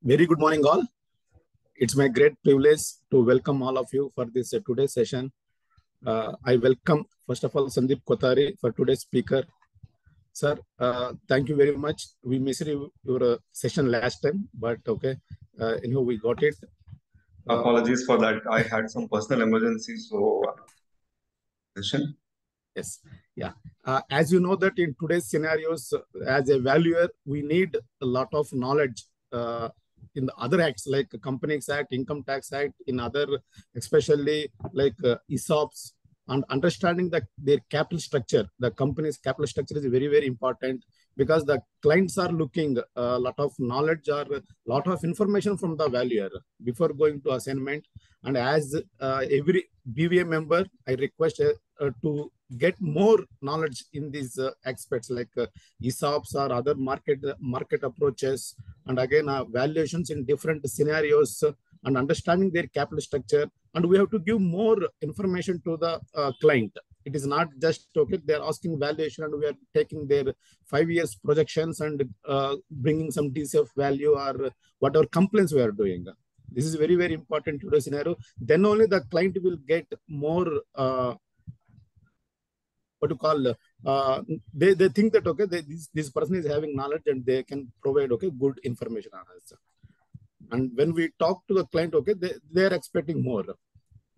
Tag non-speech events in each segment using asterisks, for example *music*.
very good morning, all. It's my great privilege to welcome all of you for this uh, today's session. Uh, I welcome, first of all, Sandeep Kothari for today's speaker. Sir, uh, thank you very much. We missed your uh, session last time, but okay, uh, anyhow, we got it. Apologies for that. I had some personal emergency, so uh, session. Yes, yeah. Uh, as you know that in today's scenarios, uh, as a valuer, we need a lot of knowledge uh, in the other acts like Companies Act, Income Tax Act, in other, especially like uh, ESOPs, and understanding that their capital structure, the company's capital structure is very, very important because the clients are looking a lot of knowledge or a lot of information from the valuer before going to assignment. And as uh, every BVA member, I request uh, to get more knowledge in these uh, aspects like uh, ESOPs or other market market approaches, and again uh, valuations in different scenarios uh, and understanding their capital structure. And we have to give more information to the uh, client. It is not just okay; they are asking valuation, and we are taking their five years projections and uh, bringing some DCF value or whatever complaints we are doing. This is very very important to the scenario. Then only the client will get more what to call uh, they, they think that okay they, this, this person is having knowledge and they can provide okay good information on us and when we talk to the client okay they, they are expecting more.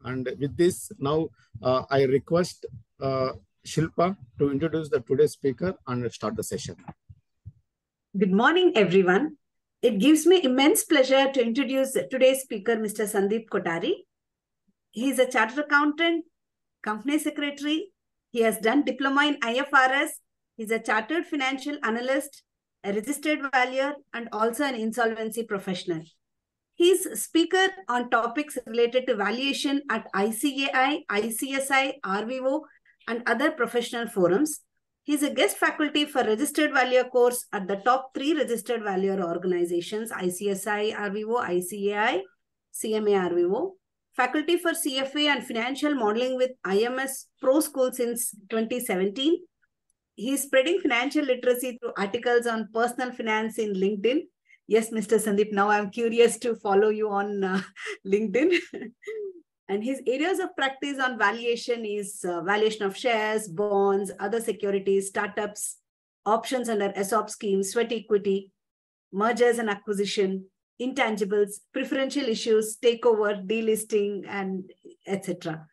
And with this now uh, i request uh, shilpa to introduce the today's speaker and start the session. Good morning everyone. It gives me immense pleasure to introduce today's speaker mr sandeep kothari he is a chartered accountant company secretary he has done diploma in IFRS. He's a chartered financial analyst, a registered valuer, and also an insolvency professional. He's speaker on topics related to valuation at ICAI, ICSI, RVO, and other professional forums. He's a guest faculty for registered valuer course at the top three registered valuer organizations, ICSI, RVO, ICAI, CMA, RVO faculty for CFA and financial modeling with IMS Pro School since 2017. He's spreading financial literacy through articles on personal finance in LinkedIn. Yes, Mr. Sandeep, now I'm curious to follow you on uh, *laughs* LinkedIn. *laughs* and his areas of practice on valuation is uh, valuation of shares, bonds, other securities, startups, options under ESOP schemes, sweat equity, mergers and acquisition, intangibles, preferential issues, takeover, delisting, and etc.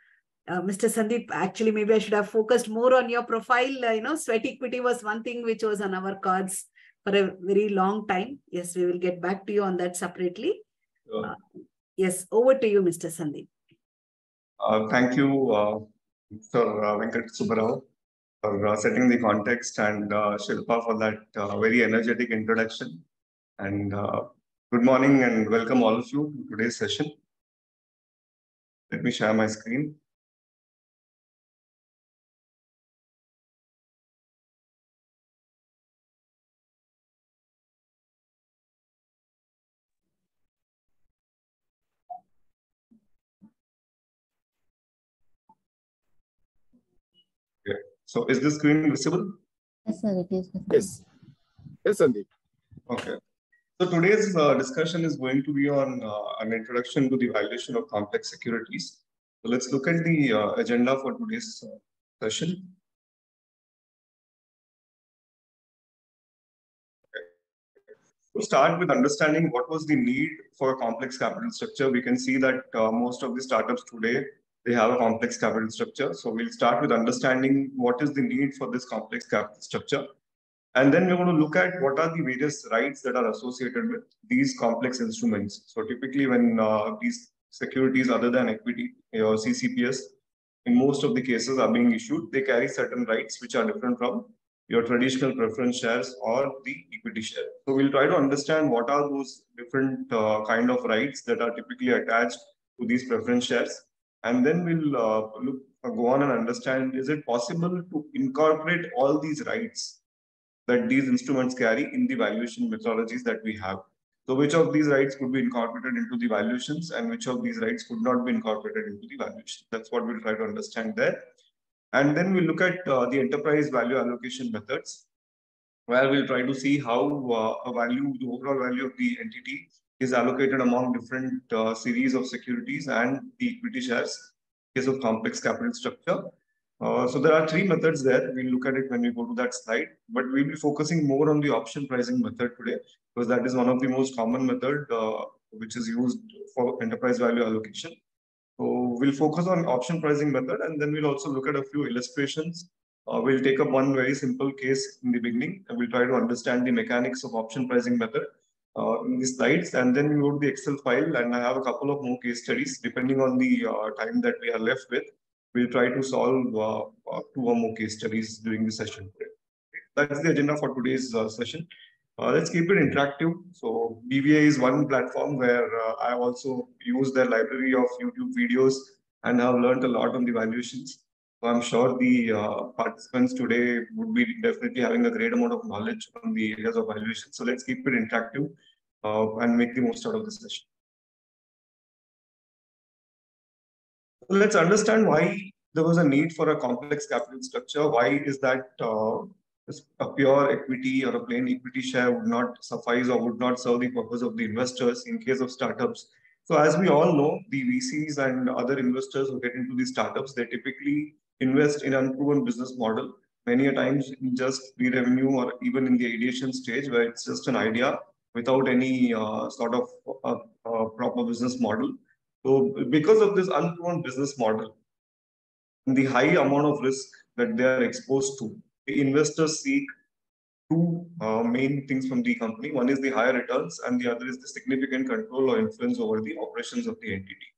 Uh, Mr. Sandeep, actually, maybe I should have focused more on your profile. Uh, you know, sweat equity was one thing which was on our cards for a very long time. Yes, we will get back to you on that separately. Sure. Uh, yes, over to you, Mr. Sandeep. Uh, thank you, uh, Sir uh, Venkat Subbarao, for uh, setting the context and uh, Shilpa for that very energetic introduction. And Good morning and welcome all of you to today's session. Let me share my screen. Okay. So is the screen visible? Yes, sir, it is. Yes. Yes, Sandeep. Okay. So today's uh, discussion is going to be on uh, an introduction to the valuation of complex securities. So let's look at the uh, agenda for today's uh, session. To start with understanding what was the need for a complex capital structure, we can see that uh, most of the startups today, they have a complex capital structure. So we'll start with understanding what is the need for this complex capital structure. And then we're going to look at what are the various rights that are associated with these complex instruments. So typically when uh, these securities other than equity or CCPS, in most of the cases are being issued, they carry certain rights which are different from your traditional preference shares or the equity share. So we'll try to understand what are those different uh, kind of rights that are typically attached to these preference shares. And then we'll uh, look, go on and understand, is it possible to incorporate all these rights that these instruments carry in the valuation methodologies that we have. So which of these rights could be incorporated into the valuations and which of these rights could not be incorporated into the valuation. That's what we'll try to understand there. And then we'll look at uh, the enterprise value allocation methods, where we'll try to see how uh, a value, the overall value of the entity is allocated among different uh, series of securities and the equity shares in case of complex capital structure. Uh, so there are three methods there. We'll look at it when we go to that slide, but we'll be focusing more on the option pricing method today because that is one of the most common method uh, which is used for enterprise value allocation. So we'll focus on option pricing method and then we'll also look at a few illustrations. Uh, we'll take up one very simple case in the beginning and we'll try to understand the mechanics of option pricing method uh, in the slides and then we go to the Excel file and I have a couple of more case studies depending on the uh, time that we are left with we'll try to solve uh, uh, two or more case studies during the session. That's the agenda for today's uh, session. Uh, let's keep it interactive. So BVA is one platform where uh, I also use their library of YouTube videos and have learned a lot on the valuations. So I'm sure the uh, participants today would be definitely having a great amount of knowledge on the areas of valuation. So let's keep it interactive and make the most out of the session. Let's understand why there was a need for a complex capital structure. Why is that uh, a pure equity or a plain equity share would not suffice or would not serve the purpose of the investors in case of startups? So as we all know, the VCs and other investors who get into these startups, they typically invest in unproven business model, many a times in just pre-revenue or even in the ideation stage where it's just an idea without any uh, sort of uh, uh proper business model. So because of this unproven business model, and the high amount of risk that they are exposed to, the investors seek two uh, main things from the company. One is the higher returns and the other is the significant control or influence over the operations of the entity.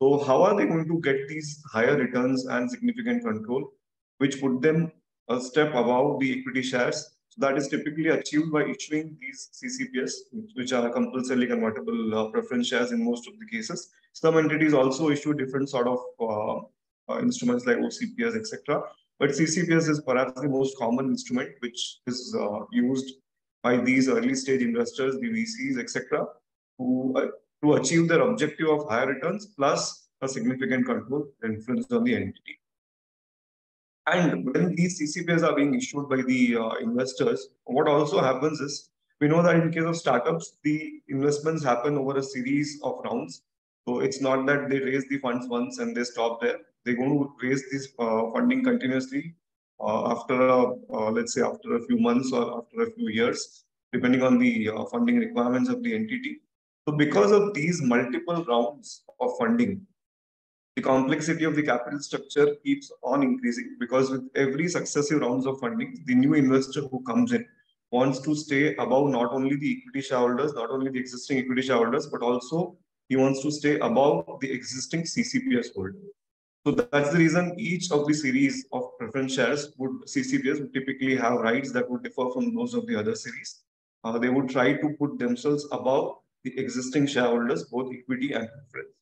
So how are they going to get these higher returns and significant control, which put them a step above the equity shares that is typically achieved by issuing these CCPS, which are compulsorily convertible uh, preference shares in most of the cases. Some entities also issue different sort of uh, uh, instruments like OCPS, etc. But CCPS is perhaps the most common instrument which is uh, used by these early stage investors, the VCs, etc., who uh, to achieve their objective of higher returns plus a significant control influence on the entity. And when these CCPs are being issued by the uh, investors, what also happens is we know that in case of startups, the investments happen over a series of rounds. So it's not that they raise the funds once and they stop there. They're going to raise this uh, funding continuously uh, after, uh, let's say, after a few months or after a few years, depending on the uh, funding requirements of the entity. So because of these multiple rounds of funding, the complexity of the capital structure keeps on increasing because with every successive rounds of funding, the new investor who comes in wants to stay above not only the equity shareholders, not only the existing equity shareholders, but also he wants to stay above the existing CCPS holder. So that's the reason each of the series of preference shares would CCPS would typically have rights that would differ from those of the other series. Uh, they would try to put themselves above the existing shareholders, both equity and preference.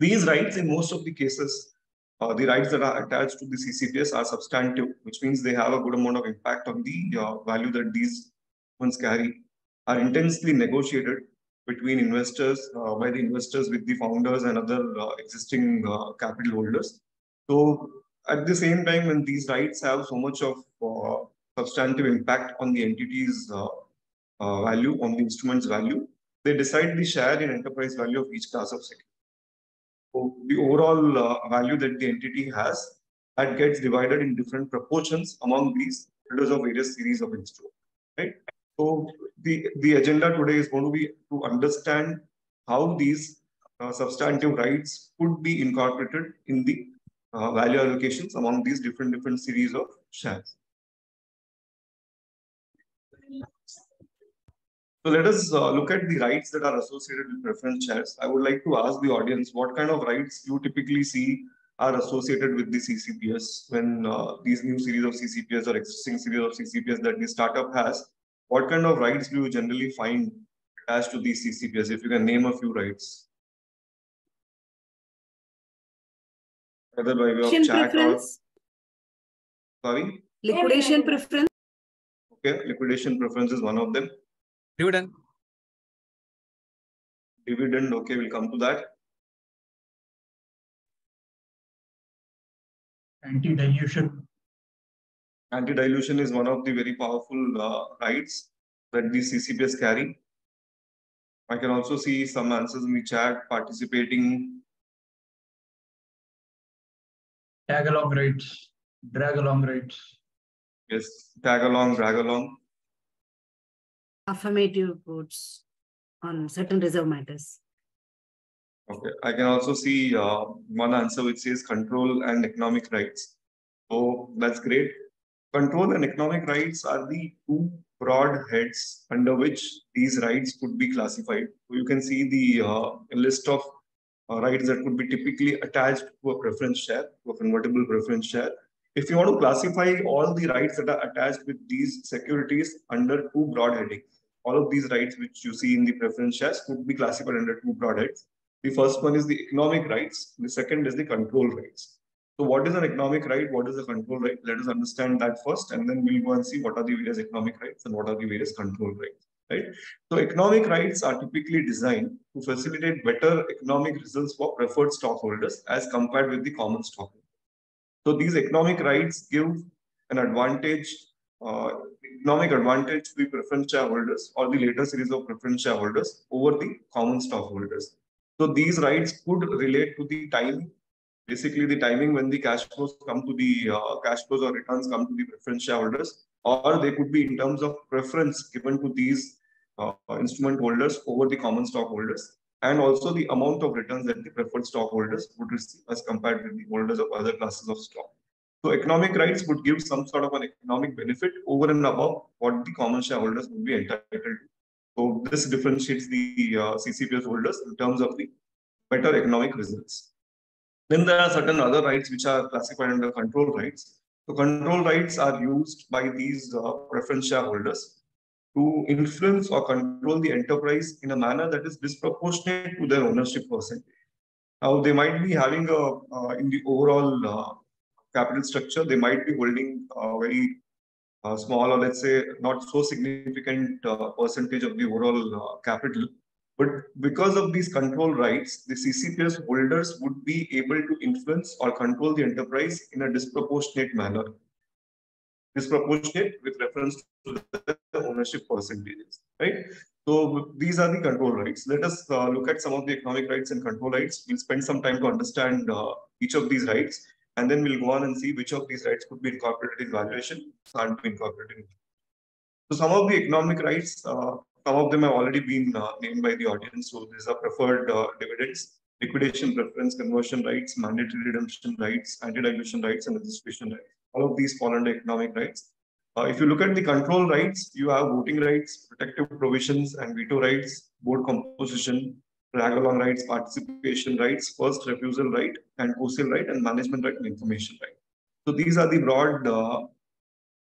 These rights, in most of the cases, uh, the rights that are attached to the CCPS are substantive, which means they have a good amount of impact on the uh, value that these ones carry, are intensely negotiated between investors, uh, by the investors with the founders and other uh, existing uh, capital holders. So at the same time, when these rights have so much of uh, substantive impact on the entity's value, on the instrument's value, they decide the share in enterprise value of each class of security. The overall uh, value that the entity has, that gets divided in different proportions among these holders of various series of instruments. Right? So the, the agenda today is going to be to understand how these uh, substantive rights could be incorporated in the uh, value allocations among these different different series of shares. So let us uh, look at the rights that are associated with preference shares. I would like to ask the audience what kind of rights you typically see are associated with the CCPS when uh, these new series of CCPS or existing series of CCPS that the startup has. What kind of rights do you generally find attached to these CCPS? If you can name a few rights. Whether by way of chat preference. or... Sorry? Liquidation preference. Okay, liquidation preference is one of them. Dividend. Dividend, okay, we'll come to that. Anti-dilution. Anti-dilution is one of the very powerful uh, rights that the CCPS carry. I can also see some answers in the chat participating. Tag along rights, drag along rights. Yes, tag along, drag along. Affirmative votes on certain reserve matters. Okay, I can also see uh, one answer which says control and economic rights. So that's great. Control and economic rights are the two broad heads under which these rights could be classified. So you can see the uh, list of uh, rights that could be typically attached to a preference share, to a convertible preference share. If you want to classify all the rights that are attached with these securities under two broad headings, all of these rights which you see in the preference shares could be classified under two products. The first one is the economic rights. The second is the control rights. So what is an economic right? What is a control right? Let us understand that first, and then we'll go and see what are the various economic rights and what are the various control rights, right? So economic rights are typically designed to facilitate better economic results for preferred stockholders as compared with the common stockholders. So these economic rights give an advantage, uh, economic advantage to the preference shareholders or the later series of preference shareholders over the common stockholders. So these rights could relate to the time, basically the timing when the cash flows come to the uh, cash flows or returns come to the preference shareholders, or they could be in terms of preference given to these uh, instrument holders over the common stockholders, and also the amount of returns that the preferred stockholders would receive as compared with the holders of other classes of stock. So economic rights would give some sort of an economic benefit over and above what the common shareholders would be entitled to. So this differentiates the uh, CCPS holders in terms of the better economic results. Then there are certain other rights which are classified under control rights. So control rights are used by these uh, preference shareholders to influence or control the enterprise in a manner that is disproportionate to their ownership percentage. Now they might be having a uh, in the overall uh, capital structure, they might be holding a very small or let's say not so significant uh, percentage of the overall uh, capital. But because of these control rights, the CCPS holders would be able to influence or control the enterprise in a disproportionate manner. Disproportionate with reference to the ownership percentages, right? So these are the control rights. Let us uh, look at some of the economic rights and control rights. We'll spend some time to understand uh, each of these rights, and then we'll go on and see which of these rights could be incorporated in valuation, can't be incorporated. in. So some of the economic rights, uh, some of them have already been uh, named by the audience. So these are preferred uh, dividends, liquidation preference, conversion rights, mandatory redemption rights, anti-dilution rights, and registration rights. All of these fall under economic rights. Uh, if you look at the control rights, you have voting rights, protective provisions, and veto rights, board composition, drag along rights, participation rights, first refusal right, and co-sale right, and management right and information right. So these are the broad uh,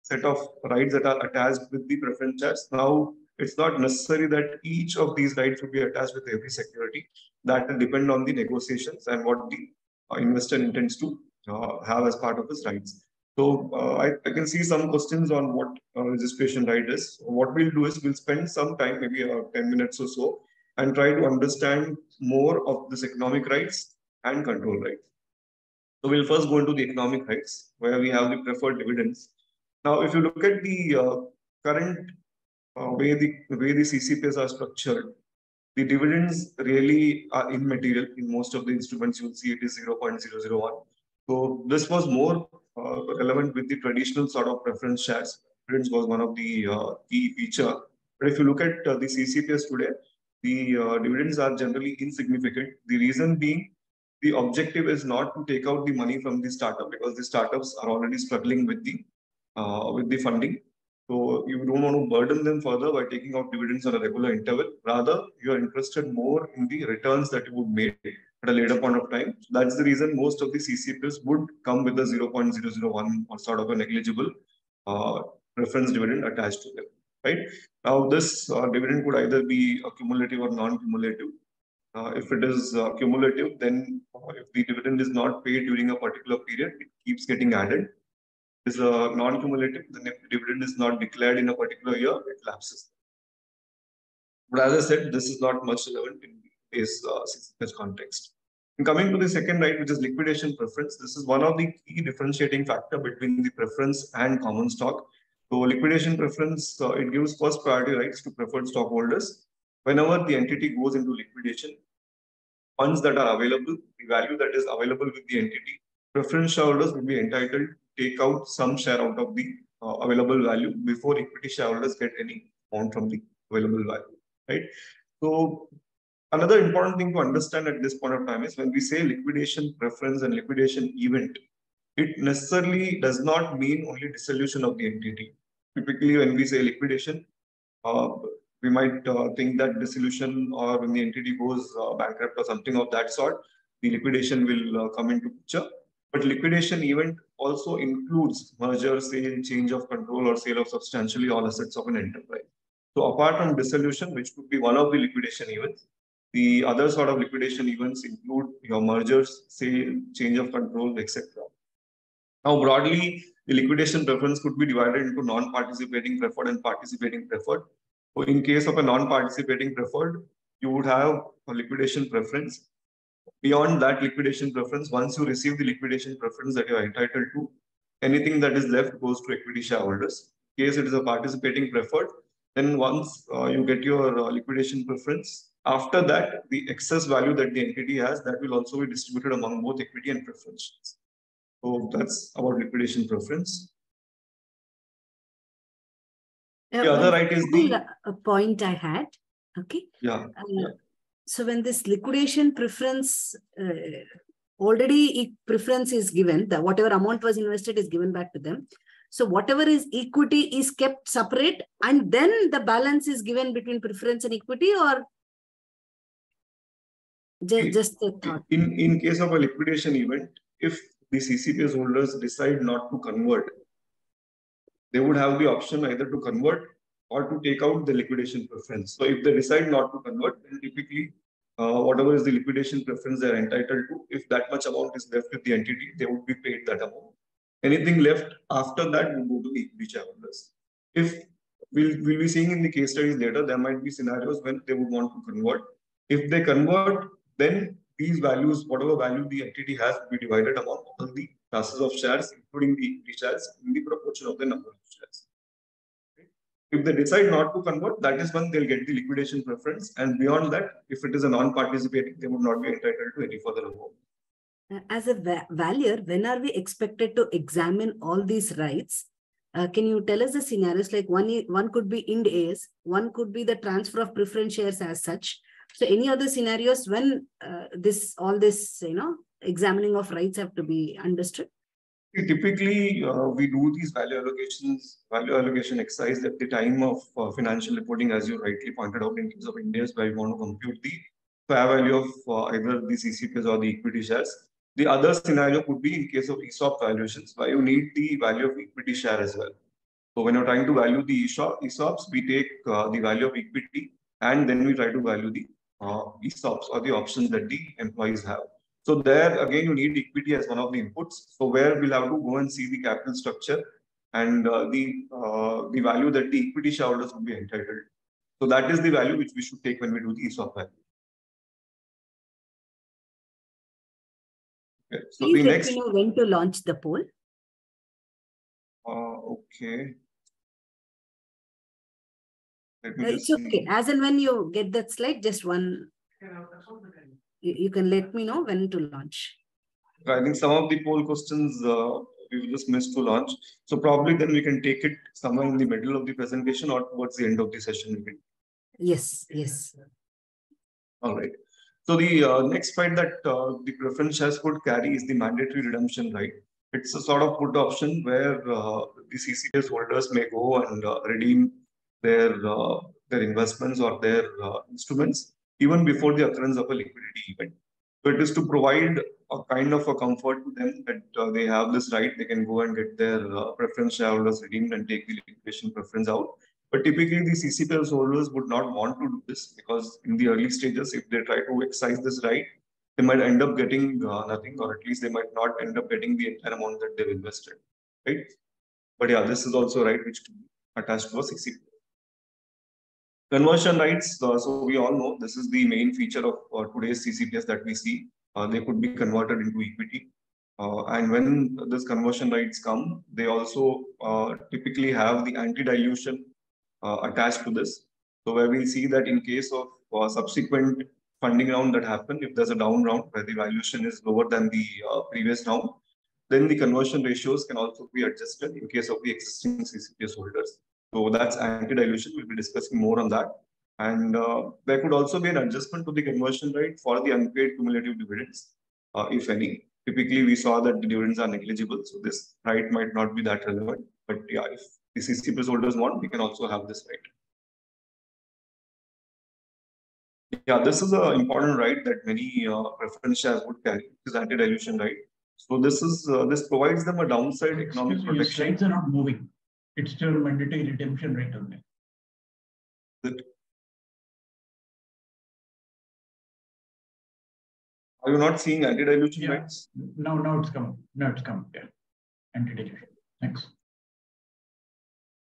set of rights that are attached with the preference shares. Now, it's not necessary that each of these rights will be attached with every security. That will depend on the negotiations and what the uh, investor intends to uh, have as part of his rights. So uh, I, I, can see some questions on what uh, registration right is. What we'll do is we'll spend some time, maybe uh, 10 minutes or so, and try to understand more of this economic rights and control rights. So we'll first go into the economic rights, where we have the preferred dividends. Now, if you look at the uh, current uh, way the way the CCPs are structured, the dividends really are immaterial in most of the instruments. You'll see it is 0.001. So this was more uh, relevant with the traditional sort of preference shares. Dividends was one of the uh, key feature. But if you look at uh, the CCPs today, the uh, dividends are generally insignificant. The reason being, the objective is not to take out the money from the startup because the startups are already struggling with the uh, with the funding. So you don't want to burden them further by taking out dividends on a regular interval. Rather, you are interested more in the returns that you would make at a later point of time. That's the reason most of the CCPs would come with a 0.001 or sort of a negligible uh, reference dividend attached to them. Right now, this uh, dividend could either be cumulative or non-cumulative. Uh, if it is uh, cumulative, then uh, if the dividend is not paid during a particular period, it keeps getting added is a non-cumulative, then if the dividend is not declared in a particular year, it lapses. But as I said, this is not much relevant in this uh, context. And coming to the second right, which is liquidation preference, this is one of the key differentiating factor between the preference and common stock. So liquidation preference, uh, it gives first priority rights to preferred stockholders, whenever the entity goes into liquidation, funds that are available, the value that is available with the entity, preference shareholders will be entitled to take out some share out of the uh, available value before equity shareholders get any amount from the available value, right? So another important thing to understand at this point of time is when we say liquidation preference and liquidation event, it necessarily does not mean only dissolution of the entity. Typically, when we say liquidation, uh, we might uh, think that dissolution or when the entity goes uh, bankrupt or something of that sort, the liquidation will uh, come into picture. But liquidation event also includes merger, sale, change of control, or sale of substantially all assets of an enterprise. So apart from dissolution, which could be one of the liquidation events, the other sort of liquidation events include your mergers, sale, change of control, etc. Now, broadly, the liquidation preference could be divided into non-participating preferred and participating preferred. So in case of a non-participating preferred, you would have a liquidation preference. Beyond that liquidation preference, once you receive the liquidation preference that you are entitled to, anything that is left goes to equity shareholders. In case it is a participating preferred, then once uh, you get your uh, liquidation preference, after that, the excess value that the entity has, that will also be distributed among both equity and preference. So that's about liquidation preference. Uh, The other right is the point I had. Okay. yeah. Uh, Yeah. So when this liquidation preference uh, already preference is given, that whatever amount was invested is given back to them. So whatever is equity is kept separate, and then the balance is given between preference and equity, or just just the thought. In in case of a liquidation event, if the CCPS holders decide not to convert, they would have the option either to convert or to take out the liquidation preference. So if they decide not to convert, then typically uh, whatever is the liquidation preference they're entitled to, if that much amount is left with the entity, they would be paid that amount. Anything left after that will go to the equity shareholders. If we'll, we'll be seeing in the case studies later, there might be scenarios when they would want to convert. If they convert, then these values, whatever value the entity has, will be divided among all the classes of shares, including the equity shares, in the proportion of the number of shares. If they decide not to convert, that is when they'll get the liquidation preference. And beyond that, if it is a non-participating, they would not be entitled to any further amount. Uh, As a va- valuer, when are we expected to examine all these rights? Uh, can you tell us the scenarios? Like one, one could be Ind AS, one could be the transfer of preference shares as such. So any other scenarios when uh, this, all this, you know, examining of rights have to be understood? Typically, uh, we do these value allocations, value allocation exercise at the time of uh, financial reporting, as you rightly pointed out in case of Ind AS, where we want to compute the fair value of uh, either the CCPs or the equity shares. The other scenario could be in case of ESOP valuations, where you need the value of equity share as well. So when you're trying to value the ESOP, ESOPs, we take uh, the value of equity and then we try to value the uh, ESOPs or the options that the employees have. So there again, you need equity as one of the inputs. So where we'll have to go and see the capital structure and uh, the uh, the value that the equity shareholders will be entitled. So that is the value which we should take when we do the ESOP value. Okay. So Please the next, know when to launch the poll. uh, okay. It's see. okay. As and when you get that slide, just one, you, you can let me know when to launch. I think some of the poll questions uh, we just missed to launch. So probably then we can take it somewhere in the middle of the presentation or towards the end of the session. Yes, yes. All right. So the uh, next right that uh, the preference shares could carry is the mandatory redemption right. It's a sort of put option where uh, the CCS holders may go and uh, redeem their uh, their investments or their uh, instruments even before the occurrence of a liquidity event. So it is to provide a kind of a comfort to them that uh, they have this right. They can go and get their uh, preference shareholders redeemed and take the liquidation preference out. But typically, the CCPS holders would not want to do this because in the early stages, if they try to exercise this right, they might end up getting uh, nothing, or at least they might not end up getting the entire amount that they've invested, right? But yeah, this is also right which attached to a CCP. Conversion rights. Uh, so we all know this is the main feature of uh, today's CCPS that we see. Uh, they could be converted into equity. Uh, and when this conversion rights come, they also uh, typically have the anti-dilution attached to this. So where we'll see that in case of subsequent funding round that happened, if there's a down round where the valuation is lower than the previous round, then the conversion ratios can also be adjusted in case of the existing CCPS holders. So that's anti-dilution. We'll be discussing more on that. And uh, there could also be an adjustment to the conversion rate for the unpaid cumulative dividends, uh, if any. Typically, we saw that the dividends are negligible, so this right might not be that relevant. But yeah, if the CCPS holders want, we can also have this right. Yeah, this is an important right that many uh, preference shares would carry, is anti-dilution right. So this is uh, this provides them a downside economic Excuse me, your protection. slides are not moving. It's still mandatory redemption rate only. Are you not seeing anti-dilution Yeah. rights? Now, now it's come. Now it's come. Yeah. Anti-dilution. Thanks.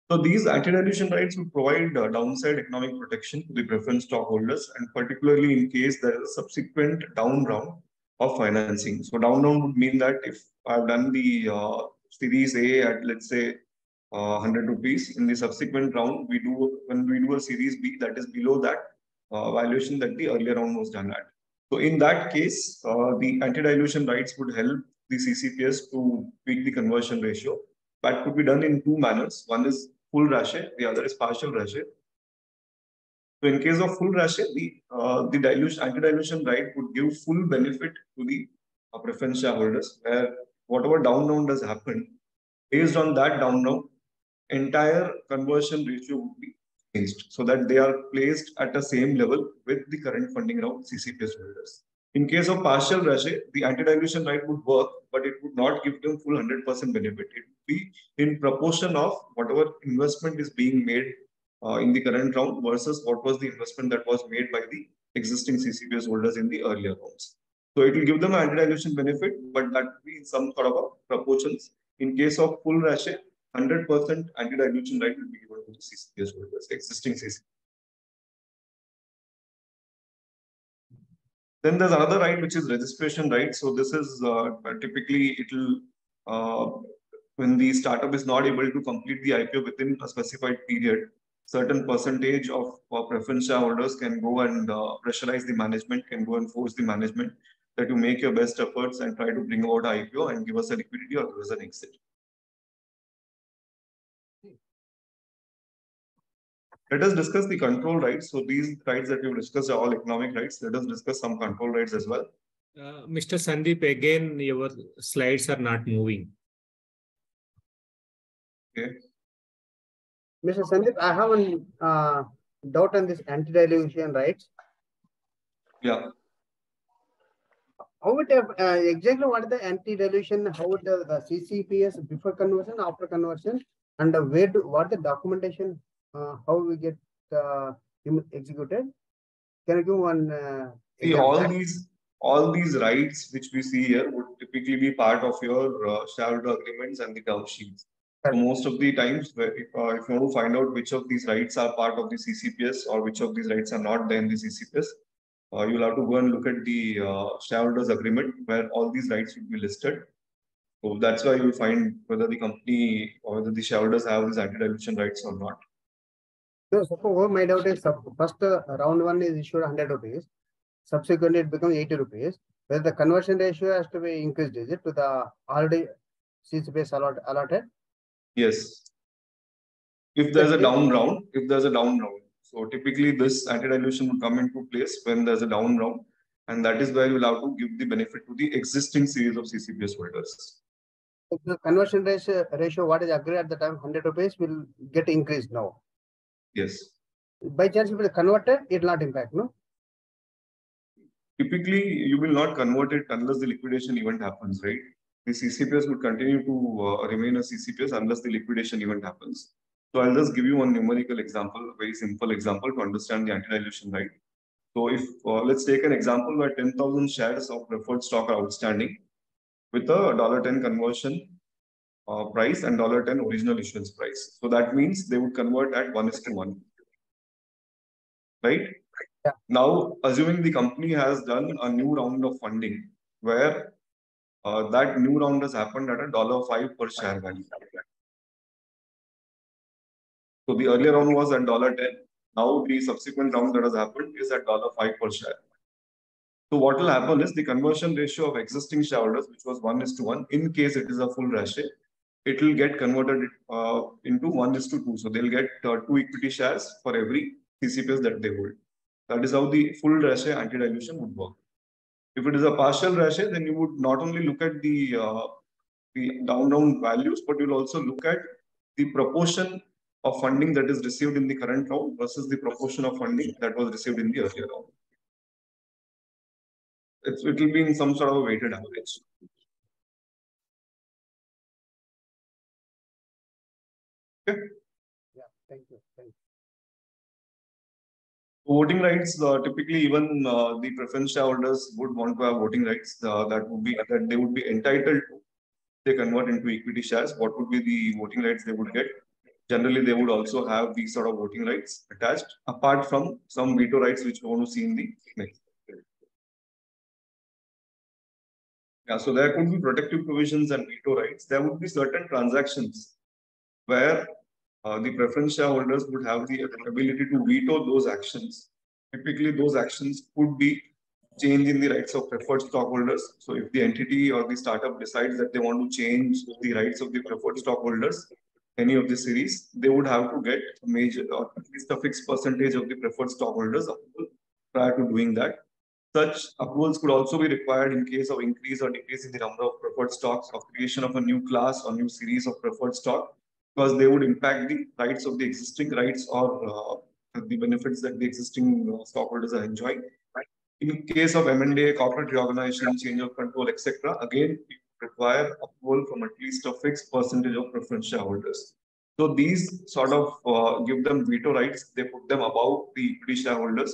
So these anti-dilution rights will provide uh, downside economic protection to the preference stockholders, and particularly in case there is a subsequent down round of financing. So down round would mean that if I've done the uh, Series A at let's say uh, 100 rupees, in the subsequent round we do when we do a Series B that is below that uh, valuation that the earlier round was done at. So in that case, uh, the anti-dilution rights would help the CCPS to tweak the conversion ratio. That could be done in two manners. One is full ratio, the other is partial ratio. So in case of full ratio, the uh, the dilution anti-dilution right would give full benefit to the uh, preference shareholders, where whatever down round has happened, based on that down round, entire conversion ratio would be changed so that they are placed at the same level with the current funding round CCPS holders. In case of partial ratio, the anti-dilution right would work, but it would not give them full 100% benefit. It would be in proportion of whatever investment is being made uh, in the current round versus what was the investment that was made by the existing CCPS holders in the earlier rounds. So it will give them an anti-dilution benefit, but that will be in some sort of a proportions. In case of full ratio, 100% anti-dilution right will be given to the CCPS holders, existing CCPS. Then there's another right, which is registration right. So this is uh, typically it'll uh, when the startup is not able to complete the IPO within a specified period, certain percentage of uh, preference shareholders can go and uh, pressurize the management, can go and force the management that you make your best efforts and try to bring about IPO and give us a liquidity or give us an exit. Let us discuss the control rights. So these rights that we've discussed are all economic rights. Let us discuss some control rights as well. Uh, Mr. Sandeep, again, your slides are not moving. Okay. Mr. Sandeep, I have a uh, doubt on this anti-dilution rights. Yeah. How would have, uh, exactly what is the anti-dilution, how would the, the CCPS before conversion, after conversion, and uh, where do, what the documentation, uh, how we get uh, executed? Can you give one? Uh, See, all these all these rights which we see here would typically be part of your uh, shareholder agreements and the term sheets. So most of the times, where if, uh, if you want to find out which of these rights are part of the CCPS or which of these rights are not there in the CCPS, uh, you'll have to go and look at the uh, shareholders agreement where all these rights will be listed. So that's why you'll find whether the company or whether the shareholders have these anti-dilution rights or not. So suppose my doubt is, first uh, round one is issued hundred rupees, subsequently it becomes eighty rupees. Whether the conversion ratio has to be increased, is it to the already CCPS allot- allotted? Yes. If there's a down round, if there's a down round. So typically this anti-dilution will come into place when there's a down round. And that is where you'll have to give the benefit to the existing series of CCPS holders. If The conversion ratio, ratio, what is agreed at the time, hundred rupees will get increased now. Yes. By chance, if it is converted, it will not impact, no? Typically, you will not convert it unless the liquidation event happens, right? The CCPS would continue to uh, remain a CCPS unless the liquidation event happens. So I'll just give you one numerical example, a very simple example to understand the anti-dilution right. So if uh, let's take an example where 10,000 shares of preferred stock are outstanding with a $10 conversion uh, price and $10 original issuance price. So that means they would convert at 1 is to 1. Right? Yeah. Now, assuming the company has done a new round of funding where uh, that new round has happened at a dollar five per share value. So the earlier round was at dollar ten. Now the subsequent round that has happened is at dollar five per share. So what will happen is the conversion ratio of existing shareholders, which was one is to one, in case it is a full ratio, it will get converted uh, into one is to two. So they'll get uh, two equity shares for every CCPS that they hold. That is how the full ratio anti-dilution would work. If it is a partial ratio, then you would not only look at the uh, the down down values, but you'll also look at the proportion of funding that is received in the current round versus the proportion of funding that was received in the earlier round. It's, it will be in some sort of a weighted average. Okay. Yeah, thank you. Thank you. Voting rights, uh, typically even uh, the preference shareholders would want to have voting rights uh, that would be that they would be entitled to. They convert into equity shares. What would be the voting rights they would get? Generally, they would also have these sort of voting rights attached, apart from some veto rights which we want to see in the next. Yeah, so there could be protective provisions and veto rights. There would be certain transactions where uh, the preference shareholders would have the ability to veto those actions. Typically, those actions could be change in the rights of preferred stockholders. So if the entity or the startup decides that they want to change the rights of the preferred stockholders, any of the series, they would have to get a major or at least a fixed percentage of the preferred stockholders approval prior to doing that. Such approvals could also be required in case of increase or decrease in the number of preferred stocks or creation of a new class or new series of preferred stock because they would impact the rights of the existing rights or uh, the benefits that the existing uh, stockholders are enjoying. In case of M&A, corporate reorganization, change of control, etc., again, it require approval from at least a fixed percentage of preference shareholders. So these sort of uh, give them veto rights. They put them above the equity shareholders.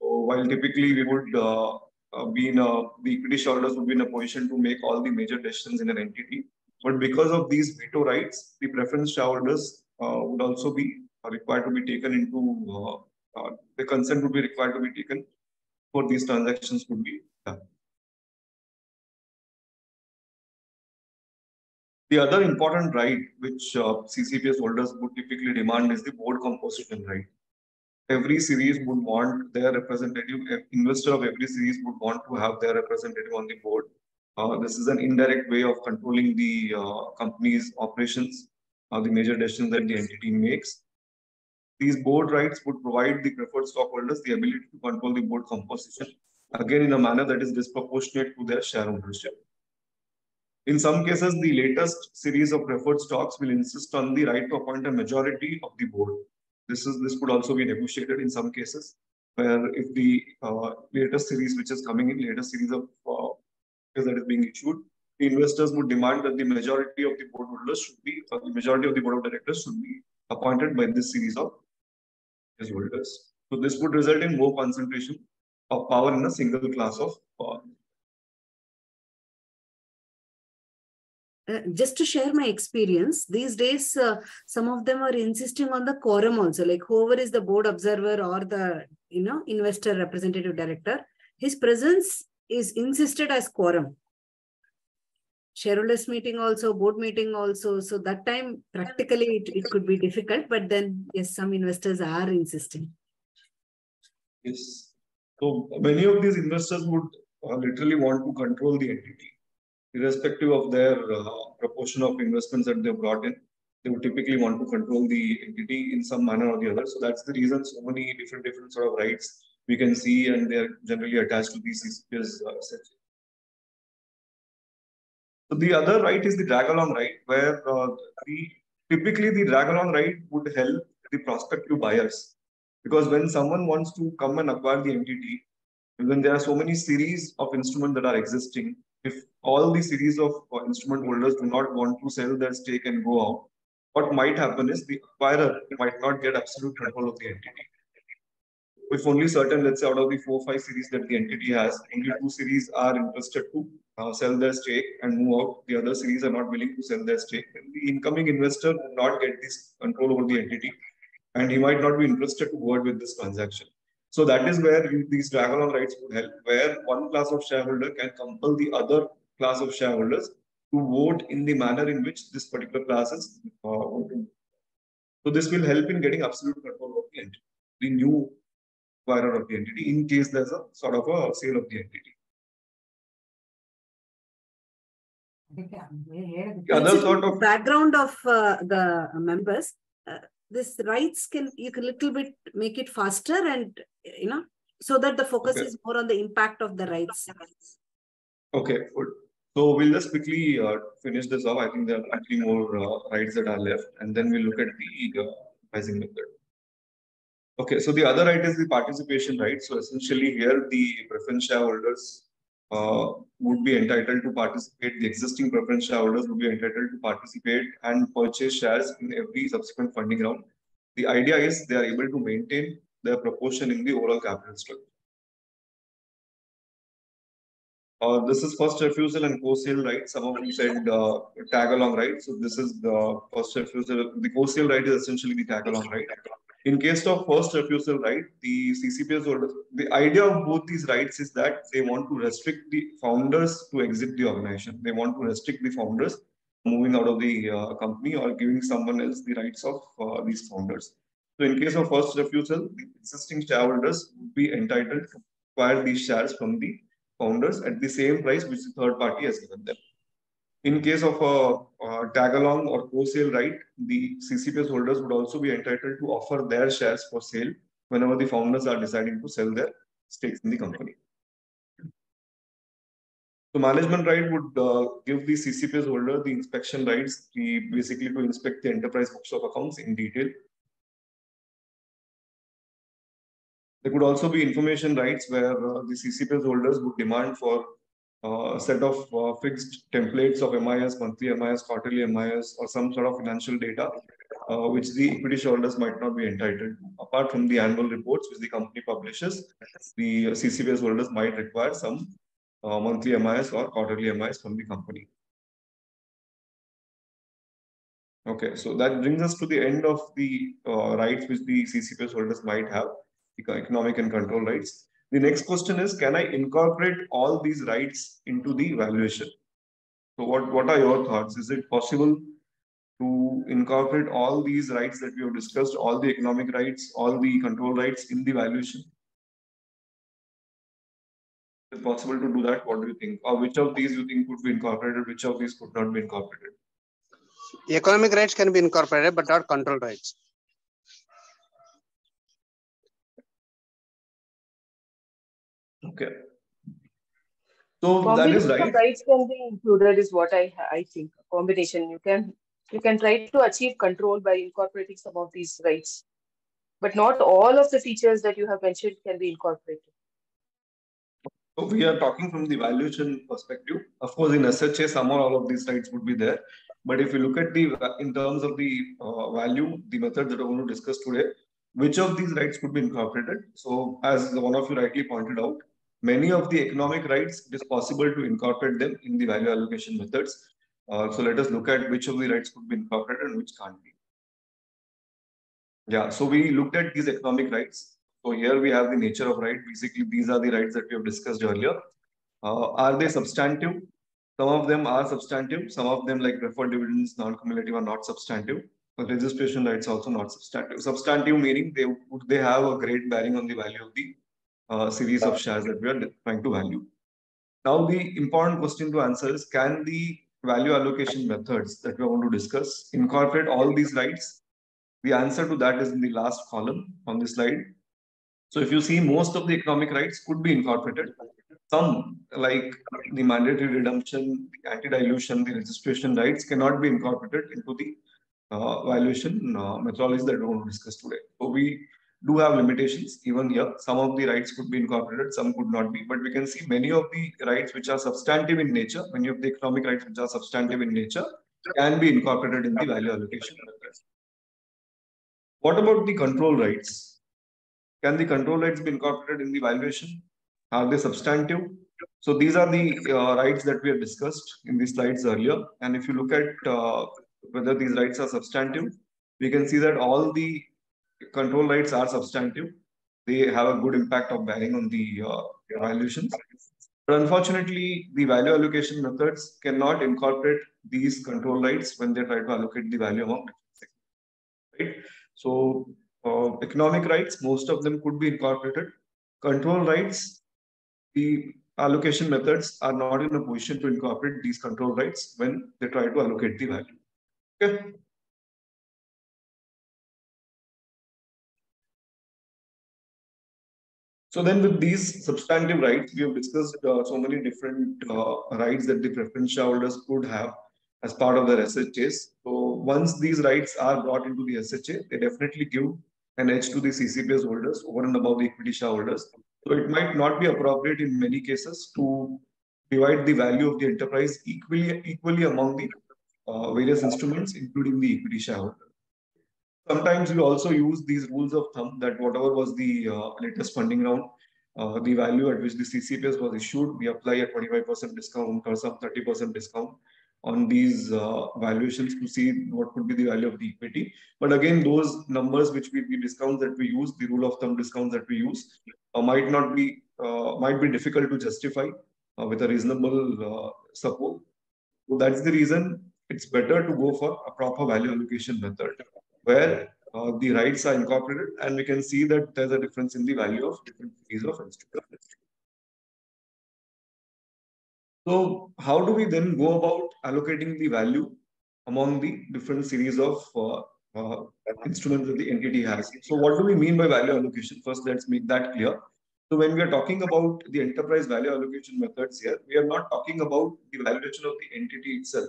So while typically we would uh, uh, be in a, the equity shareholders would be in a position to make all the major decisions in an entity. But because of these veto rights, the preference shareholders uh, would also be required to be taken into, uh, uh, the consent would be required to be taken for these transactions would be done. The other important right which uh, CCPS holders would typically demand is the board composition right. Every series would want their representative, investor of every series would want to have their representative on the board. Uh, this is an indirect way of controlling the uh, company's operations, or the major decisions that the entity makes. These board rights would provide the preferred stockholders the ability to control the board composition, again in a manner that is disproportionate to their share ownership. In some cases, the latest series of preferred stocks will insist on the right to appoint a majority of the board. This is this could also be negotiated in some cases, where if the uh, latest series which is coming in, latest series of that is being issued, the investors would demand that the majority of the board holders should be, or the majority of the board of directors should be appointed by this series of holders. So this would result in more concentration of power in a single class of power. Uh, just to share my experience, these days, uh, some of them are insisting on the quorum also, like whoever is the board observer or the, you know, investor representative director, his presence is insisted as quorum. Shareholders meeting also, board meeting also. So that time, practically, it, it could be difficult, but then, yes, some investors are insisting. Yes. So many of these investors would uh, literally want to control the entity irrespective of their uh, proportion of investments that they brought in, they would typically want to control the entity in some manner or the other. So that's the reason so many different different sort of rights we can see, and they're generally attached to these CCPs. Uh, so the other right is the drag along right, where uh, the typically the drag along right would help the prospective buyers because when someone wants to come and acquire the entity, when there are so many series of instruments that are existing, if all the series of uh, instrument holders do not want to sell their stake and go out, what might happen is the acquirer might not get absolute control of the entity. If only certain, let's say out of the four or five series that the entity has, only two series are interested to uh, sell their stake and move out, the other series are not willing to sell their stake, then the incoming investor will not get this control over the entity and he might not be interested to go ahead with this transaction. So that is where you, these along rights would help, where one class of shareholder can compel the other class of shareholders to vote in the manner in which this particular class is uh, voting. So this will help in getting absolute control of the entity. the new acquirer of the entity in case there's a sort of a sale of the entity. The other sort of background of uh, the members, uh, this rights can you can little bit make it faster and you know so that the focus Okay. is more on the impact of the rights. Okay, good. So we'll just quickly uh, finish this off. I think there are actually more uh, rights that are left, and then we'll look at the uh, pricing method. Okay, so the other right is the participation right. So essentially here the preference shareholders uh, would be entitled to participate. The existing preference shareholders would be entitled to participate and purchase shares in every subsequent funding round. The idea is they are able to maintain their proportion in the overall capital structure. Uh, this is first refusal and co-sale right. Some of you said uh, tag along right. So this is the first refusal. The co-sale right is essentially the tag along right. In case of first refusal right, the CCPS holders, the idea of both these rights is that they want to restrict the founders to exit the organization. They want to restrict the founders moving out of the uh, company or giving someone else the rights of uh, these founders. So in case of first refusal, the existing shareholders would be entitled to acquire these shares from the founders at the same price which the third party has given them. In case of a, a tag along or co-sale right, the CCPS holders would also be entitled to offer their shares for sale whenever the founders are deciding to sell their stakes in the company. So management right would uh, give the CCPS holder the inspection rights, the basically to inspect the enterprise books of accounts in detail. There could also be information rights where uh, the CCPS holders would demand for uh, a set of uh, fixed templates of MIS, monthly MIS, quarterly MIS, or some sort of financial data, uh, which the equity shareholders might not be entitled to. Apart from the annual reports which the company publishes, the CCPS holders might require some uh, monthly MIS or quarterly MIS from the company. Okay, so that brings us to the end of the uh, rights which the CCPS holders might have, the economic and control rights. The next question is, can I incorporate all these rights into the valuation? So what, what are your thoughts? Is it possible to incorporate all these rights that we have discussed, all the economic rights, all the control rights in the valuation? Is it possible to do that? What do you think? Or which of these you think could be incorporated, which of these could not be incorporated? Economic rights can be incorporated, but not control rights. Okay. So that is right. rights can be included is what I, I think, A combination, you can, you can try to achieve control by incorporating some of these rights. But not all of the features that you have mentioned can be incorporated. So we are talking from the valuation perspective. Of course, in SHA, some or all of these rights would be there. But if you look at the, in terms of the uh, value, the method that I want to discuss today, which of these rights could be incorporated? So as one of you rightly pointed out, many of the economic rights, it is possible to incorporate them in the value allocation methods. Uh, so let us look at which of the rights could be incorporated and which can't be. Yeah, so we looked at these economic rights. So here we have the nature of right. Basically, these are the rights that we have discussed earlier. Uh, are they substantive? Some of them are substantive. Some of them, like preferred dividends, non-cumulative, are not substantive. But registration rights also not substantive. Substantive meaning they they have a great bearing on the value of the uh, series of shares that we are trying to value. Now, the important question to answer is: Can the value allocation methods that we going to discuss incorporate all these rights? The answer to that is in the last column on the slide. So if you see most of the economic rights could be incorporated. Some like the mandatory redemption, the anti-dilution, the registration rights cannot be incorporated into the uh, valuation uh, methodology that we want to discuss today. So we do have limitations even here. Some of the rights could be incorporated, some could not be. But we can see many of the rights which are substantive in nature, many of the economic rights which are substantive in nature can be incorporated in the value allocation. What about the control rights? Can the control rights be incorporated in the valuation? Are they substantive? So these are the uh, rights that we have discussed in the slides earlier. And if you look at uh, whether these rights are substantive, we can see that all the control rights are substantive. They have a good impact of bearing on the uh, valuations. But unfortunately, the value allocation methods cannot incorporate these control rights when they try to allocate the value among. Right? So uh, economic rights, most of them could be incorporated. Control rights, the allocation methods are not in a position to incorporate these control rights when they try to allocate the value. Okay. So then with these substantive rights, we have discussed uh, so many different uh, rights that the preference shareholders could have as part of their SHAs. So once these rights are brought into the SHA, they definitely give an edge to the CCPS holders over and above the equity shareholders. So it might not be appropriate in many cases to divide the value of the enterprise equally, equally among the uh, various instruments, including the equity shareholder. Sometimes we also use these rules of thumb that whatever was the uh, latest funding round, uh, the value at which the CCPS was issued, we apply a 25% discount or some 30% discount on these uh, valuations to see what could be the value of the equity. But again, those numbers which we the discounts that we use, the rule of thumb discounts that we use, uh, might not be uh, might be difficult to justify uh, with a reasonable support. So that's the reason it's better to go for a proper value allocation method where uh, the rights are incorporated and we can see that there's a difference in the value of different fees of instruments. So how do we then go about allocating the value among the different series of uh, uh, instruments that the entity has? So what do we mean by value allocation? First, let's make that clear. So when we are talking about the enterprise value allocation methods here, we are not talking about the valuation of the entity itself.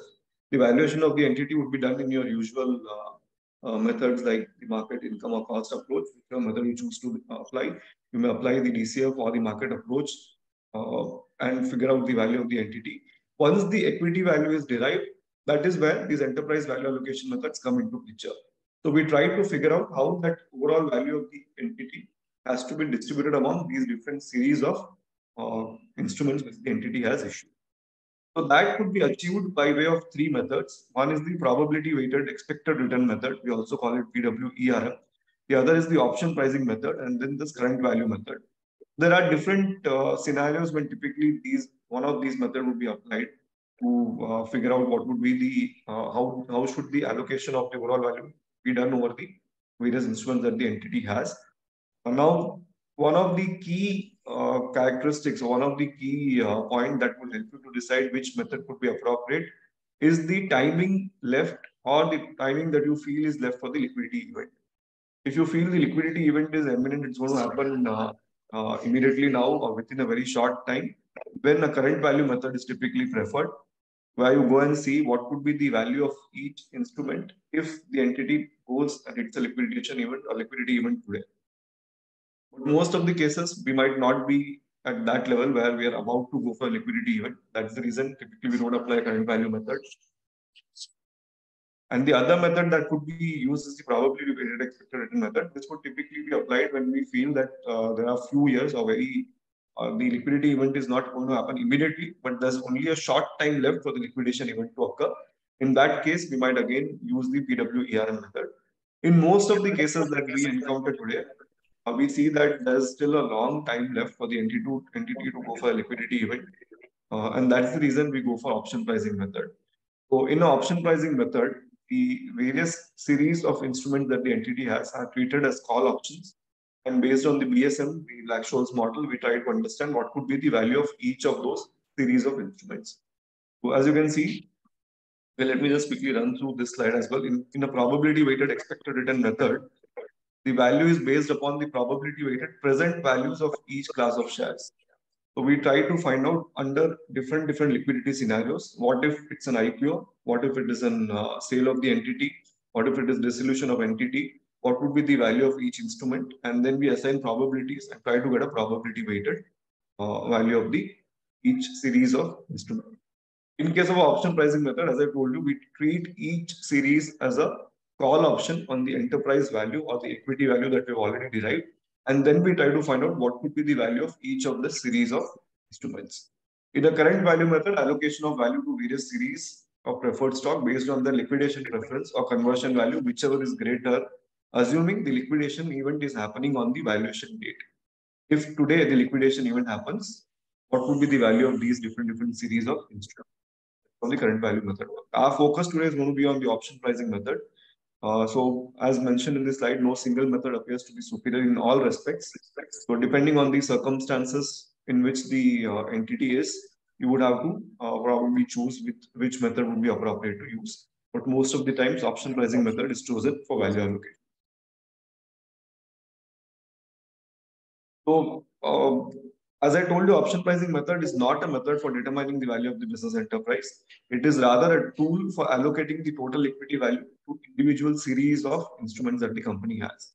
The valuation of the entity would be done in your usual uh, uh, methods like the market income or cost approach, whichever method you choose to apply. You may apply the DCF or the market approach uh, and figure out the value of the entity. Once the equity value is derived, that is where these enterprise value allocation methods come into picture. So we try to figure out how that overall value of the entity has to be distributed among these different series of uh, instruments which the entity has issued. So that could be achieved by way of three methods. One is the probability weighted expected return method. We also call it PWERM. The other is the option pricing method and then this current value method there are different uh, scenarios when typically these one of these method would be applied to uh, figure out what would be the uh, how how should the allocation of the overall value be done over the various instruments that the entity has. now, one of the key uh, characteristics, one of the key uh, point that will help you to decide which method could be appropriate is the timing left or the timing that you feel is left for the liquidity event. If you feel the liquidity event is imminent, it's going to happen uh, uh, immediately now or within a very short time, when a current value method is typically preferred, where you go and see what could be the value of each instrument if the entity goes and it's a liquidation event or liquidity event today. But most of the cases, we might not be at that level where we are about to go for a liquidity event. That's the reason typically we don't apply current value method. And the other method that could be used is the probability weighted expected return method. This would typically be applied when we feel that uh, there are few years or very uh, the liquidity event is not going to happen immediately, but there's only a short time left for the liquidation event to occur. In that case, we might again use the PWERM method. In most of the cases that we encounter today, we see that there's still a long time left for the entity to, entity to go for a liquidity event. Uh, and that's the reason we go for option pricing method. So in an option pricing method, the various series of instruments that the entity has are treated as call options. And based on the BSM, the Black-Scholes model, we try to understand what could be the value of each of those series of instruments. So as you can see, well, let me just quickly run through this slide as well. In, in a probability weighted expected return method, the value is based upon the probability weighted present values of each class of shares. So we try to find out under different different liquidity scenarios. What if it's an IPO? What if it is an uh, sale of the entity? What if it is dissolution of entity? What would be the value of each instrument? And then we assign probabilities and try to get a probability weighted uh, value of the each series of instrument. In case of option pricing method, as I told you, we treat each series as a call option on the enterprise value or the equity value that we've already derived and then we try to find out what could be the value of each of the series of instruments. In the current value method, allocation of value to various series of preferred stock based on the liquidation preference or conversion value, whichever is greater, assuming the liquidation event is happening on the valuation date. If today the liquidation event happens, what would be the value of these different different series of instruments from the current value method? Our focus today is going to be on the option pricing method. Uh, so as mentioned in this slide, no single method appears to be superior in all respects. So depending on the circumstances in which the uh, entity is, you would have to uh, probably choose with which method would be appropriate to use. But most of the times, option pricing method is chosen for value allocation. So uh, as I told you, option pricing method is not a method for determining the value of the business enterprise. It is rather a tool for allocating the total equity value to individual series of instruments that the company has.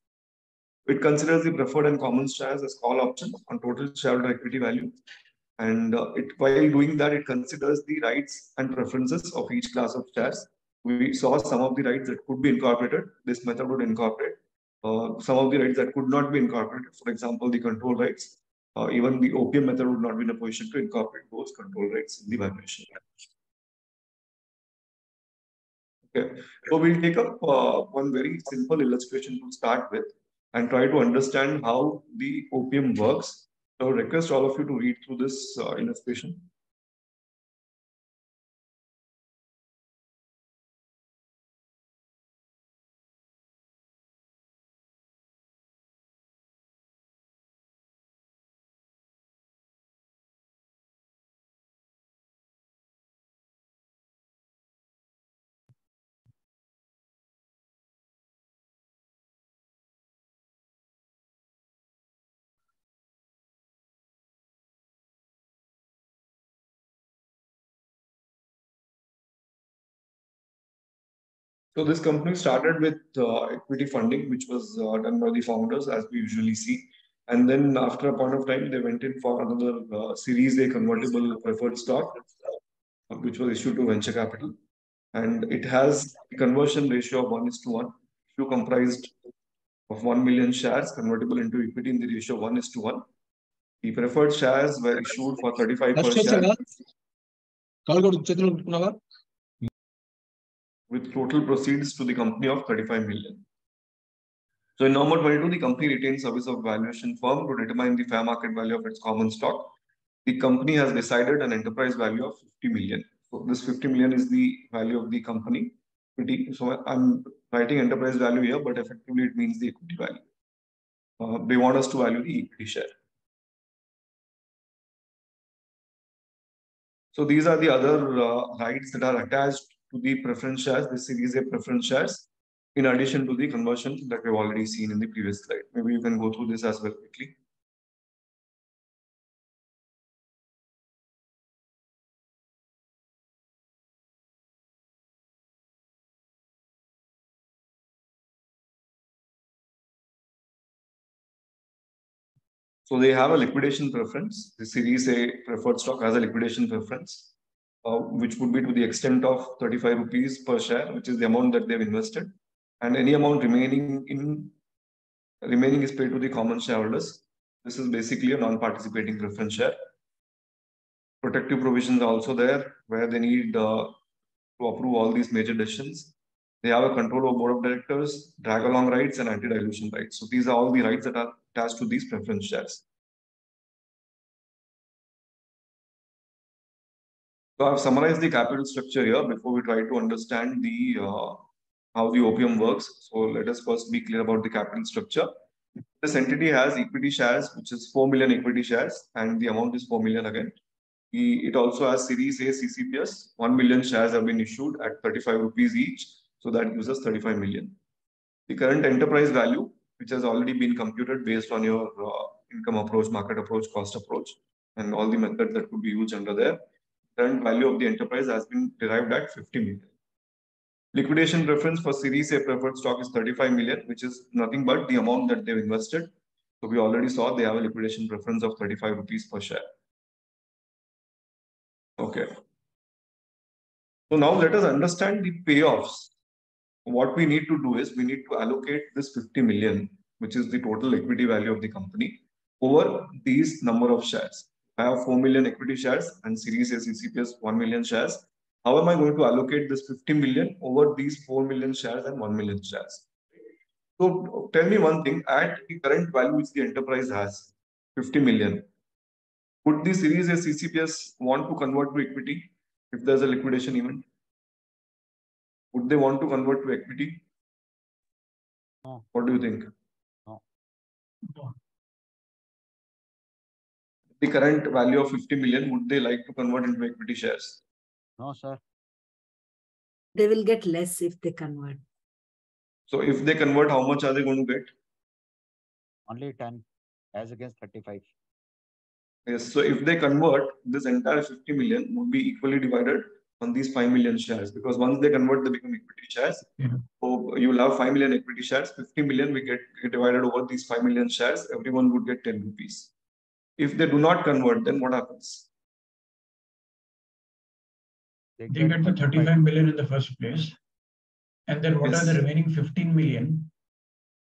It considers the preferred and common shares as call options on total shareholder equity value. And uh, it, while doing that, it considers the rights and preferences of each class of shares. We saw some of the rights that could be incorporated. This method would incorporate. Uh, some of the rights that could not be incorporated, for example, the control rights, uh, even the OPM method would not be in a position to incorporate those control rights in the valuation. Okay, so we'll take up uh, one very simple illustration to start with and try to understand how the OPM works. So I request all of you to read through this uh, illustration. So this company started with uh, equity funding, which was uh, done by the founders, as we usually see. And then after a point of time, they went in for another uh, Series A convertible preferred stock, uh, which was issued to venture capital. And it has a conversion ratio of 1 is to 1. Issue comprised of 1 million shares convertible into equity in the ratio 1 is to 1. The preferred shares were issued for 35 per share. With total proceeds to the company of 35 million. So in November 22, the company retained service of valuation firm to determine the fair market value of its common stock. The company has decided an enterprise value of 50 million. So this 50 million is the value of the company. So I'm writing enterprise value here, but effectively it means the equity value. Uh, they want us to value the equity share. So these are the other uh, rights that are attached to the preference shares, the Series A preference shares, in addition to the conversion that we've already seen in the previous slide. Maybe you can go through this as well quickly. So they have a liquidation preference. The Series A preferred stock has a liquidation preference uh, which would be to the extent of 35 rupees per share, which is the amount that they've invested. And any amount remaining in remaining is paid to the common shareholders. This is basically a non-participating preference share. Protective provisions are also there where they need uh, to approve all these major decisions. They have a control over board of directors, drag along rights, and anti-dilution rights. So these are all the rights that are attached to these preference shares. So I've summarized the capital structure here before we try to understand the uh, how the OPM works. So let us first be clear about the capital structure. This entity has equity shares, which is 4 million equity shares, and the amount is 4 million again. It also has Series A CCPS. 1 million shares have been issued at 35 rupees each. So that gives us 35 million. The current enterprise value, which has already been computed based on your uh, income approach, market approach, cost approach, and all the methods that could be used under there current value of the enterprise has been derived at 50 million. Liquidation preference for Series A preferred stock is 35 million, which is nothing but the amount that they've invested. So we already saw they have a liquidation preference of 35 rupees per share. Okay. So now let us understand the payoffs. What we need to do is we need to allocate this 50 million, which is the total equity value of the company, over these number of shares. I have 4 million equity shares and Series A CCPS 1 million shares. How am I going to allocate this 50 million over these 4 million shares and 1 million shares? So tell me one thing, at the current value which the enterprise has, 50 million, would the Series A CCPS want to convert to equity if there's a liquidation event? Would they want to convert to equity? No. What do you think? No. The current value of 50 million, would they like to convert into equity shares? No, sir. They will get less if they convert. So if they convert, how much are they going to get? Only 10 as against 35. Yes, so if they convert, this entire 50 million would be equally divided on these 5 million shares because once they convert, they become equity shares. Yeah. So you will have 5 million equity shares, 50 million we get get divided over these 5 million shares, everyone would get 10 rupees. If they do not convert, then what happens? They get the 35 million in the first place. And then what are the remaining 15 million?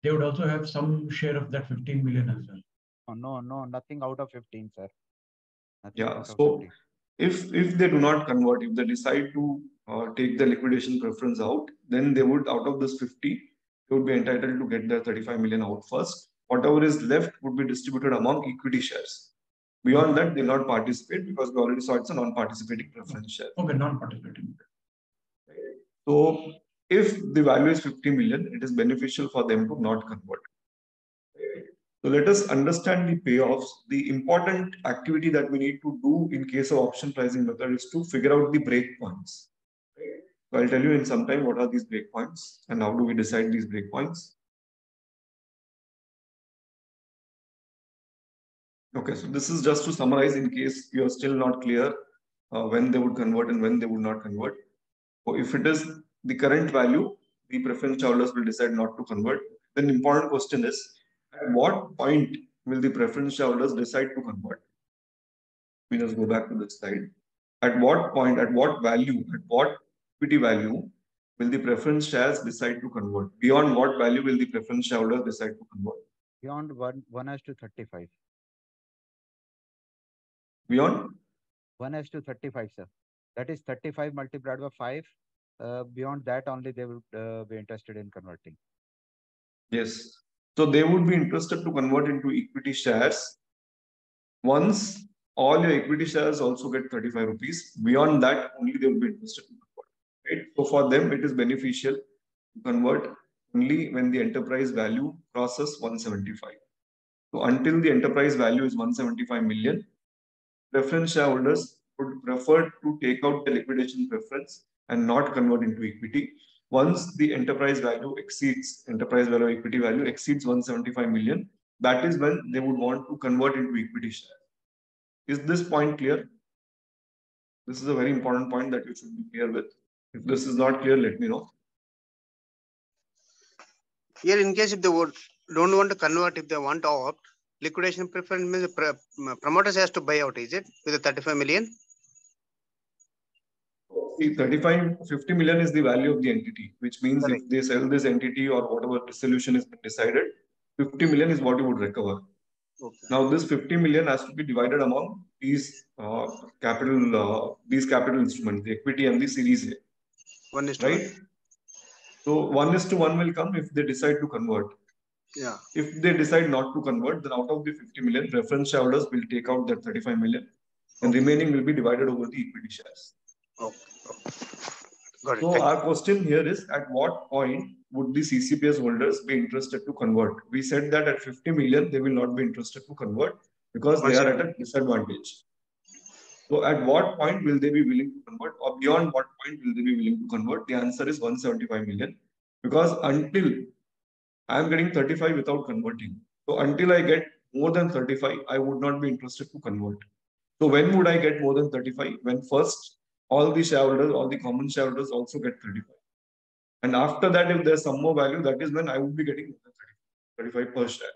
They would also have some share of that 15 million as well. Oh, no, no, nothing out of 15, sir. Nothing Yeah, so if if they do not convert, if they decide to uh, take the liquidation preference out, then they would out of this 50, they would be entitled to get their 35 million out first. Whatever is left would be distributed among equity shares. Beyond that, they'll not participate because we already saw it's a non-participating preference share. Okay, non-participating. So if the value is 50 million, it is beneficial for them to not convert. So let us understand the payoffs. The important activity that we need to do in case of option pricing method is to figure out the breakpoints. So I'll tell you in some time what are these breakpoints and how do we decide these breakpoints. Okay, so this is just to summarize in case you are still not clear uh, when they would convert and when they would not convert. So if it is the current value, the preference shareholders will decide not to convert. Then important question is, at what point will the preference shareholders decide to convert? We just go back to the slide. At what point, at what value, at what equity value will the preference shares decide to convert? Beyond what value will the preference shareholders decide to convert? Beyond 1, 1 has to 35. Beyond 1 has to 35, sir. That is 35 multiplied by 5. Uh, beyond that, only they would uh, be interested in converting. Yes. So they would be interested to convert into equity shares. Once all your equity shares also get 35 rupees, beyond that, only they would be interested to convert. Right? So for them, it is beneficial to convert only when the enterprise value crosses 175. So until the enterprise value is 175 million, preference shareholders would prefer to take out the liquidation preference and not convert into equity. Once the enterprise value exceeds, enterprise value equity value exceeds 175 million, that is when they would want to convert into equity share. Is this point clear? This is a very important point that you should be clear with. If this is not clear, let me know. Here, in case if they would, don't want to convert, if they want to opt, liquidation preference means promoters has to buy out, is it, with the 35 million? See, 35, 50 million is the value of the entity, which means Correct. if they sell this entity or whatever dissolution been decided, 50 million is what you would recover. Okay. Now, this 50 million has to be divided among these uh, capital, uh, these capital instruments, the equity and the series A, One is to right? So one is to one will come if they decide to convert. Yeah. If they decide not to convert, then out of the 50 million, preference shareholders will take out that 35 million, and remaining will be divided over the equity shares. Okay. okay. Got it. So Thank our question here is, at what point would the CCPS holders be interested to convert? We said that at 50 million, they will not be interested to convert because they are at a disadvantage. So at what point will they be willing to convert or beyond what point will they be willing to convert? The answer is 175 million because until I am getting 35 without converting. So until I get more than 35, I would not be interested to convert. So when would I get more than 35? When first all the shareholders, all the common shareholders also get 35. And after that, if there's some more value, that is when I would be getting 35 per share.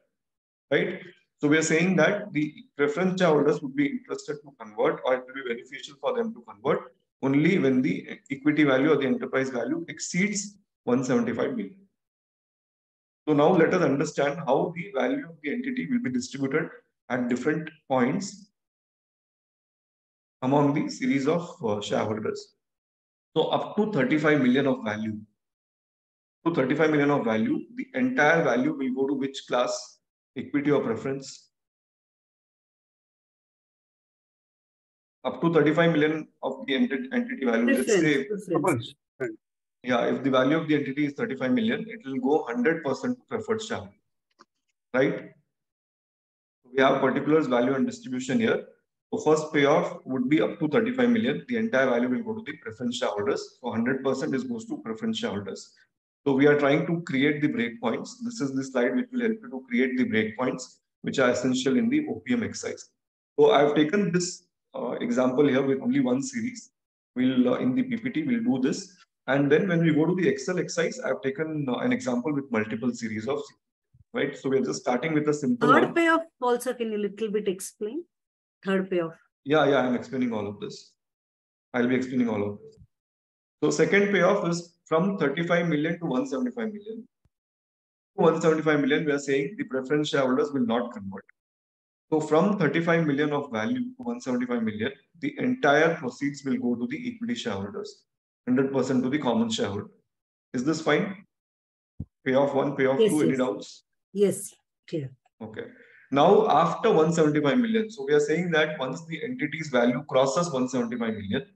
Right? So we are saying that the preference shareholders would be interested to convert or it will be beneficial for them to convert only when the equity value or the enterprise value exceeds 175 million. So now let us understand how the value of the entity will be distributed at different points among the series of uh, shareholders. So up to 35 million of value. To 35 million of value, the entire value will go to which class? Equity or preference? Up to 35 million of the entity value. Let's say Preference, preference. Yeah, if the value of the entity is 35 million, it will go 100% to preferred shareholder. Right? We have particulars, value, and distribution here. So first payoff would be up to 35 million. The entire value will go to the preference shareholders. So 100% is goes to preference shareholders. So we are trying to create the breakpoints. This is the slide which will help you to create the breakpoints, which are essential in the OPM exercise. So I've taken this uh, example here with only one series. We'll uh, in the PPT we'll do this, and then when we go to the Excel exercise, I've taken uh, an example with multiple series of right. So we're just starting with a simple Third one. payoff also, can you little bit explain? Third payoff. Yeah, yeah, I'm explaining all of this. I'll be explaining all of this. So second payoff is from 35 million to 175 million. 175 million, we are saying the preference shareholders will not convert. So from 35 million of value to 175 million, the entire proceeds will go to the equity shareholders, 100% to the common shareholder. Is this fine? Payoff one, payoff Yes, two, any yes. doubts? Yes, clear. Okay. Now, after 175 million, so we are saying that once the entity's value crosses 175 million,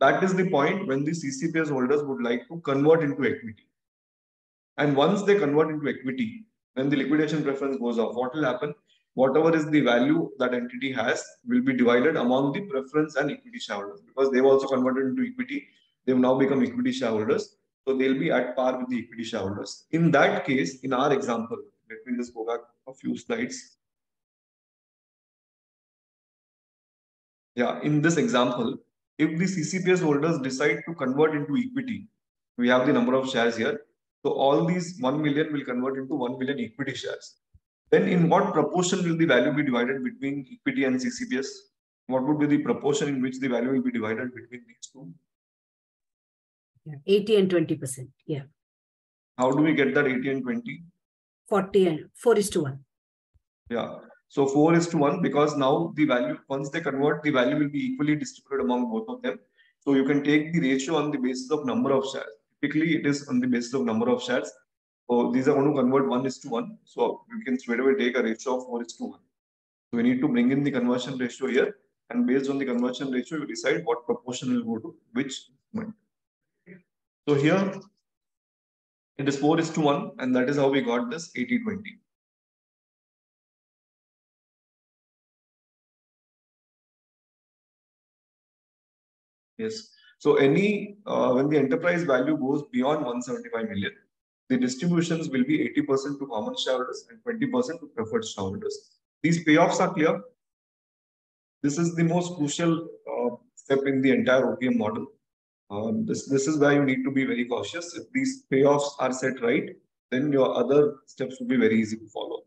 that is the point when the CCPS holders would like to convert into equity. And once they convert into equity, when the liquidation preference goes off, what will happen? Whatever is the value that entity has will be divided among the preference and equity shareholders because they've also converted into equity. They've now become equity shareholders. So they'll be at par with the equity shareholders. In that case, in our example, let me just go back a few slides. Yeah, in this example, if the CCPS holders decide to convert into equity, we have the number of shares here. So all these 1 million will convert into 1 million equity shares. Then in what proportion will the value be divided between equity and CCPS? What would be the proportion in which the value will be divided between these two? Yeah, 80 and 20%. Yeah, How do we get that 80 and 20? 40 and 4 is to 1. Yeah. So 4 is to 1 because now the value, once they convert, the value will be equally distributed among both of them. So you can take the ratio on the basis of number of shares. Typically, it is on the basis of number of shares. So these are going to convert 1 is to 1. So you can straight away take a ratio of 4 is to 1. So we need to bring in the conversion ratio here. And based on the conversion ratio, you decide what proportion will go to which instrument. So here, it is 4 is to 1. And that is how we got this 80 20. Yes. So any uh, when the enterprise value goes beyond 175 million, the distributions will be 80% to common shareholders and 20% to preferred shareholders. These payoffs are clear. This is the most crucial uh, step in the entire OPM model. Um, this, this is where you need to be very cautious. If these payoffs are set right, then your other steps will be very easy to follow.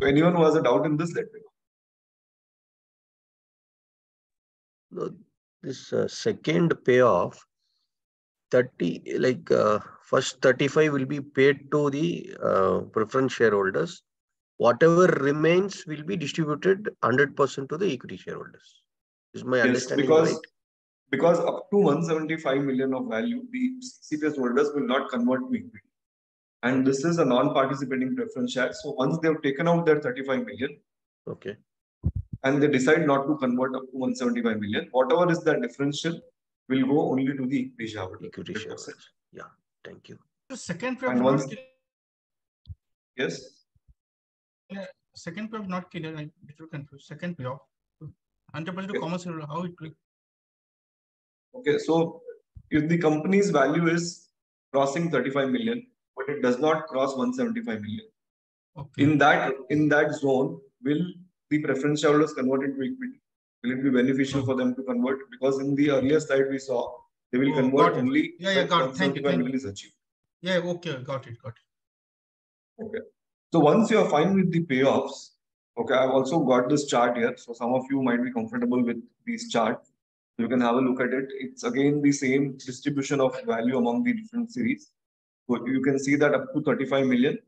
So anyone who has a doubt in this, let me know. No, this uh, second payoff, 30, like uh, first 35 will be paid to the uh, preference shareholders. Whatever remains will be distributed 100% to the equity shareholders. Is my Yes, understanding because right? Because up to 175 million of value, the CPS holders will not convert to equity. And this is a non-participating preference share. So once they have taken out their 35 million Okay. and they decide not to convert up to 175 million, whatever is the differential will go only to the equity shareholder. Equity 100%. Yeah, thank you. The second payoff And not once- clear. Yes. Second payoff not clear. I'm a little confused. Second payoff. Enterprise to Yes. common shareholder, how it will. Okay, so if the company's value is crossing 35 million, but it does not cross 175 million, Okay. in that in that zone, will the preference shareholders convert into equity? Will it be beneficial for them to convert? Because in the earlier slide we saw they will Oh, convert only Yeah, yeah, got it. Thank you, 175 thank million is achieved. Yeah, okay, got it, got it. Okay. So once you are fine with the payoffs, okay, I've also got this chart here. So some of you might be comfortable with these charts. You can have a look at it. It's again the same distribution of value among the different series. You can see that up to 35 million,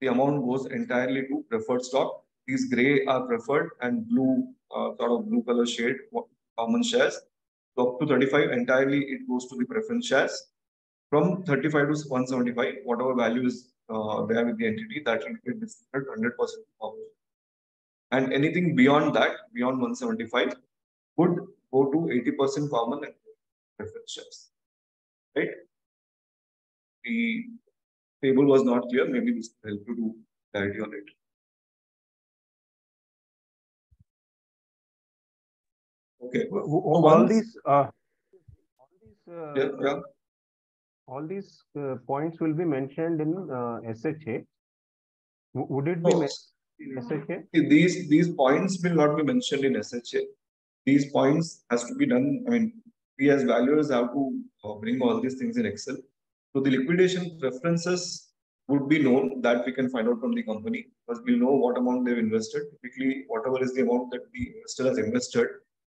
the amount goes entirely to preferred stock. These gray are preferred and blue, uh, sort of blue color shade, common shares. So up to 35 entirely it goes to the preference shares. From 35 to 175, whatever value is uh, there with the entity, that will get distributed 100% common. And anything beyond that, beyond 175, would go to 80% common and preference. Right? the table was not clear, maybe this will help you to clarity on it. Okay. all these uh, all these uh, Yeah, yeah. all these uh, points will be mentioned in uh, SHA. W- would it be No. mentioned in SHA? These, these points will not be mentioned in SHA. These points has to be done, I mean, we as valuers have to uh, bring all these things in Excel. So the liquidation preferences would be known that we can find out from the company because we'll know what amount they've invested. Typically, whatever is the amount that the investor has invested,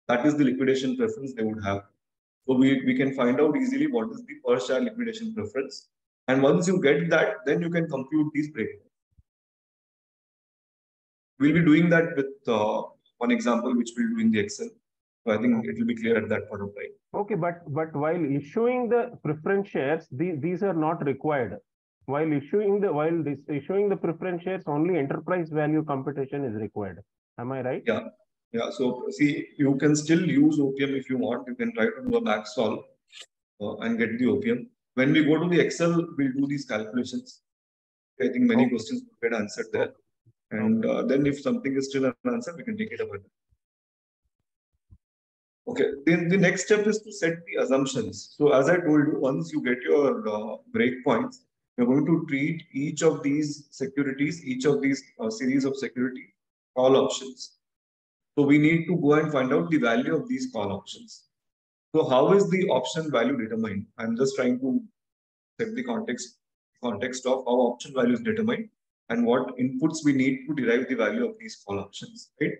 that is the liquidation preference they would have. So we, we can find out easily what is the per share liquidation preference. And once you get that, then you can compute these breakdowns. We'll be doing that with uh, one example, which we'll do in the Excel. So I think it will be clear at that point of time. Okay, but but while issuing the preference shares, these these are not required. While issuing the while this issuing the preference shares, only enterprise value computation is required. Am I right? Yeah, yeah. So see, you can still use OPM if you want. You can try to do a back solve uh, and get the OPM. When we go to the Excel, we'll do these calculations. I think many questions will get answered there. And uh, then if something is still unanswered, we can take it up. Okay, then the next step is to set the assumptions. So as I told you, once you get your uh, breakpoints, you're going to treat each of these securities, each of these uh, series of security call options. So we need to go and find out the value of these call options. So how is the option value determined? I'm just trying to set the context context of how option value is determined and what inputs we need to derive the value of these call options. Right?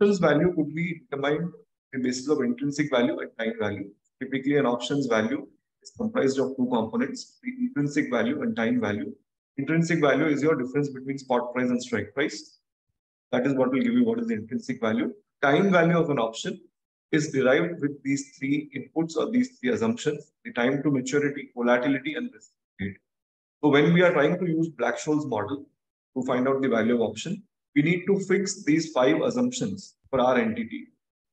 Options value could be determined the basis of intrinsic value and time value. Typically, an options value is comprised of two components: the intrinsic value and time value. Intrinsic value is your difference between spot price and strike price. That is what will give you what is the intrinsic value. Time value of an option is derived with these three inputs or these three assumptions, the time to maturity, volatility, and risk rate. So when we are trying to use Black-Scholes model to find out the value of option, we need to fix these five assumptions for our entity.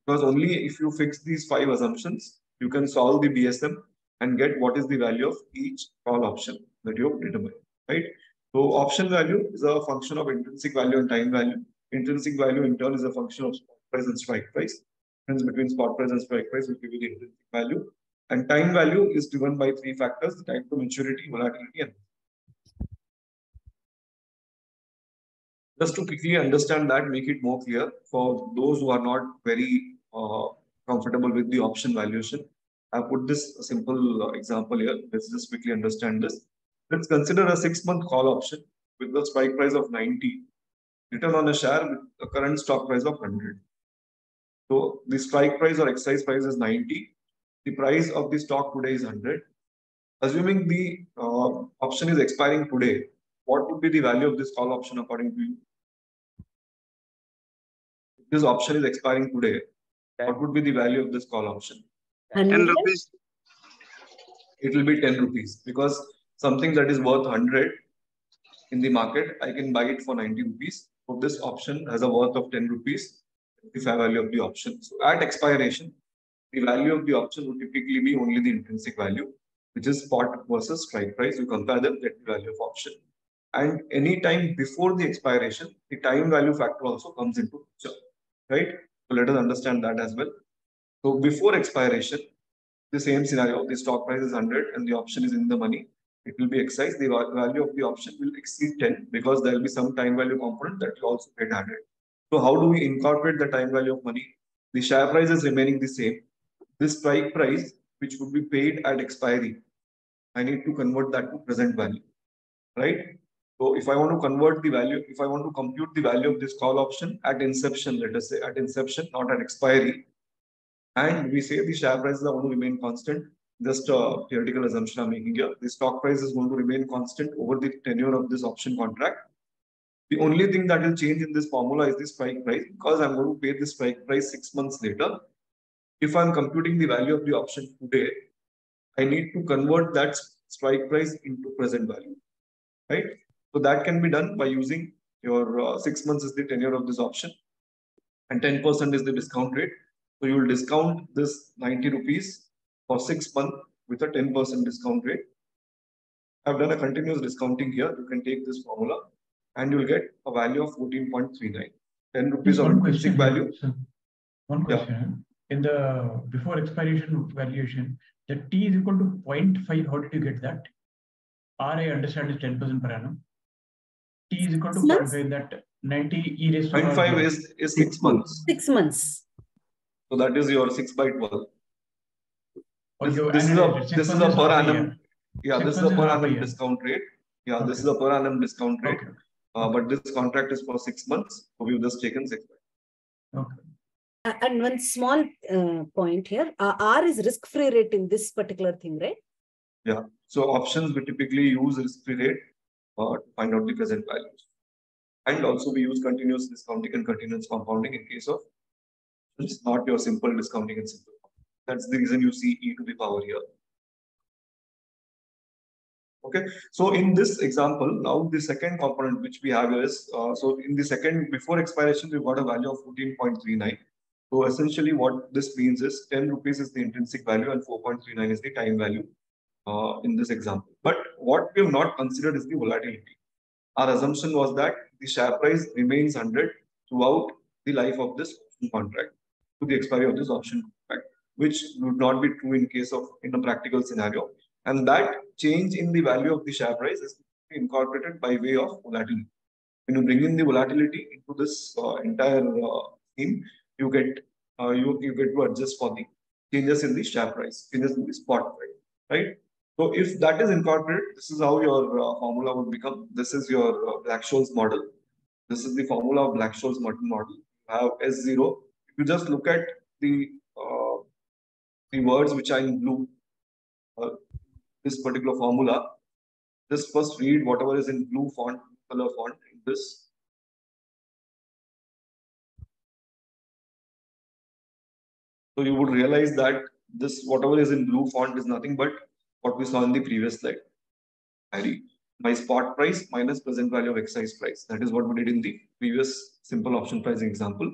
Because only if you fix these five assumptions, you can solve the BSM and get what is the value of each call option that you have determined, right? So option value is a function of intrinsic value and time value. Intrinsic value in turn is a function of spot price and strike price. Difference between spot price and strike price will give you the intrinsic value. And time value is driven by three factors, the time to maturity, volatility, and just to quickly understand that, make it more clear for those who are not very comfortable with the option valuation. I put this simple uh, example here. Let's just quickly understand this. Let's consider a six month call option with the strike price of 90, written on a share with a current stock price of 100. So the strike price or exercise price is 90. The price of the stock today is 100. Assuming the uh, option is expiring today, what would be the value of this call option according to you? This option is expiring today, what would be the value of this call option? 10 rupees. It will be 10 rupees because something that is worth 100 in the market, I can buy it for 90 rupees. So this option has a worth of 10 rupees, the fair value of the option. So at expiration, the value of the option would typically be only the intrinsic value, which is spot versus strike price. You compare them, get the value of option. And any time before the expiration, the time value factor also comes into picture, right? So let us understand that as well. So before expiration, the same scenario, the stock price is 100 and the option is in the money. It will be excised. The value of the option will exceed 10 because there will be some time value component that will also get added. So how do we incorporate the time value of money? The share price is remaining the same. This strike price, which would be paid at expiry, I need to convert that to present value, right? So if I want to convert the value, if I want to compute the value of this call option at inception, let us say at inception, not at expiry, and we say the share prices are going to remain constant, just a theoretical assumption I'm making here. The stock price is going to remain constant over the tenure of this option contract. The only thing that will change in this formula is the strike price because I'm going to pay the strike price six months later. If I'm computing the value of the option today, I need to convert that strike price into present value, right? So that can be done by using your uh, six months is the tenure of this option and 10% is the discount rate. So you will discount this 90 rupees for six months with a 10% discount rate. I've done a continuous discounting here. You can take this formula and you'll get a value of 14.39. 10 rupees of intrinsic value. sir. One Yeah. question. In the before expiration valuation, the T is equal to 0.5. How did you get that? R I understand is 10% per annum. T is equal to Six 0.5, that 90 e raised to 0.5 zero. is, is six months. Six months. So that is your 6 by 12. This, this is a analyze it. Six this is a per annum. year. Yeah, Six this is a per annum year. discount rate. Yeah, this is a per annum discount rate. Okay. Uh, but this contract is for six months. So we've just taken six. Okay. Uh, and one small uh, point here. Uh, R is risk-free rate in this particular thing, right? Yeah. So options we typically use risk-free rate uh, to find out the present values. And also we use continuous discounting and continuous compounding in case of it's not your simple discounting and simple. That's the reason you see e to the power here. Okay, so in this example, now the second component which we have is, uh, so in the second, before expiration, we've got a value of 14.39. So essentially what this means is 10 rupees is the intrinsic value and 4.39 is the time value uh, in this example. But what we have not considered is the volatility. Our assumption was that the share price remains 100 throughout the life of this contract to the expiry of this option contract, which would not be true in case of in a practical scenario. And that change in the value of the share price is incorporated by way of volatility. When you bring in the volatility into this uh, entire uh, scheme, you get uh, you, you get to adjust for the changes in the share price, changes in the spot price, right? So if that is incorporated, this is how your uh, formula would become. This is your uh, Black-Scholes model. This is the formula of Black-Scholes model. model. You have S0. If you just look at the uh, the words which are in blue, uh, this particular formula, just first read whatever is in blue font, color font in this. So you would realize that this whatever is in blue font is nothing but what we saw in the previous slide. I read my spot price minus present value of excise price. That is what we did in the previous simple option pricing example.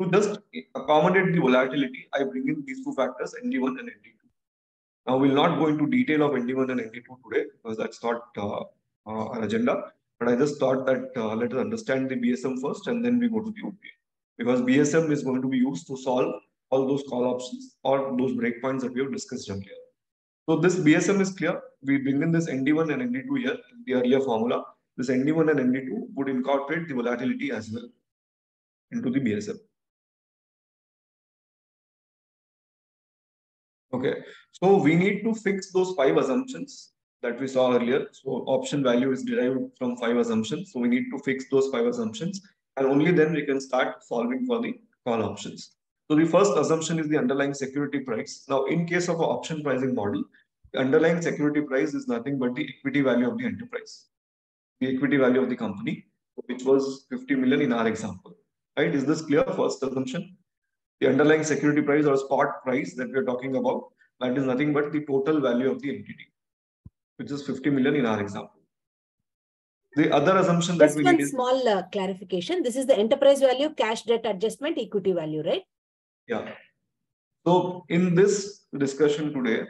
To just accommodate the volatility, I bring in these two factors, ND1 and ND2. Now, we'll not go into detail of ND1 and ND2 today because that's not uh, uh, our agenda. But I just thought that uh, let us understand the BSM first and then we go to the OPA. Because BSM is going to be used to solve all those call options or those breakpoints that we have discussed earlier. So this BSM is clear. We bring in this ND1 and ND2 here the earlier formula. This ND1 and ND2 would incorporate the volatility as well into the BSM. Okay, so we need to fix those five assumptions that we saw earlier. So option value is derived from five assumptions. So we need to fix those five assumptions and only then we can start solving for the call options. So the first assumption is the underlying security price. Now, in case of an option pricing model, the underlying security price is nothing but the equity value of the enterprise, the equity value of the company, which was 50 million in our example. Right? Is this clear? First assumption. The underlying security price or spot price that we're talking about, that is nothing but the total value of the entity, which is 50 million in our example. The other assumption that Just we one need is small uh, clarification. This is the enterprise value, cash debt adjustment, equity value, right? Yeah. So in this discussion today,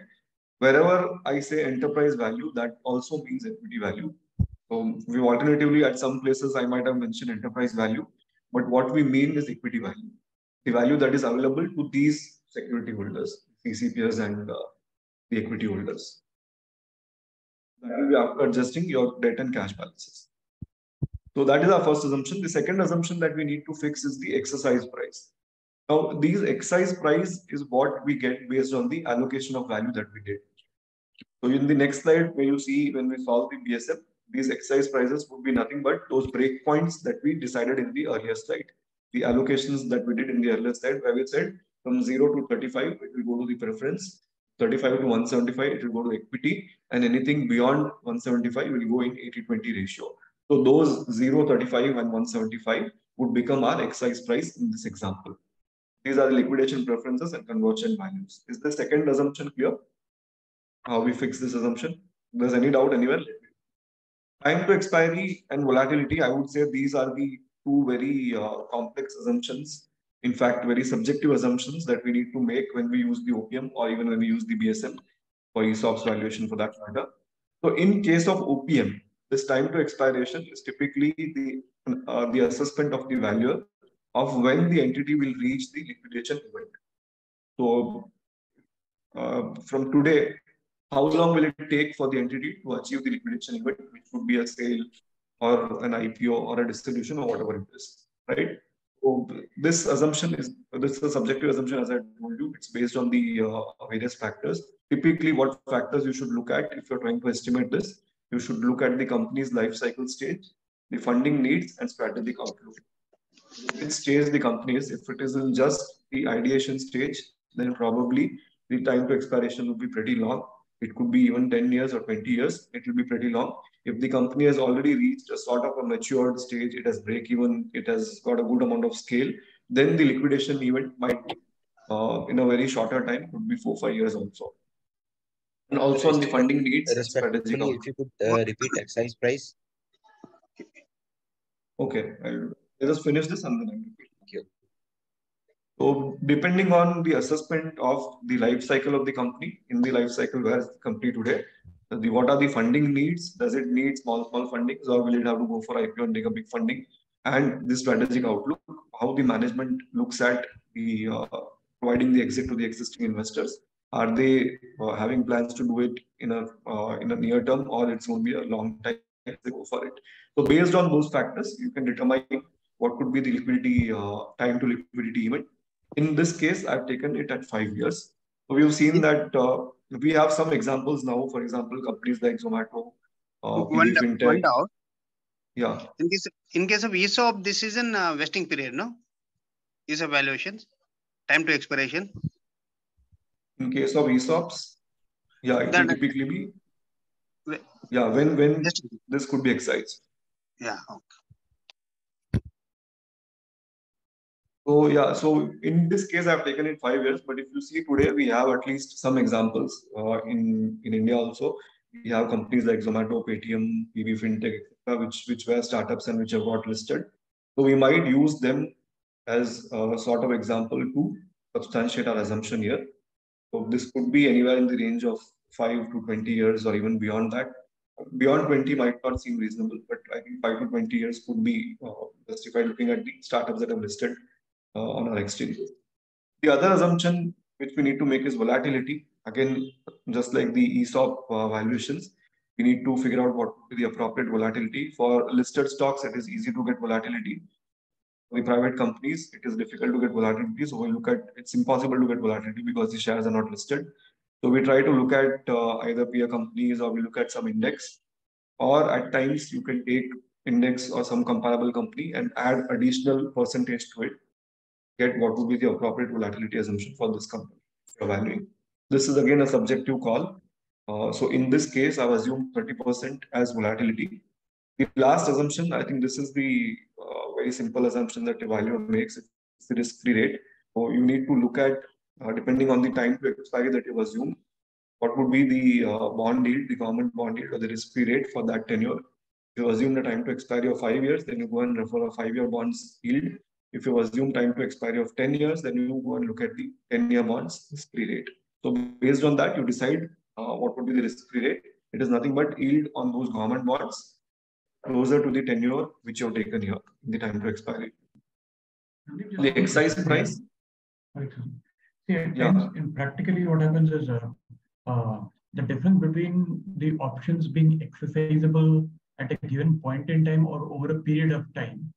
wherever I say enterprise value, that also means equity value. So we alternatively at some places I might have mentioned enterprise value, but what we mean is equity value, the value that is available to these security holders, CCPs and uh, the equity holders. That will be after adjusting your debt and cash balances. So that is our first assumption. The second assumption that we need to fix is the exercise price. Now, these excise price is what we get based on the allocation of value that we did. So in the next slide, where you see when we solve the BSM, these excise prices would be nothing but those breakpoints that we decided in the earlier slide. The allocations that we did in the earlier slide, where we said from 0 to 35, it will go to the preference, 35 to 175, it will go to equity, and anything beyond 175 will go in 80-20 ratio. So those 0, 35 and 175 would become our excise price in this example. These are the liquidation preferences and conversion values. Is the second assumption clear? How we fix this assumption? There's any doubt anywhere? Time to expiry and volatility, I would say these are the two very uh, complex assumptions. In fact, very subjective assumptions that we need to make when we use the OPM or even when we use the BSM for ESOP's valuation for that matter. So in case of OPM, this time to expiration is typically the uh, the assessment of the value of when the entity will reach the liquidation event. So uh, from today, how long will it take for the entity to achieve the liquidation event, which would be a sale or an IPO or a distribution or whatever it is, right? So this assumption is this is a subjective assumption, as I told you. It's based on the uh, various factors. Typically, what factors you should look at if you're trying to estimate this? You should look at the company's life cycle stage, the funding needs, and strategic outlook. Which stage the company is? If it is in just the ideation stage, then probably the time to expiration will be pretty long. It could be even 10 years or 20 years. It will be pretty long. If the company has already reached a sort of a matured stage, it has break even, it has got a good amount of scale, then the liquidation event might, uh, in a very shorter time, could be four, five years also. And also on the funding needs, Respectfully, if you could uh, repeat exercise price. Okay, I'll let us finish this and then I'll repeat. Thank you. So depending on the assessment of the life cycle of the company, in the life cycle, where is the company today? The, what are the funding needs? Does it need small, small fundings or will it have to go for IPO and take a big funding? And the strategic outlook, how the management looks at the uh, providing the exit to the existing investors. Are they uh, having plans to do it in a uh, in a near term or it's going to be a long time they go for it? So based on those factors, you can determine what could be the liquidity uh, time to liquidity event. In this case, I've taken it at five years. So we've seen that uh, we have some examples now. For example, companies like Zomato, uh, One, Fintech. one doubt. Yeah, In case, in case of ESOP, this is an uh, vesting period, no? ESOP valuations, time to expiration. in case of ESOPs, yeah, it will typically be yeah when when this could be excised. yeah, okay. So yeah, so in this case, I've taken it five years. But if you see today, we have at least some examples uh, in in India also. We have companies like Zomato, Paytm, PB Fintech, which which were startups and which have got listed. So we might use them as a sort of example to substantiate our assumption here. So this could be anywhere in the range of five to twenty years, or even beyond that. Beyond twenty might not seem reasonable, but I think five to twenty years could be uh, justified looking at the startups that have listed on our exchange. The other assumption which we need to make is volatility. Again, just like the ESOP uh, valuations, we need to figure out what the appropriate volatility. For listed stocks, it is easy to get volatility. For the private companies, it is difficult to get volatility. So we look at it's impossible to get volatility because the shares are not listed. So we try to look at uh, either peer companies or we look at some index, or at times you can take index or some comparable company and add additional percentage to it get what would be the appropriate volatility assumption for this company you're valuing. This is again a subjective call. Uh, so in this case, I've assumed 30% as volatility. The last assumption, I think this is the uh, very simple assumption that Evaluator makes. It's the risk-free rate. So you need to look at, uh, depending on the time to expiry that you've assumed, what would be the uh, bond yield, the government bond yield or the risk-free rate for that tenure. If you assume the time to expiry of five years, then you go and refer a five-year bonds yield if you assume time to expiry of 10 years, then you go and look at the 10-year bonds risk-free rate. So based on that, you decide uh, what would be the risk-free rate. It is nothing but yield on those government bonds closer to the tenure which you have taken here in the time to expiry. The excise price, Right. See, at Yeah. in practically what happens is uh, uh, the difference between the options being exercisable at a given point in time or over a period of time,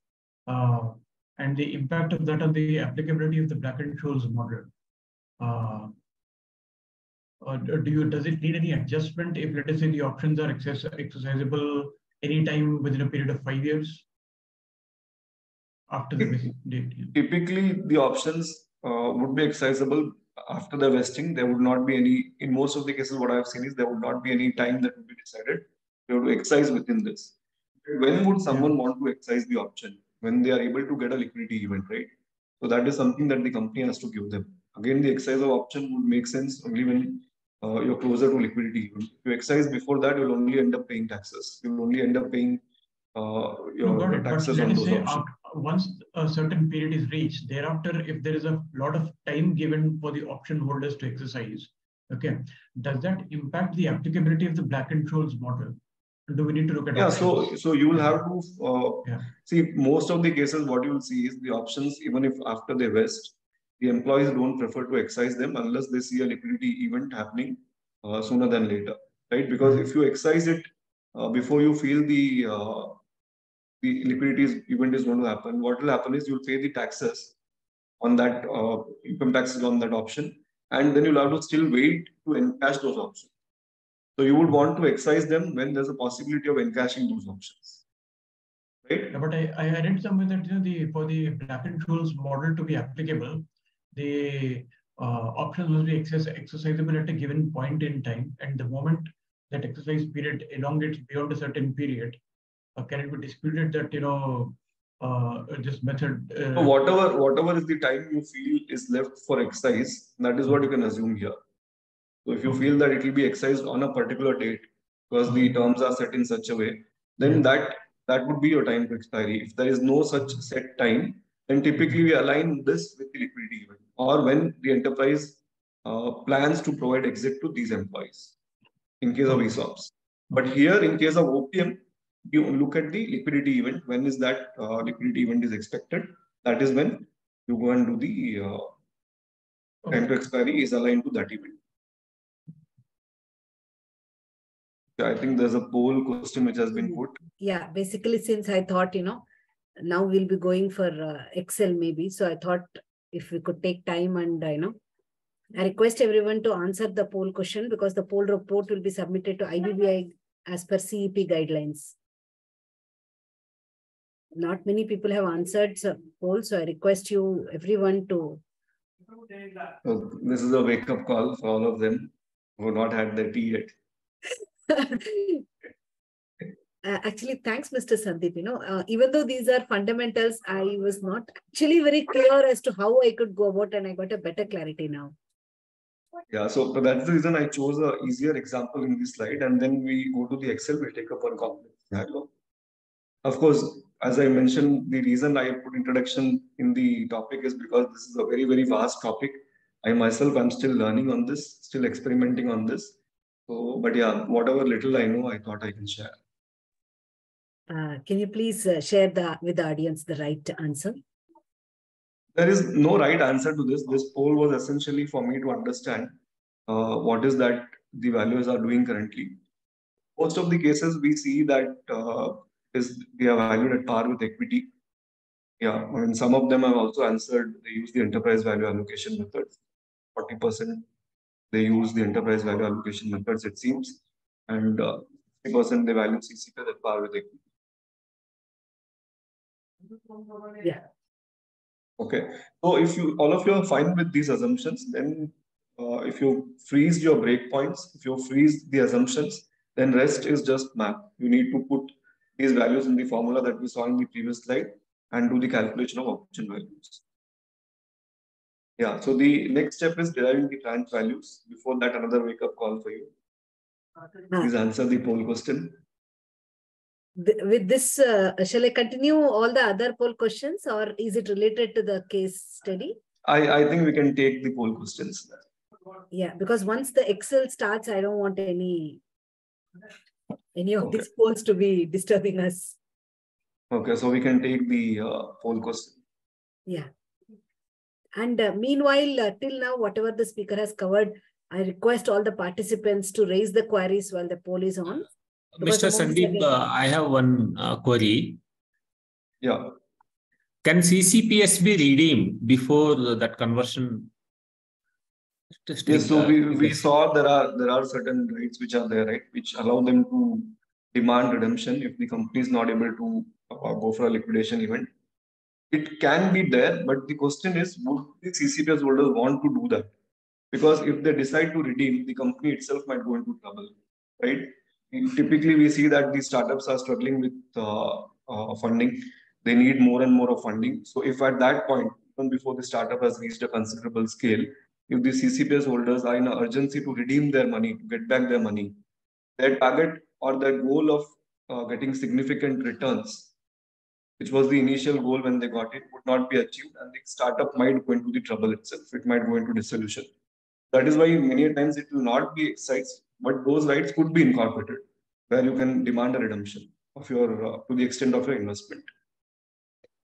uh, and the impact of that on the applicability of the Black and Scholes model. Uh, uh, do you does it need any adjustment if let us say the options are access, exercisable anytime within a period of five years after the vesting date? yeah. typically the options uh, would be exercisable after the vesting. There would not be any, in most of the cases, what I've seen is there would not be any time that would be decided. You have to excise within this. When would someone want to excise the option? When they are able to get a liquidity event, right? So that is something that the company has to give them. Again, the exercise of option would make sense only when uh, you're closer to liquidity. If you excise before that, you'll only end up paying taxes. You'll only end up paying uh, your. But taxes on those options. once a certain period is reached, thereafter, if there is a lot of time given for the option holders to exercise, Okay, does that impact the applicability of the Black and Scholes model? Do we need to look at Yeah, options? so so you will have to uh, Yeah. see most of the cases. What you will see is the options, even if after they vest, the employees don't prefer to exercise them unless they see a liquidity event happening uh, sooner than later, right? Because if you exercise it uh, before you feel the uh, the liquidity event is going to happen, what will happen is you'll pay the taxes on that uh, income taxes on that option, and then you'll have to still wait to encash those options. So you would want to excise them when there's a possibility of encashing those options. Right? Yeah, but I, I read somewhere that, you know, the, for the Black Scholes model to be applicable, the uh, options must be exercise, exercisable at a given point in time. And the moment that exercise period elongates beyond a certain period, uh, can it be disputed that, you know, uh, this method? So Uh, whatever whatever is the time you feel is left for exercise, that is what you can assume here. So if you feel that it will be exercised on a particular date because the terms are set in such a way, then that that would be your time to expiry. If there is no such set time, then typically we align this with the liquidity event or when the enterprise uh, plans to provide exit to these employees in case of ESOPs. But here, in case of OPM, you look at the liquidity event. When is that uh, liquidity event is expected? That is when you go and do the uh, time to expiry is aligned to that event. I think there's a poll question which has been put. Yeah, basically, since I thought, you know, now we'll be going for uh, Excel maybe. So I thought if we could take time and, uh, you know, I request everyone to answer the poll question because the poll report will be submitted to IBBI as per CEP guidelines. Not many people have answered the poll, so I request you, everyone to, So this is a wake up call for all of them who have not had their tea yet. *laughs* Uh, actually, thanks, Mr. Sandeep. You know, uh, even though these are fundamentals, I was not actually very clear as to how I could go about, and I got a better clarity now. Yeah, so that's the reason I chose a easier example in this slide, and then we go to the Excel. We'll take up one complex scenario. Of course, as I mentioned, the reason I put introduction in the topic is because this is a very very vast topic. I myself am still learning on this, still experimenting on this. So, but yeah, whatever little I know, I thought I can share. Uh, can you please uh, share the with the audience the right answer? There is no right answer to this. This poll was essentially for me to understand uh, what is that the values are doing currently. Most of the cases we see that uh, is they are valued at par with equity. Yeah, mean some of them have also answered. They use the enterprise value allocation methods. Forty percent they use the enterprise value allocation methods. It seems, and uh, percent they value CCP at par with equity. Yeah. Okay. So if you all of you are fine with these assumptions, then uh, if you freeze your breakpoints, if you freeze the assumptions, then rest is just math. You need to put these values in the formula that we saw in the previous slide and do the calculation of option values. Yeah, so the next step is deriving the branch values. Before that, another wake up call for you. Please answer the poll question. Th- With this, uh, shall I continue all the other poll questions, or is it related to the case study? I, I think we can take the poll questions. Yeah, because once the Excel starts, I don't want any any of these polls to be disturbing us. Okay, so we can take the uh, poll question. Yeah. And uh, meanwhile, uh, till now, whatever the speaker has covered, I request all the participants to raise the queries while the poll is on. Mr. some Sandeep, these uh, I have one uh, query. Yeah. Can CCPS be redeemed before that conversion? testing, Yes, so we, we saw there are there are certain rights which are there, right, which allow them to demand redemption if the company is not able to uh, go for a liquidation event. It can be there, but the question is, would the CCPS holders want to do that? Because if they decide to redeem, the company itself might go into trouble, right? And Typically, we see that these startups are struggling with uh, uh, funding. They need more and more of funding. So if at that point, even before the startup has reached a considerable scale, if the CCPS holders are in an urgency to redeem their money, to get back their money, their target or their goal of uh, getting significant returns, which was the initial goal when they got it, would not be achieved, and the startup might go into the trouble itself. It might go into dissolution. That is why many times it will not be exercised, but those rights could be incorporated, where you can demand a redemption of your uh, to the extent of your investment.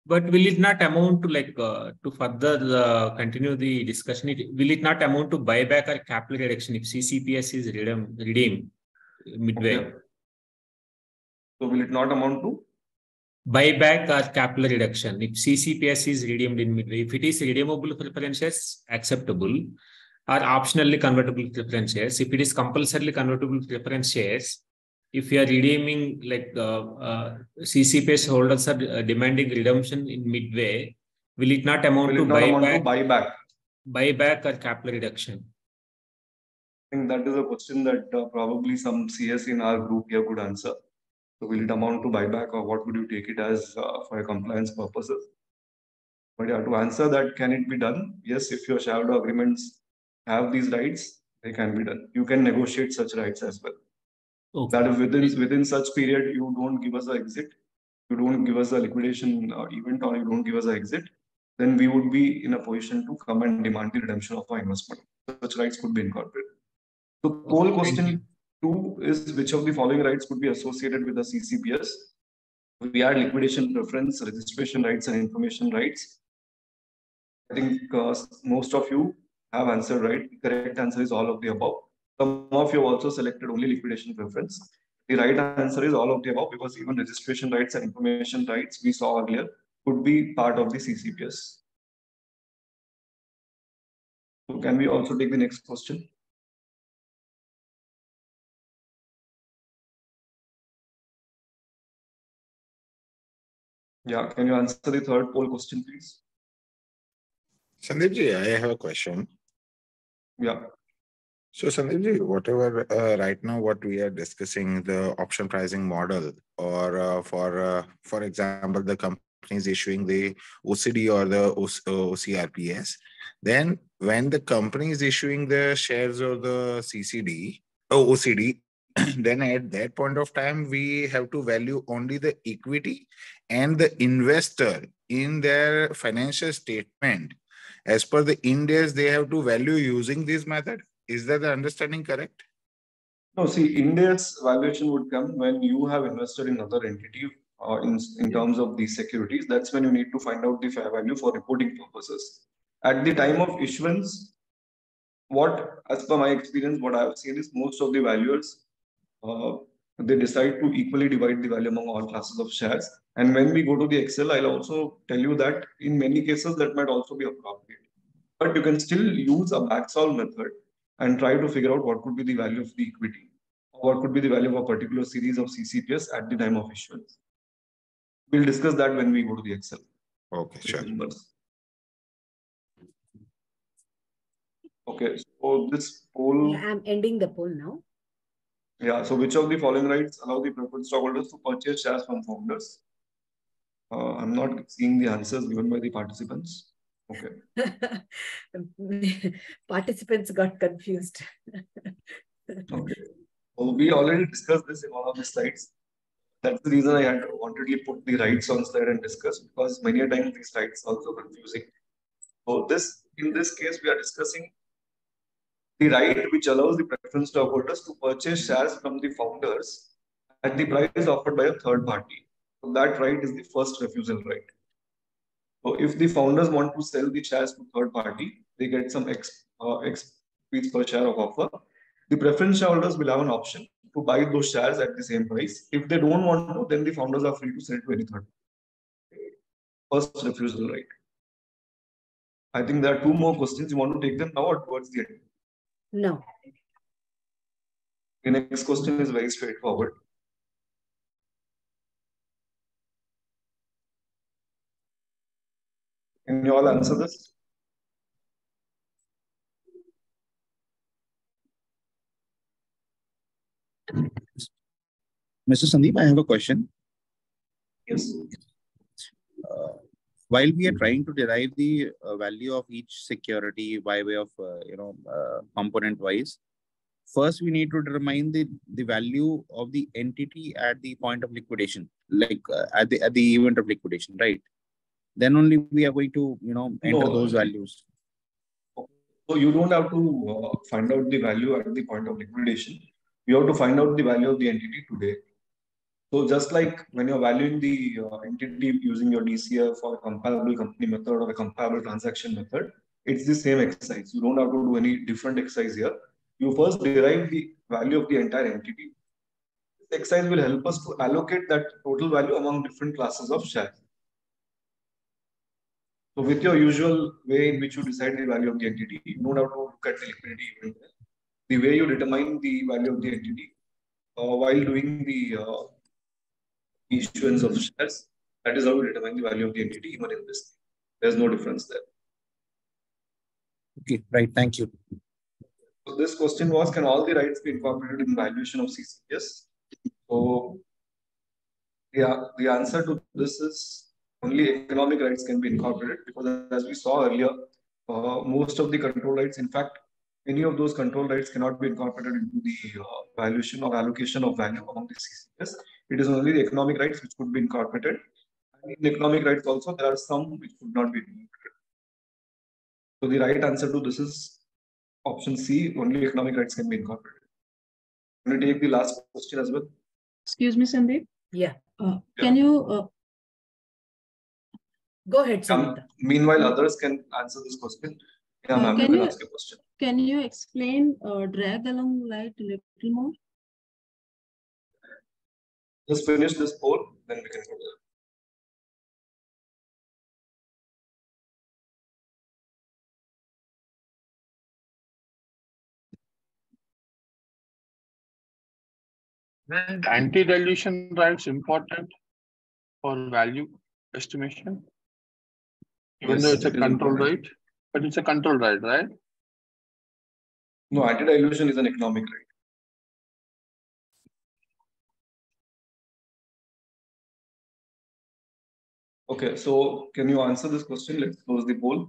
But will it not amount to like uh, to further uh, continue the discussion? It, will it not amount to buyback or capital reduction if CCPS is redeem, redeemed midway? Okay. So will it not amount to? Buyback or capital reduction if CCPS is redeemed in midway. If it is redeemable preference shares, acceptable. Or optionally convertible preference shares. If it is compulsorily convertible preference shares, if you are redeeming like uh, uh, CCPS holders are uh, demanding redemption in midway, will it not amount Will to not amount buyback, to buyback? buyback or capital reduction? I think that is a question that uh, probably some CS in our group here could answer. So will it amount to buyback or what would you take it as uh, for compliance purposes? But yeah, to answer that, can it be done? Yes, if your shareholder agreements have these rights, they can be done. You can negotiate such rights as well. Okay. That within within such period, you don't give us an exit, you don't give us a liquidation uh, event, or you don't give us an exit, then we would be in a position to come and demand the redemption of our investment. Such rights could be incorporated. So, poll Thank you. question two is which of the following rights could be associated with the CCPS? We had liquidation preference, registration rights, and information rights. I think uh, most of you have answered right. The correct answer is all of the above. Some of you also selected only liquidation preference. The right answer is all of the above because even registration rights and information rights we saw earlier could be part of the CCPS. So can we also take the next question? Yeah, can you answer the third poll question, please? Sandeepji, I have a question. Yeah. So Sandeepji, whatever uh, right now what we are discussing the option pricing model, or uh, for uh, for example the companies issuing the OCD or the OCRPS, then when the company is issuing the shares or the CCD or OCD, *clears throat* then at that point of time we have to value only the equity and the investor in their financial statement. As per the Ind AS, they have to value using this method. Is that the understanding correct? No, see, Ind AS valuation would come when you have invested in other entity uh, in, in terms of these securities. That's when you need to find out the fair value for reporting purposes. At the time of issuance, what, as per my experience, what I've seen is most of the valuers, Uh, they decide to equally divide the value among all classes of shares. And when we go to the Excel, I'll also tell you that in many cases that might also be appropriate. But you can still use a backsolve method and try to figure out what could be the value of the equity, or what could be the value of a particular series of CCPS at the time of issuance. We'll discuss that when we go to the Excel. Okay, sure. Numbers. Okay, so this poll, Yeah, I'm ending the poll now. Yeah, so which of the following rights allow the preferred stockholders to purchase shares from founders? Uh, I'm not seeing the answers given by the participants. Okay. *laughs* Participants got confused. *laughs* Okay. So we already discussed this in one of the slides. That's the reason I had to wantedly put the rights on slide and discuss because many a times these rights are also confusing. So this, in this case, we are discussing the right which allows the preference stockholders to purchase shares from the founders at the price offered by a third party. So that right is the first refusal right. So if the founders want to sell the shares to third party, they get some X, uh, X piece per share of offer. The preference shareholders will have an option to buy those shares at the same price. If they don't want to, then the founders are free to sell to any third. First refusal right. I think there are two more questions. You want to take them now or towards the end? No. The next question is very straightforward. Can you all answer this? Mr. Sandeep, I have a question. Yes. Uh, while we are trying to derive the uh, value of each security by way of, uh, you know, uh, component wise, first we need to determine the, the value of the entity at the point of liquidation, like uh, at the at the event of liquidation, right? Then only we are going to, you know, enter No. those values. So you don't have to uh, find out the value at the point of liquidation. You have to find out the value of the entity today. So just like when you're valuing the uh, entity using your DCF or comparable company method or a comparable transaction method, it's the same exercise. You don't have to do any different exercise here. You first derive the value of the entire entity. This exercise will help us to allocate that total value among different classes of shares. So with your usual way in which you decide the value of the entity, you don't have to look at the liquidity event. The way you determine the value of the entity uh, while doing the uh, issuance of shares, that is how we determine the value of the entity even in this. There's no difference there. Okay, right. Thank you. So this question was, can all the rights be incorporated in valuation of CCPS? So yeah, the answer to this is only economic rights can be incorporated because as we saw earlier, uh, most of the control rights, in fact, any of those control rights cannot be incorporated into the uh, valuation or allocation of value among the CCPS. It is only the economic rights which could be incorporated. And in economic rights also, there are some which could not be incorporated. So the right answer to this is option C, only economic rights can be incorporated. Can we take the last question as well? Excuse me, Sandeep. Yeah. Uh, Can you, uh, Go ahead, Um, meanwhile, others can answer this question. Yeah, Uh, ma'am, you can can you- ask a question. can you explain uh, drag along light a little more? Just finish this poll, then we can go there. And anti-dilution rights important for value estimation? Even Yes, though it's a it is control right, but it's a control right, right? No, anti-dilution is an economic right. Okay, so can you answer this question? Let's close the poll.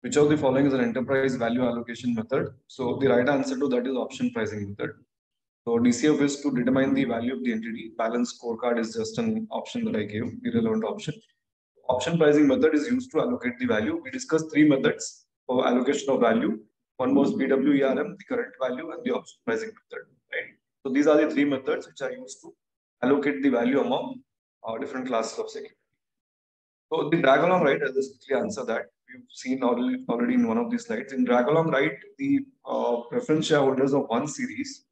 Which of the following is an enterprise value allocation method? So the right answer to that is option pricing method. So DCF is to determine the value of the entity. Balance scorecard is just an option that I gave, irrelevant option. Option pricing method is used to allocate the value. We discussed three methods for allocation of value. One was PWERM, the current value, and the option pricing method. Right. So these are the three methods which are used to allocate the value among uh, different classes of security. So the drag along right, I'll just quickly answer that. We've seen already, already in one of these slides. In drag along right, the uh, preference shareholders of one series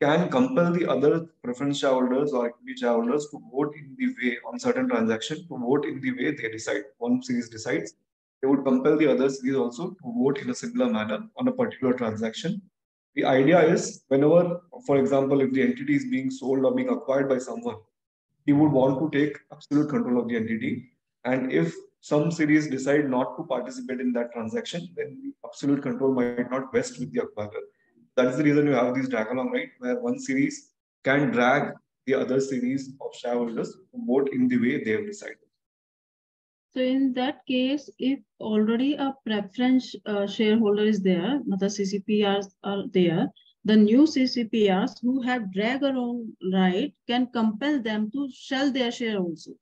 can compel the other preference shareholders or equity shareholders to vote in the way on certain transaction to vote in the way they decide. One series decides, they would compel the other series also to vote in a similar manner on a particular transaction. The idea is whenever, for example, if the entity is being sold or being acquired by someone, he would want to take absolute control of the entity. And if some series decide not to participate in that transaction, then the absolute control might not vest with the acquirer. That's the reason you have these drag along, right? Where one series can drag the other series of shareholders to vote in the way they have decided. So in that case, if already a preference uh, shareholder is there, the CCPRs are there, the new CCPRs who have drag along right can compel them to sell their share also,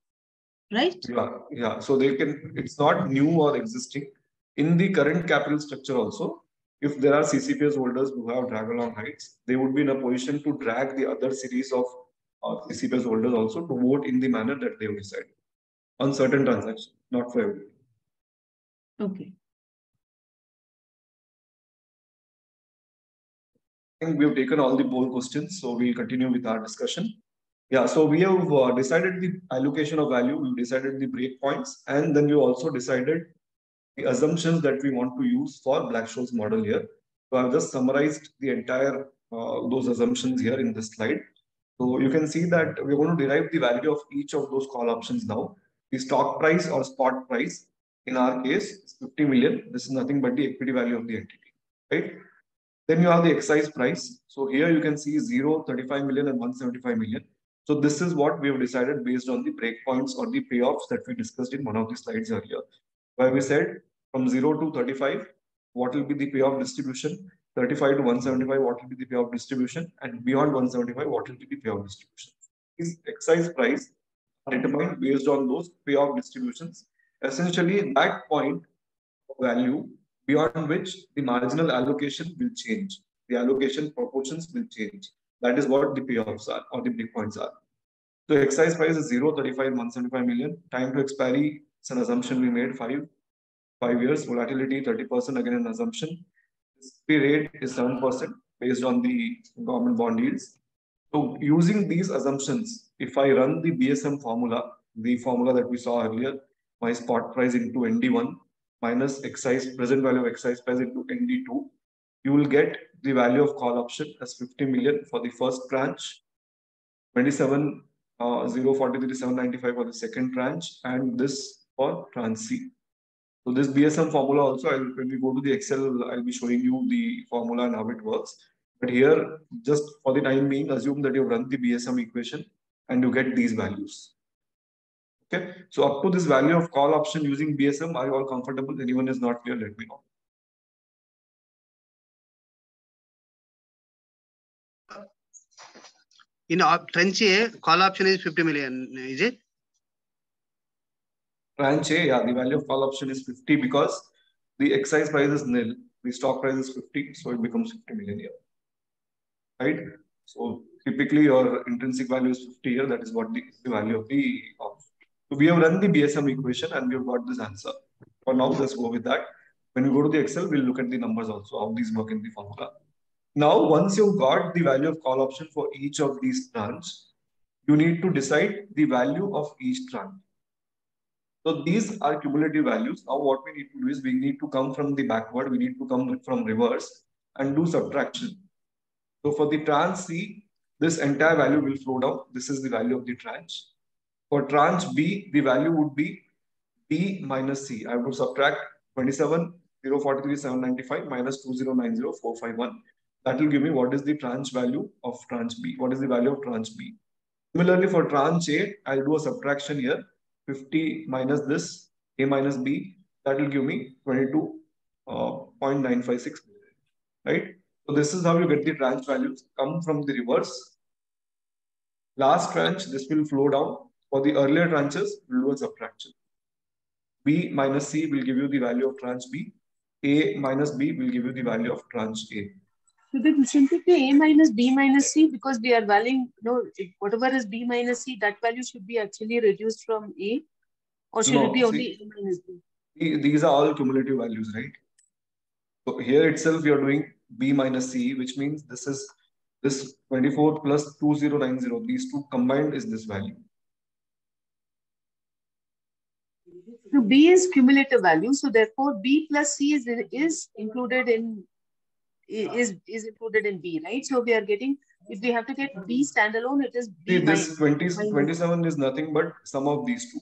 right? Yeah, yeah. So they can, it's not new or existing. In the current capital structure also, if there are CCPS holders who have drag along rights, they would be in a position to drag the other series of uh, CCPS holders also to vote in the manner that they have decided on certain transactions, not for. Okay. I think we've taken all the poll questions, so we'll continue with our discussion. Yeah, so we have uh, decided the allocation of value, we've decided the breakpoints, and then we also decided the assumptions that we want to use for Black-Scholes model here. So I've just summarized the entire uh, those assumptions here in this slide. So you can see that we're going to derive the value of each of those call options now. The stock price or spot price, in our case, is 50 million. This is nothing but the equity value of the entity, right? Then you have the excise price. So here you can see 0, 35 million and 175 million. So this is what we have decided based on the breakpoints or the payoffs that we discussed in one of the slides earlier, where we said from 0 to 35, what will be the payoff distribution? 35 to 175, what will be the payoff distribution? And beyond 175, what will be the payoff distribution? This excise price determined based on those payout distributions. Essentially, that point value beyond which the marginal allocation will change. The allocation proportions will change. That is what the payoffs are or the break points are. So excise price is 0, 35, 175 million. Time to expiry, it's an assumption we made, 5, 5 years. Volatility, 30%, again an assumption. The rate is 7% based on the government bond yields. So using these assumptions, if I run the BSM formula, the formula that we saw earlier, my spot price into ND1 minus excise, present value of excise price into ND2, you will get the value of call option as 50 million for the first tranche, 27 uh, 043 795 for the second tranche, and this for tranche C. So this BSM formula also, I'll, when we go to the Excel, I'll be showing you the formula and how it works. But here, just for the time being, assume that you've run the BSM equation and you get these values. Okay, so up to this value of call option using BSM, are you all comfortable? Anyone is not clear, let me know. In tranche A, call option is 50 million, is it? Tranche A, yeah, the value of call option is 50 because the excise price is nil, the stock price is 50, so it becomes 50 million here. Right? So typically your intrinsic value is 50 here, that is what the, the value of the option. So we have run the BSM equation and we have got this answer. For now, let's go with that. When we go to the Excel, we'll look at the numbers also, how these work in the formula. Now, once you've got the value of call option for each of these tranche, you need to decide the value of each tranche. So these are cumulative values. Now what we need to do is we need to come from the backward, we need to come from reverse and do subtraction. So for the tranche C, this entire value will flow down. This is the value of the tranche. For tranche B, the value would be B minus C. I would subtract 27, 043, 795 minus 2090, 451. That will give me what is the tranche value of tranche B. What is the value of tranche B? Similarly, for tranche A, I'll do a subtraction here. 50 minus this, A minus B, that will give me 22.956 uh, right? So this is how you get the tranche values, come from the reverse. Last tranche, this will flow down. For the earlier tranches, we'll do a subtraction. B minus C will give you the value of tranche B. A minus B will give you the value of tranche A. So the simply A minus B minus C because we are valuing, you know, whatever is B minus C, that value should be actually reduced from A or should No, it be only see- A minus B? These are all cumulative values, right? So here itself, you're doing B minus C, which means this is this 24 plus 2090. These two combined is this value. So B is cumulative value. So therefore B plus C is, is included in is is included in B, right? So we are getting if we have to get B standalone, it is B See, this minus 20, 27 is nothing but sum of these two.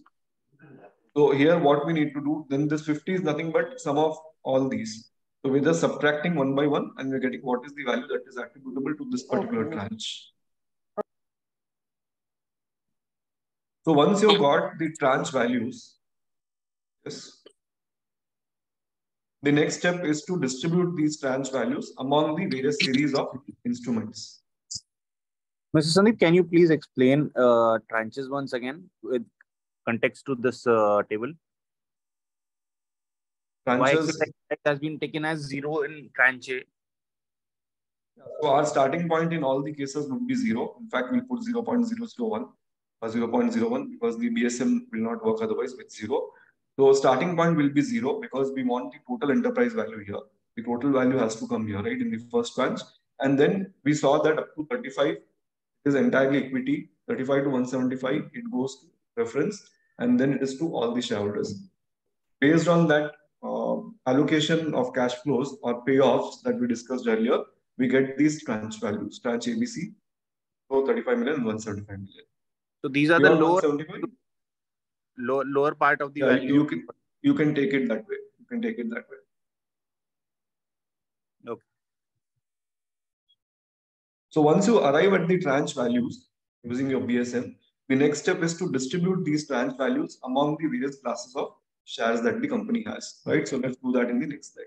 So here what we need to do, then this 50 is nothing but sum of all these. So we're just subtracting one by one and we're getting what is the value that is attributable to this particular Okay. tranche. So once you've got the tranche values, yes, the next step is to distribute these tranche values among the various series of instruments. Mr. Sandeep, can you please explain uh, tranches once again with context to this uh, table? Tranches- has been taken as zero in tranche A? So our starting point in all the cases would be zero. In fact, we'll put 0.001 or 0.01 because the BSM will not work otherwise with zero. So starting point will be zero because we want the total enterprise value here. The total value has to come here, right, in the first tranche. And then we saw that up to 35 is entirely equity. 35 to 175, it goes to reference. and then it is to all the shareholders. Based on that uh, Uh, allocation of cash flows or payoffs that we discussed earlier, we get these tranche values, tranche ABC, so 35 million and 175 million. So these are the lower, 175, lower, lower part of the yeah, value. you can you can take it that way. You can take it that way. Okay. So once you arrive at the tranche values using your BSM, the next step is to distribute these tranche values among the various classes of shares that the company has, right? So let's do that in the next slide.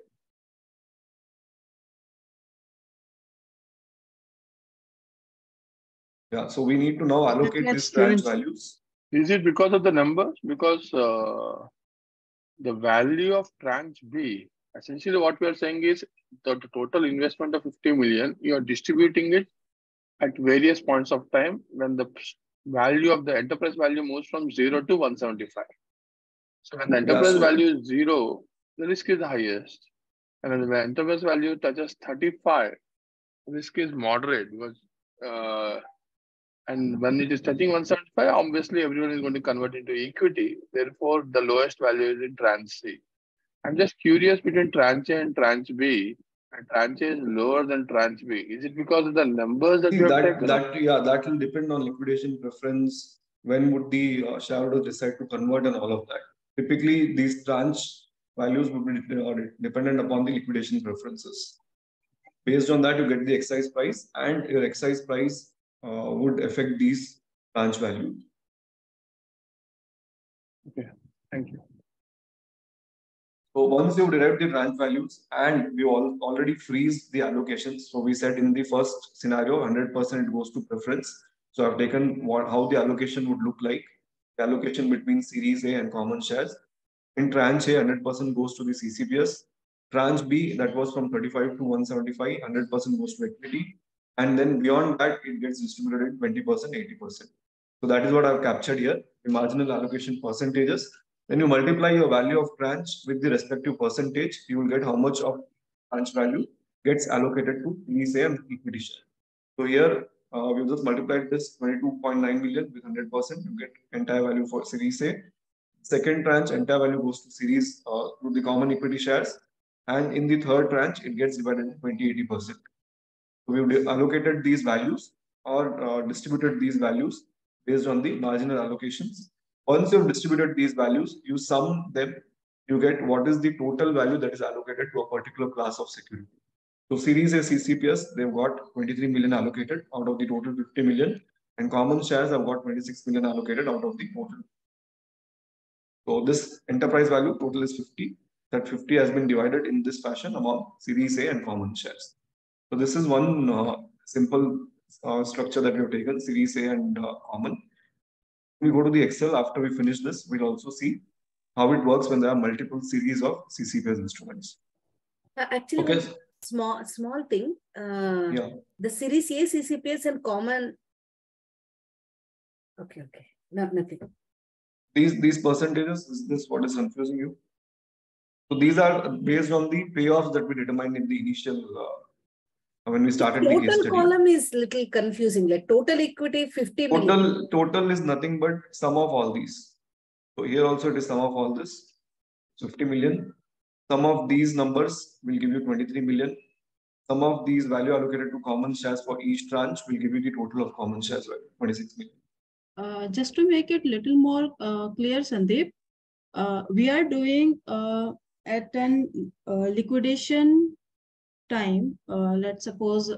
Yeah, so we need to now allocate these tranche values. Is it because of the numbers? Because uh, the value of tranche B, essentially what we are saying is that the total investment of 50 million, you are distributing it at various points of time when the value of the enterprise value moves from 0 to 175. So when the enterprise value is zero, the risk is the highest. And when the enterprise value touches 35, the risk is moderate because uh, and when it is touching 175, obviously everyone is going to convert into equity. Therefore, the lowest value is in tranche C. I'm just curious between tranche A and tranche B, and tranche A is lower than tranche B. Is it because of the numbers that See, you have that, taken? that, yeah, that will depend on liquidation preference. When would the uh, shareholders decide to convert and all of that? Typically, these tranche values will be dependent upon the liquidation preferences. Based on that, you get the exercise price, and your exercise price uh, would affect these tranche value. Okay, thank you. So once you've derived the tranche values and we all already freeze the allocations. So we said in the first scenario, 100% it goes to preference. So I've taken what how the allocation would look like. Allocation between Series A and common shares. In tranche A, 100% goes to the CCPS. Tranche B, that was from 35 to 175, 100% goes to equity. And then beyond that, it gets distributed in 20%, 80%. So that is what I've captured here, the marginal allocation percentages. Then you multiply your value of tranche with the respective percentage, you will get how much of tranche value gets allocated to Series A and equity share. So here, uh, we've just multiplied this 22.9 million with 100%, you get entire value for Series A. Second tranche, entire value goes to series uh, to the common equity shares. And in the third tranche, it gets divided in 20 80%. So we've allocated these values or uh, distributed these values based on the marginal allocations. Once you've distributed these values, you sum them, you get what is the total value that is allocated to a particular class of security. So Series A CCPS, they've got 23 million allocated out of the total 50 million, and common shares have got 26 million allocated out of the total. So this enterprise value total is 50. That 50 has been divided in this fashion among Series A and common shares. So this is one uh, simple uh, structure that we have taken, Series A and uh, common. We go to the Excel after we finish this, we'll also see how it works when there are multiple series of CCPS instruments. Uh, Actually, Okay. Small small thing. Uh, Yeah. The Series A, CCPS, and common. Okay, okay. No, nothing. These these percentages, is this what is confusing you? So these are based on the payoffs that we determined in the initial uh, when we started the case Total study. column is little confusing. Like total equity, 50 million. Total total is nothing but sum of all these. So here also it is sum of all this. 50 million. Some of these numbers will give you 23 million. Some of these value allocated to common shares for each tranche will give you the total of common shares value, 26 million. Uh, just to make it little more uh, clear, Sandeep, uh, we are doing uh, at an uh, liquidation time, uh, let's suppose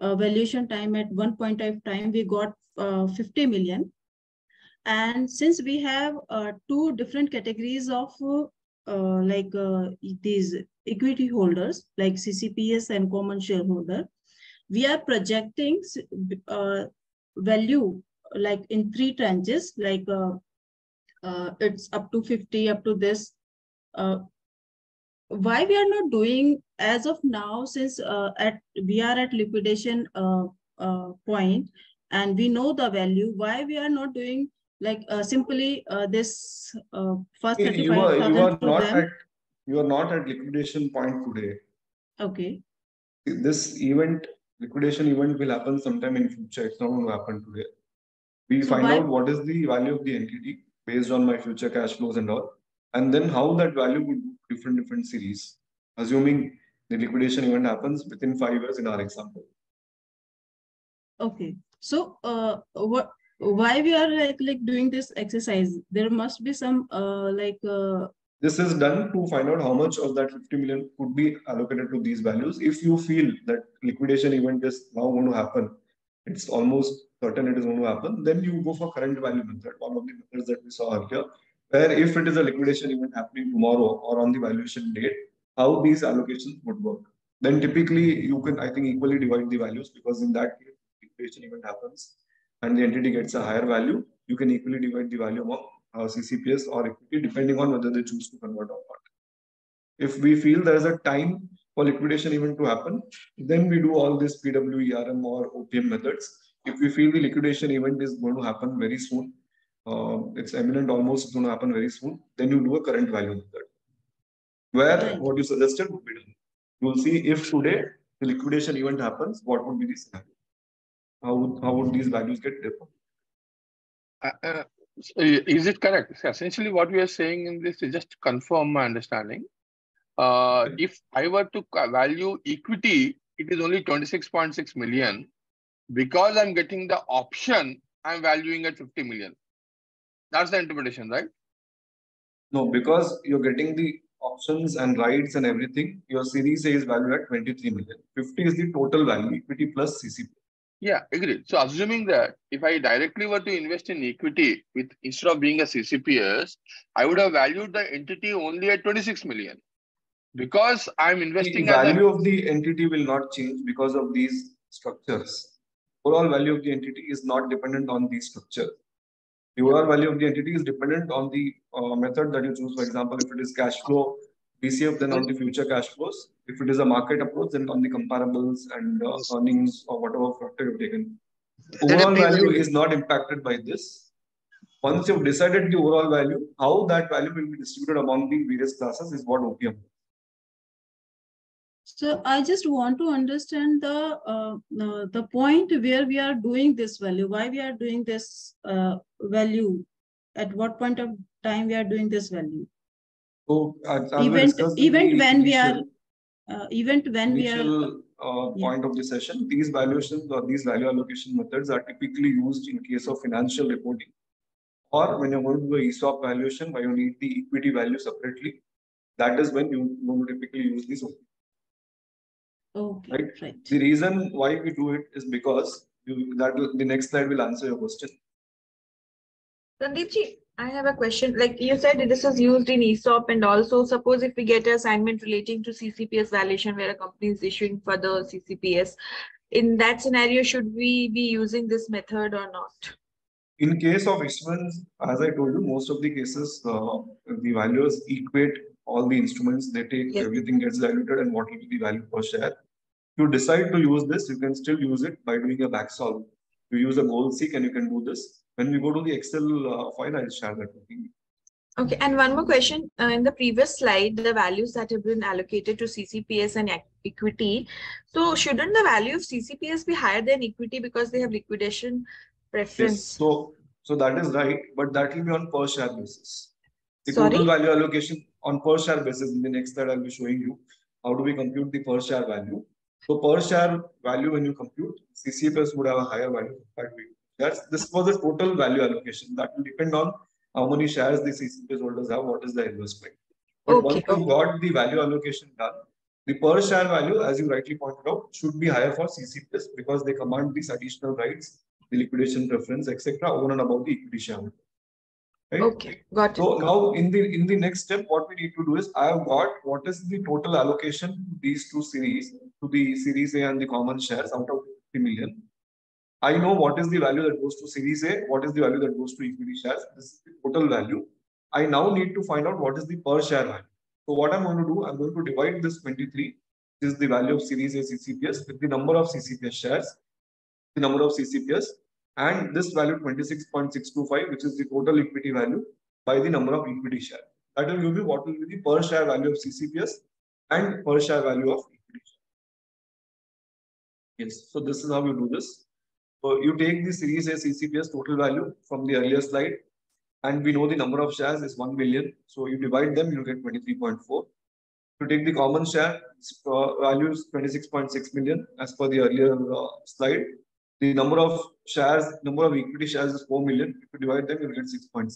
valuation time at one point of time, we got uh, 50 million. And since we have two different categories of uh, like uh, these equity holders, like CCPS and common shareholder, we are projecting uh, value like in three tranches, like uh, uh, it's up to 50, up to this. Why we are not doing as of now, since at we are at liquidation point and we know the value, why we are not doing like uh, simply uh, this uh, first You you are, you 35,000 are not them? at you are not at liquidation point today. Okay, This event, liquidation event will happen sometime in future. It's not going to happen today. We So find why- out what is the value of the entity based on my future cash flows and all, and then how that value would be different different series, assuming the liquidation event happens within five years in our example. okay. So uh, what, why we are like, like doing this exercise? There must be some uh, like uh, This is done to find out how much of that 50 million could be allocated to these values. If you feel that liquidation event is now going to happen, it's almost certain it is going to happen, then you go for current value method, one of the methods that we saw earlier, where if it is a liquidation event happening tomorrow or on the valuation date, how these allocations would work. Then typically you can, I think, equally divide the values because in that case, liquidation event happens and the entity gets a higher value, you can equally divide the value among uh, CCPS or equity depending on whether they choose to convert or not. If we feel there is a time for liquidation event to happen, then we do all this PWERM or OPM methods. If we feel the liquidation event is going to happen very soon, uh, it's imminent, almost going to happen very soon, then you do a current value method. Where what you suggested would be done. You will see if today the liquidation event happens, what would be the scenario? How would, how would these values get different? Uh, uh, is it correct? Essentially, what we are saying in this is just to confirm my understanding. Uh, if I were to value equity, it is only twenty-six point six million. Because I'm getting the option, I'm valuing at fifty million. That's the interpretation, right? No, because you're getting the options and rights and everything, your series A is valued at 23 million. 50 is the total value, equity plus CCP. Yeah, agreed. So assuming that if I directly were to invest in equity with instead of being a CCPS, I would have valued the entity only at 26 million. Because I'm The investing a value of the entity will not change because of these structures. Overall value of the entity is not dependent on these structures. The overall value of the entity is dependent on the uh, method that you choose. For example, if it is cash flow, DCF, then on the future cash flows. If it is a market approach, then on the comparables and uh, earnings or whatever factor you've taken. Overall value is not impacted by this. Once you've decided the overall value, how that value will be distributed among the various classes is what OPM. So I just want to understand the uh, uh, the point where we are doing this value, why we are doing this uh, value, at what point of time we are doing this value. So as, as Event, discussed event the when we are, uh, event when we are, initial uh, point of the session, these valuations or these value allocation methods are typically used in case of financial reporting. Or when you're going to do a ESOP valuation, where you need the equity value separately, that is when you will typically use these. okay, Right? right. The reason why we do it is because you, that will, the next slide will answer your question. Sandeep ji, I have a question. Like you said, this is used in ESOP and also suppose if we get an assignment relating to CCPS valuation where a company is issuing for the CCPS, in that scenario, should we be using this method or not? In case of issuance, as I told you, most of the cases, uh, the valuers equate all the instruments they take, Yes. everything gets diluted and what will be the value per share. If you decide to use this, you can still use it by doing a back solve. You use a goal seek and you can do this. When we go to the Excel uh, file, I'll share that with you. Okay, and one more question. Uh, in the previous slide, the values that have been allocated to CCPS and equity. So shouldn't the value of CCPS be higher than equity because they have liquidation preference? Yes, so, so that is right, but that will be on per share basis. The Sorry? total value allocation on per share basis, in the next slide, I'll be showing you how do we compute the per share value. So per share value, when you compute, CCPS would have a higher value compared to shares. This was the total value allocation. That will depend on how many shares the CCPS holders have, what is the investment. But once Okay, you got the value allocation done, the per share value, as you rightly pointed out, should be higher for CCPS because they command these additional rights, the liquidation preference, etc., over and above the equity share. Right? Okay, got it. So now in the in the next step, what we need to do is I have got what is the total allocation these two series, to the series A and the common shares out of 50 million. I know what is the value that goes to series A, what is the value that goes to equity shares. This is the total value. I now need to find out what is the per share value. So what I'm going to do, I'm going to divide this 23, this is the value of series A CCPS with the number of CCPS shares, the number of CCPS, and this value 26.625, which is the total equity value by the number of equity share. That will give me what will be the per share value of CCPS and per share value of equity share. Yes, so this is how you do this. So you take the series A CCPS total value from the earlier slide, and we know the number of shares is 1 million. So you divide them, you get 23.4. To take the common share, uh, value is 26.6 million as per the earlier uh, slide. The number of shares, number of equity shares is 4 million. If you divide them, you get 6.7.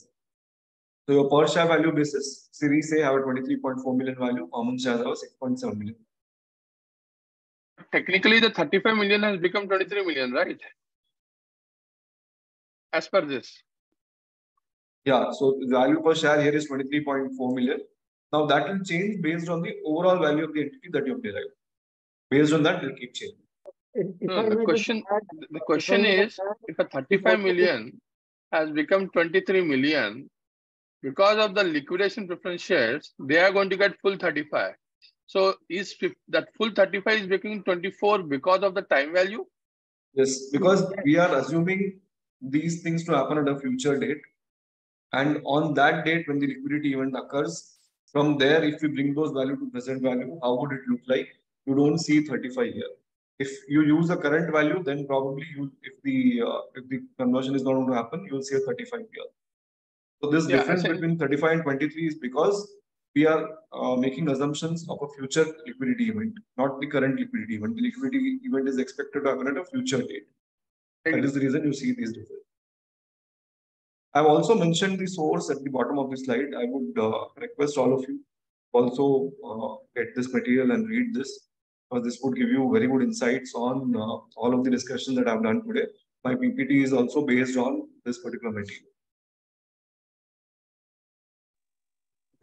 So your per share value basis, series A have a 23.4 million value, common shares have a 6.7 million. Technically, the 35 million has become 23 million, right? As per this. Yeah, so the value per share here is 23.4 million. Now that will change based on the overall value of the entity that you have derived. Based on that, it will keep changing. No, the question, the question is, if a 35 million has become 23 million, because of the liquidation preference shares, they are going to get full 35. So is that full 35 is becoming 24 because of the time value? Yes, because we are assuming these things to happen at a future date. And on that date, when the liquidity event occurs, from there, if you bring those value to present value, how would it look like? You don't see 35 here. If you use the current value, then probably you, if the uh, if the conversion is not going to happen, you'll see a 35 here. So this Yeah, difference between 35 and 23 is because we are uh, making assumptions of a future liquidity event, not the current liquidity event. The liquidity event is expected to happen at a future date. That is the reason you see these differences. I've also mentioned the source at the bottom of the slide. I would uh, request all of you also uh, get this material and read this because this would give you very good insights on uh, all of the discussion that I've done today. My PPT is also based on this particular material.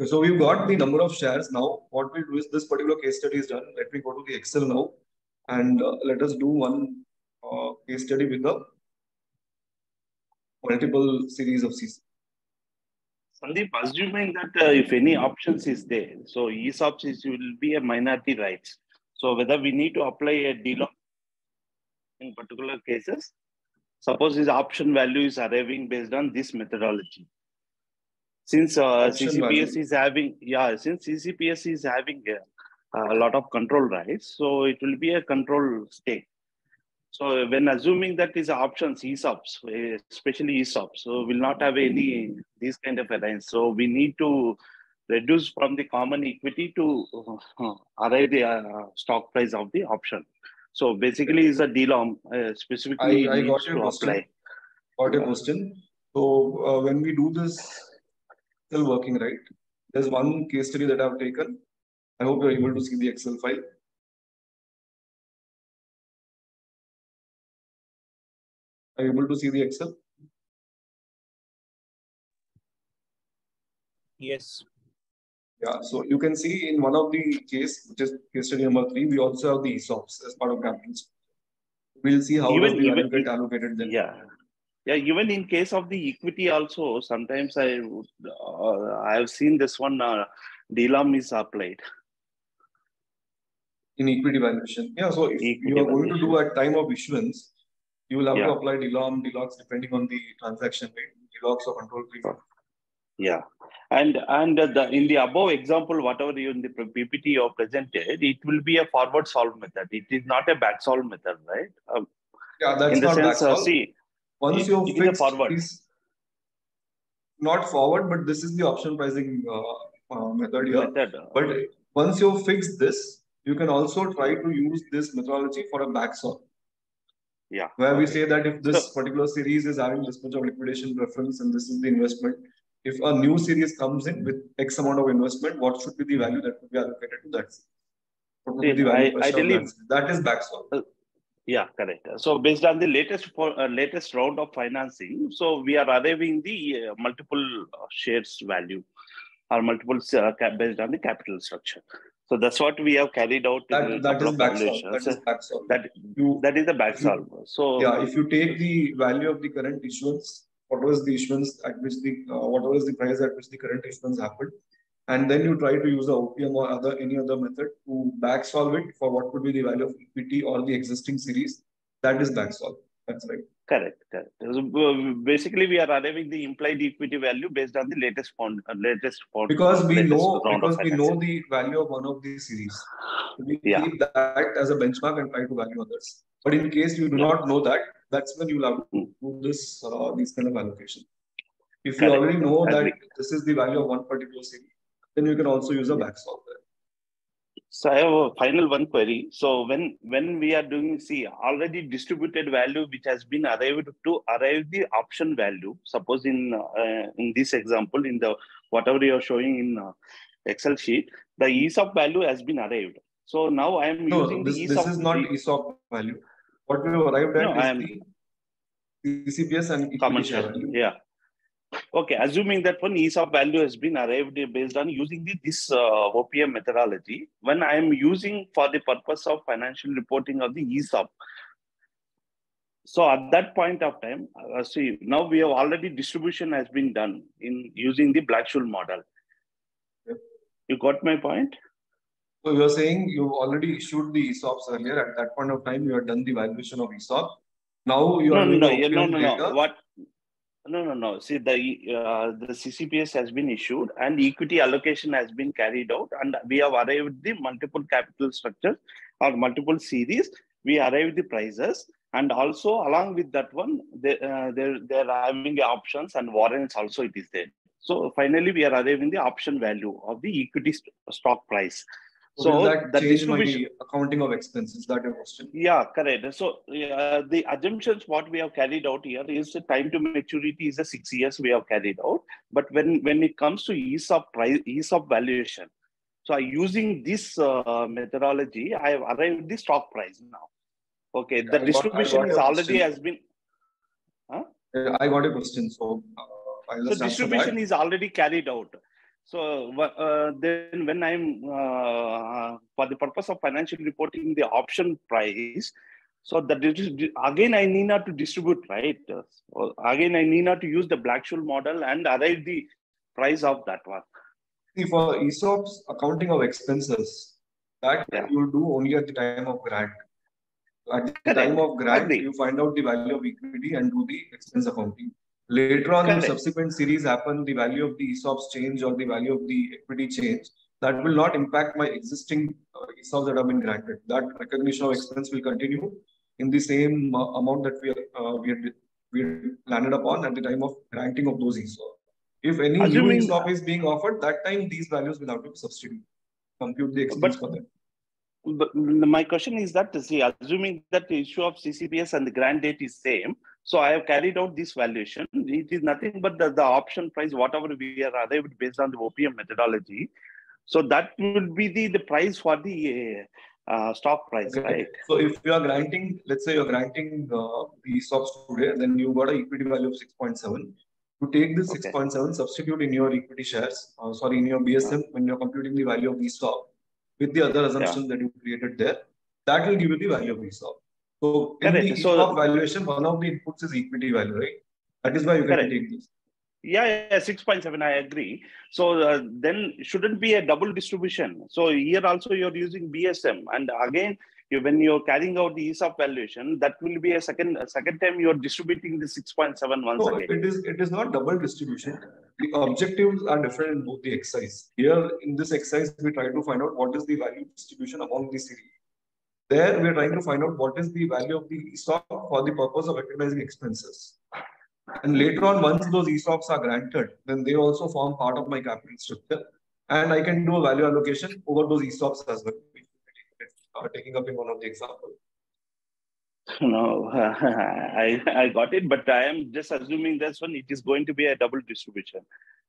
So we've got the number of shares now. What we'll do is this particular case study is done. Let me go to the Excel now and uh, let us do one uh, case study with the multiple series of CC. Sandeep, assuming that uh, if any options is there, so ESOPs is, will be a minority rights. So whether we need to apply a DLOM in particular cases, suppose this option value is arriving based on this methodology. Since uh, CCPS value. is having, yeah, since CCPS is having a, a lot of control rights, so it will be a control stake. So when assuming that is options, ESOPs, especially ESOPs, so will not have any these kind of arrangements. So we need to reduce from the common equity to uh, arrive the uh, stock price of the option. So basically, is a DLOM uh, specifically I, I got your question. apply. Got your question. So uh, when we do this, still working, right? There's one case study that I've taken. I hope you're able to see the Excel file. Are you able to see the Excel? Yes. Yeah, so you can see in one of the case, which is case study number three, we also have the ESOPs as part of capital. We'll see how Even- the even- get allocated then. Yeah. Yeah, even in case of the equity also, sometimes I uh, I have seen this one, uh, DLOM is applied. In equity valuation. Yeah, so if Equity you are going to do at time of issuance, you will have to apply DLOM, DLOCs depending on the transaction rate, DLOCs or control premium. Yeah, and and the in the above example, whatever you in the PPT you have presented, it will be a forward solve method. It is not a back solve method, right? Um, Yeah, that's in the not sense, back uh, see, Once it- is fixed forward. not forward, but this is the option pricing uh, uh, method here. Method, uh, But once you fix this, you can also try to use this methodology for a back solve. Yeah. Where we say that if this So- particular series is having this much of liquidation preference and this is the investment, if a new series comes in with X amount of investment, what should be the value that would be allocated to that? series? What would be the value I- of ideally- that is back solve. Yeah, correct. So based on the latest for uh, latest round of financing, so we are arriving the uh, multiple uh, shares value or multiple uh, based on the capital structure. So that's what we have carried out That, that is back solve. That is back solve. That You, that is the back solve. So Yeah, if you take the value of the current issuance, what was the issuance at which the, uh, what was the price at which the current issuance happened, and then you try to use the OPM or other, any other method to back solve it for what could be the value of equity or the existing series, that is back solve. That's right. Correct, correct. So uh, basically, we are arriving the implied equity value based on the latest fund, uh, latest fund. Because we know, because we know the value of one of these series. We Yeah. keep that as a benchmark and try to value others. But in case you do not know that, that's when you'll have to do this, uh, these kind of allocation. If you already know that this is the value of one particular series, then you can also use a back solve there. So I have a final one query. So when when we are doing see already distributed value which has been arrived to arrive the option value. Suppose in uh, in this example in the whatever you are showing in uh, Excel sheet, the ESOP value has been arrived. So now I am No, using this, the this is not ESOP value. What we have arrived at No, is I am the CCPS and common share. value. Yeah. Okay, assuming that one ESOP value has been arrived based on using the, this uh, OPM methodology, when I am using for the purpose of financial reporting of the ESOP, so at that point of time, uh, see, now we have already distribution has been done in using the Black-Scholes model. You got my point? So you're saying you already issued the ESOPs earlier. At that point of time, you had done the valuation of ESOP. Now you No, are no, doing no, no, no, no. What? No, no, no. See, the uh, the CCPS has been issued and equity allocation has been carried out, and we have arrived the multiple capital structures or multiple series. We arrived the prices, and also along with that one, they uh, they're they're having options and warrants also. It is there. So finally, we are arriving the option value of the equity st- stock price. So So that the my distribution. accounting of expenses? Is that your question? Yeah, correct. So uh, the assumptions what we have carried out here is the time to maturity is a six years we have carried out. But when when it comes to ESOP price, ESOP valuation, so using this uh, methodology, I have arrived the stock price now. Okay, the got- I distribution got is already has been. Huh? I got a question. So uh, So distribution is already carried out. So uh, then when I'm uh, for the purpose of financial reporting the option price, so that again I need not to distribute, right? So again I need not to use the Black-Scholes model and arrive the price of that one. See, for ESOPs, accounting of expenses, that you will do only at the time of grant. At the Correct. time of grant, you find out the value of equity and do the expense accounting. Later on, if Correct. subsequent series happen, the value of the ESOPs change or the value of the equity change. That will not impact my existing uh, ESOPs that have been granted. That recognition of expense will continue in the same uh, amount that we are, uh, we had we had landed upon at the time of granting of those ESOPs. If any Assuming- new ESOP is being offered, that time these values will have to be substituted. Compute the expense for them. But my question is that, see, assuming that the issue of CCPS and the grant date is same, so I have carried out this valuation. It is nothing but the, the option price, whatever we are arrived based on the OPM methodology. So that will be the, the price for the uh, stock price, Okay. right? So if you are granting, let's say you're granting uh, the ESOPs today, then you got an equity value of 6.7. To take this Okay. 6.7, substitute in your equity shares, uh, sorry, in your BSM when you're computing the value of the ESOP with the other assumptions that you created there, that will give you the value of ESOP. So in the. So- ESOP valuation, one of the inputs is equity value, right? That is why you can Correct. take this. Yeah, yeah, yeah, 6.7, I agree. So uh, then shouldn't be a double distribution. So here also you're using BSM. And again, you, when you're carrying out the ESOP valuation, that will be a second a second time you're distributing the 6.7 once No, again. it is it is not double distribution. The objectives are different in both the exercise. Here in this exercise, we try to find out what is the value distribution among the series. There, we are trying to find out what is the value of the ESOP for the purpose of recognizing expenses. And later on, once those ESOPs are granted, then they also form part of my capital structure. And I can do a value allocation over those ESOPs as well. Taking up in one of the examples. No, *laughs* I, I got it, but I am just assuming this one, it is going to be a double distribution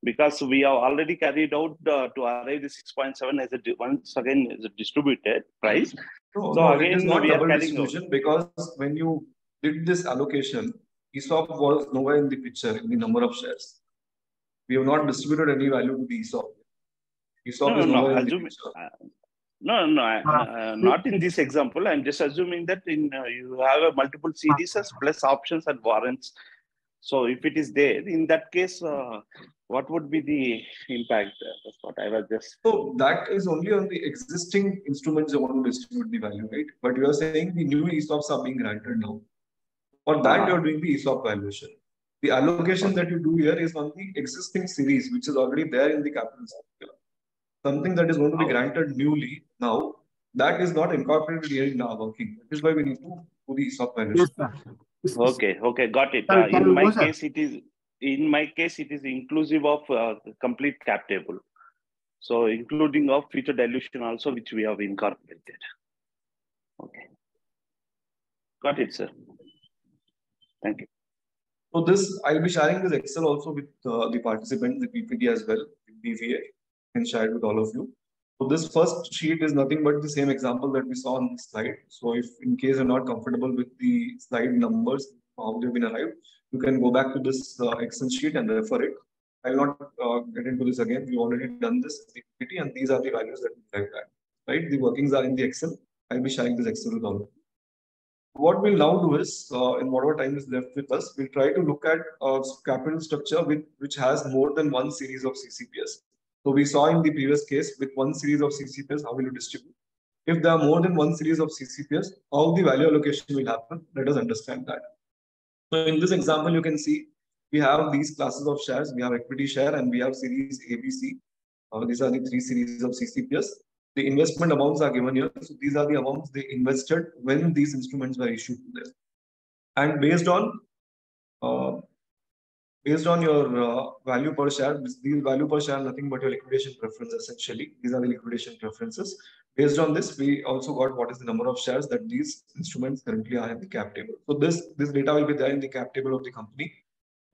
because we have already carried out uh, to arrive the 6.7 as a, once again, as a distributed price. No, So no, again, it is not we double carrying out. distribution because when you did this allocation, ESOP was nowhere in the picture in the number of shares. We have not distributed any value to the ESOP. ESOP No, is no, no, nowhere in the assume, picture. uh, no, no, I- uh, not in this example. I'm just assuming that in uh, you have a multiple series plus options and warrants. So if it is there, in that case, uh, what would be the impact? That's what I was just. So that is only on the existing instruments you want to distribute the value, right? But you are saying the new ESOPs are being granted now. For that, Ah. you're doing the ESOP valuation. The allocation that you do here is on the existing series, which is already there in the capital structure. Something that is going to be granted newly now, that is not incorporated here in our working. That is why we need to do the ESOP valuation. Okay, okay, got it. Uh, in my case, it is in my case it is inclusive of uh, complete cap table. So including of future dilution also, which we have incorporated. Okay, got it, sir. Thank you. So this, I'll be sharing this Excel also with uh, the participants, the PPT as well, the BVA, and share it with all of you. So this first sheet is nothing but the same example that we saw on the slide. So if in case you're not comfortable with the slide numbers, how they've been arrived, you can go back to this uh, Excel sheet and refer it. I'll not uh, get into this again. We've already done this PPT and these are the values that we arrived at. Right? The workings are in the Excel. I'll be sharing this Excel with all you. What we'll now do is, uh, in whatever time is left with us, we'll try to look at a capital structure with, which has more than one series of CCPS. So we saw in the previous case with one series of CCPS, how will you distribute? If there are more than one series of CCPS, how the value allocation will happen? Let us understand that. So in this example, you can see we have these classes of shares. We have equity share and we have series ABC. Uh, these are the three series of CCPS. The investment amounts are given here. So these are the amounts they invested when these instruments were issued to them. And based on uh, based on your uh, value per share, these value per share nothing but your liquidation preference essentially. These are the liquidation preferences. Based on this, we also got what is the number of shares that these instruments currently are in the cap table. So this this data will be there in the cap table of the company.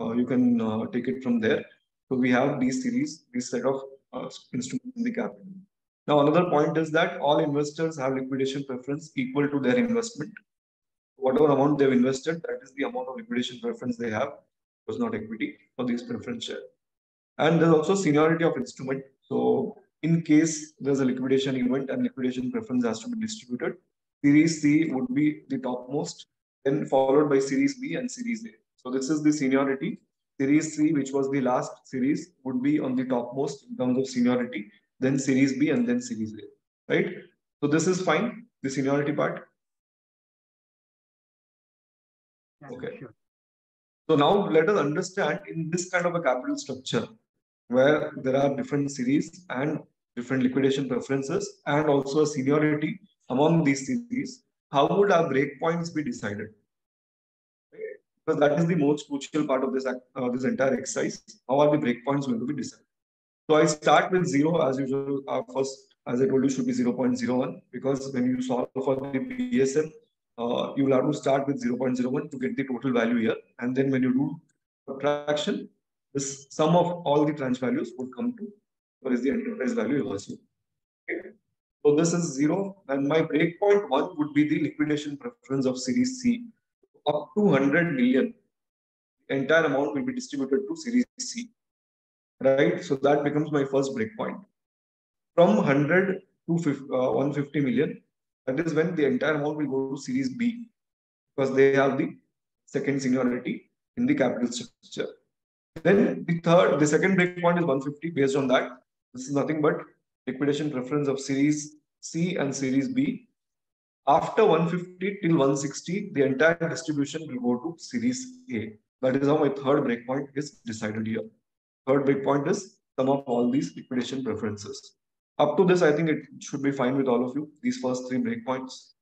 Uh, you can uh, take it from there. So we have these series, this set of uh, instruments in the cap table. Now, another point is that all investors have liquidation preference equal to their investment. Whatever amount they've invested, that is the amount of liquidation preference they have, was not equity for these preference share. And there's also seniority of instrument. So in case there's a liquidation event and liquidation preference has to be distributed, Series C would be the topmost, then followed by Series B and Series A. So this is the seniority. Series C, which was the last series, would be on the topmost in terms of seniority then series B, and then series A, right? So this is fine, the seniority part. Okay. So now let us understand in this kind of a capital structure where there are different series and different liquidation preferences and also a seniority among these series, how would our breakpoints be decided? Because that is the most crucial part of this, uh, this entire exercise. How are the breakpoints going to be decided? So I start with zero as usual. Our first, as I told you, should be 0.01 because when you solve for the BSM, uh, you will have to start with 0.01 to get the total value here. And then when you do subtraction, this sum of all the tranche values would come to what is the enterprise value also. Okay. So this is zero. And my breakpoint one would be the liquidation preference of series C. Up to 100 million, the entire amount will be distributed to series C right? So that becomes my first breakpoint. From 100 to 50, uh, 150 million, that is when the entire amount will go to Series B because they have the second seniority in the capital structure. Then the third, the second breakpoint is 150. Based on that, this is nothing but liquidation preference of Series C and Series B. After 150 till 160, the entire distribution will go to Series A. That is how my third breakpoint is decided here. Third big point is sum of all these liquidation preferences. Up to this, I think it should be fine with all of you. These first three breakpoints.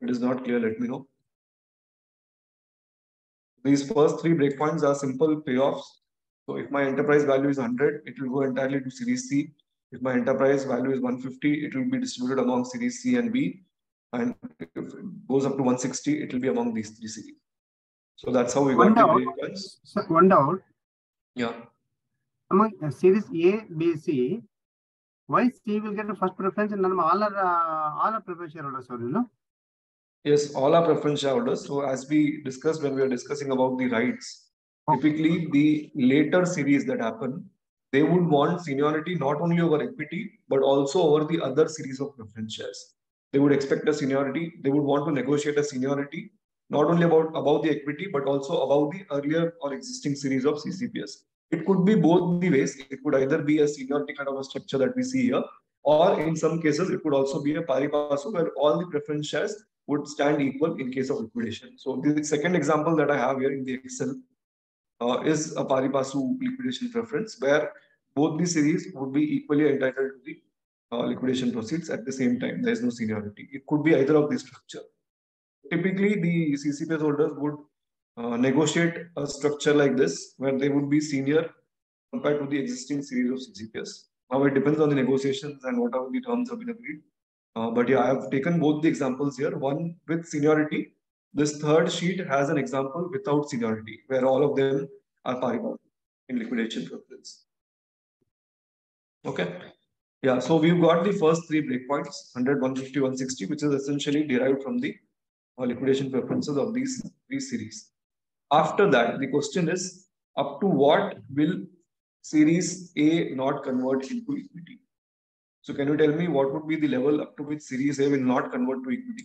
It is not clear, let me know. These first three breakpoints are simple payoffs. So if my enterprise value is 100, it will go entirely to Series C. If my enterprise value is 150, it will be distributed among Series C and B. And if it goes up to 160, it will be among these three series. So that's how we got one the breakpoints. One doubt. Yeah. Among uh, series A, B, C, why C will get the first preference and none all are uh, all are preference shareholders, sorry, no? Yes, all are preference shareholders. So as we discussed when we were discussing about the rights, typically the later series that happen, they would want seniority not only over equity, but also over the other series of preference shares. They would expect a seniority. They would want to negotiate a seniority, not only about, about the equity, but also about the earlier or existing series of CCPS. It could be both the ways. It could either be a seniority kind of a structure that we see here, or in some cases, it could also be a pari passu where all the preference shares would stand equal in case of liquidation. So the second example that I have here in the Excel uh, is a pari passu liquidation preference where both the series would be equally entitled to the uh, liquidation proceeds at the same time. There is no seniority. It could be either of these structure. Typically, the CCPS holders would uh, negotiate a structure like this where they would be senior compared to the existing series of CCPS. Now it depends on the negotiations and whatever the terms have been agreed. Uh, but yeah, I have taken both the examples here. One with seniority. This third sheet has an example without seniority, where all of them are pari in liquidation preference. Okay. Yeah, so we've got the first three breakpoints, 100, 150, 160, which is essentially derived from the uh, liquidation preferences of these three series. After that, the question is up to what will series A not convert into equity? So can you tell me what would be the level up to which series A will not convert to equity?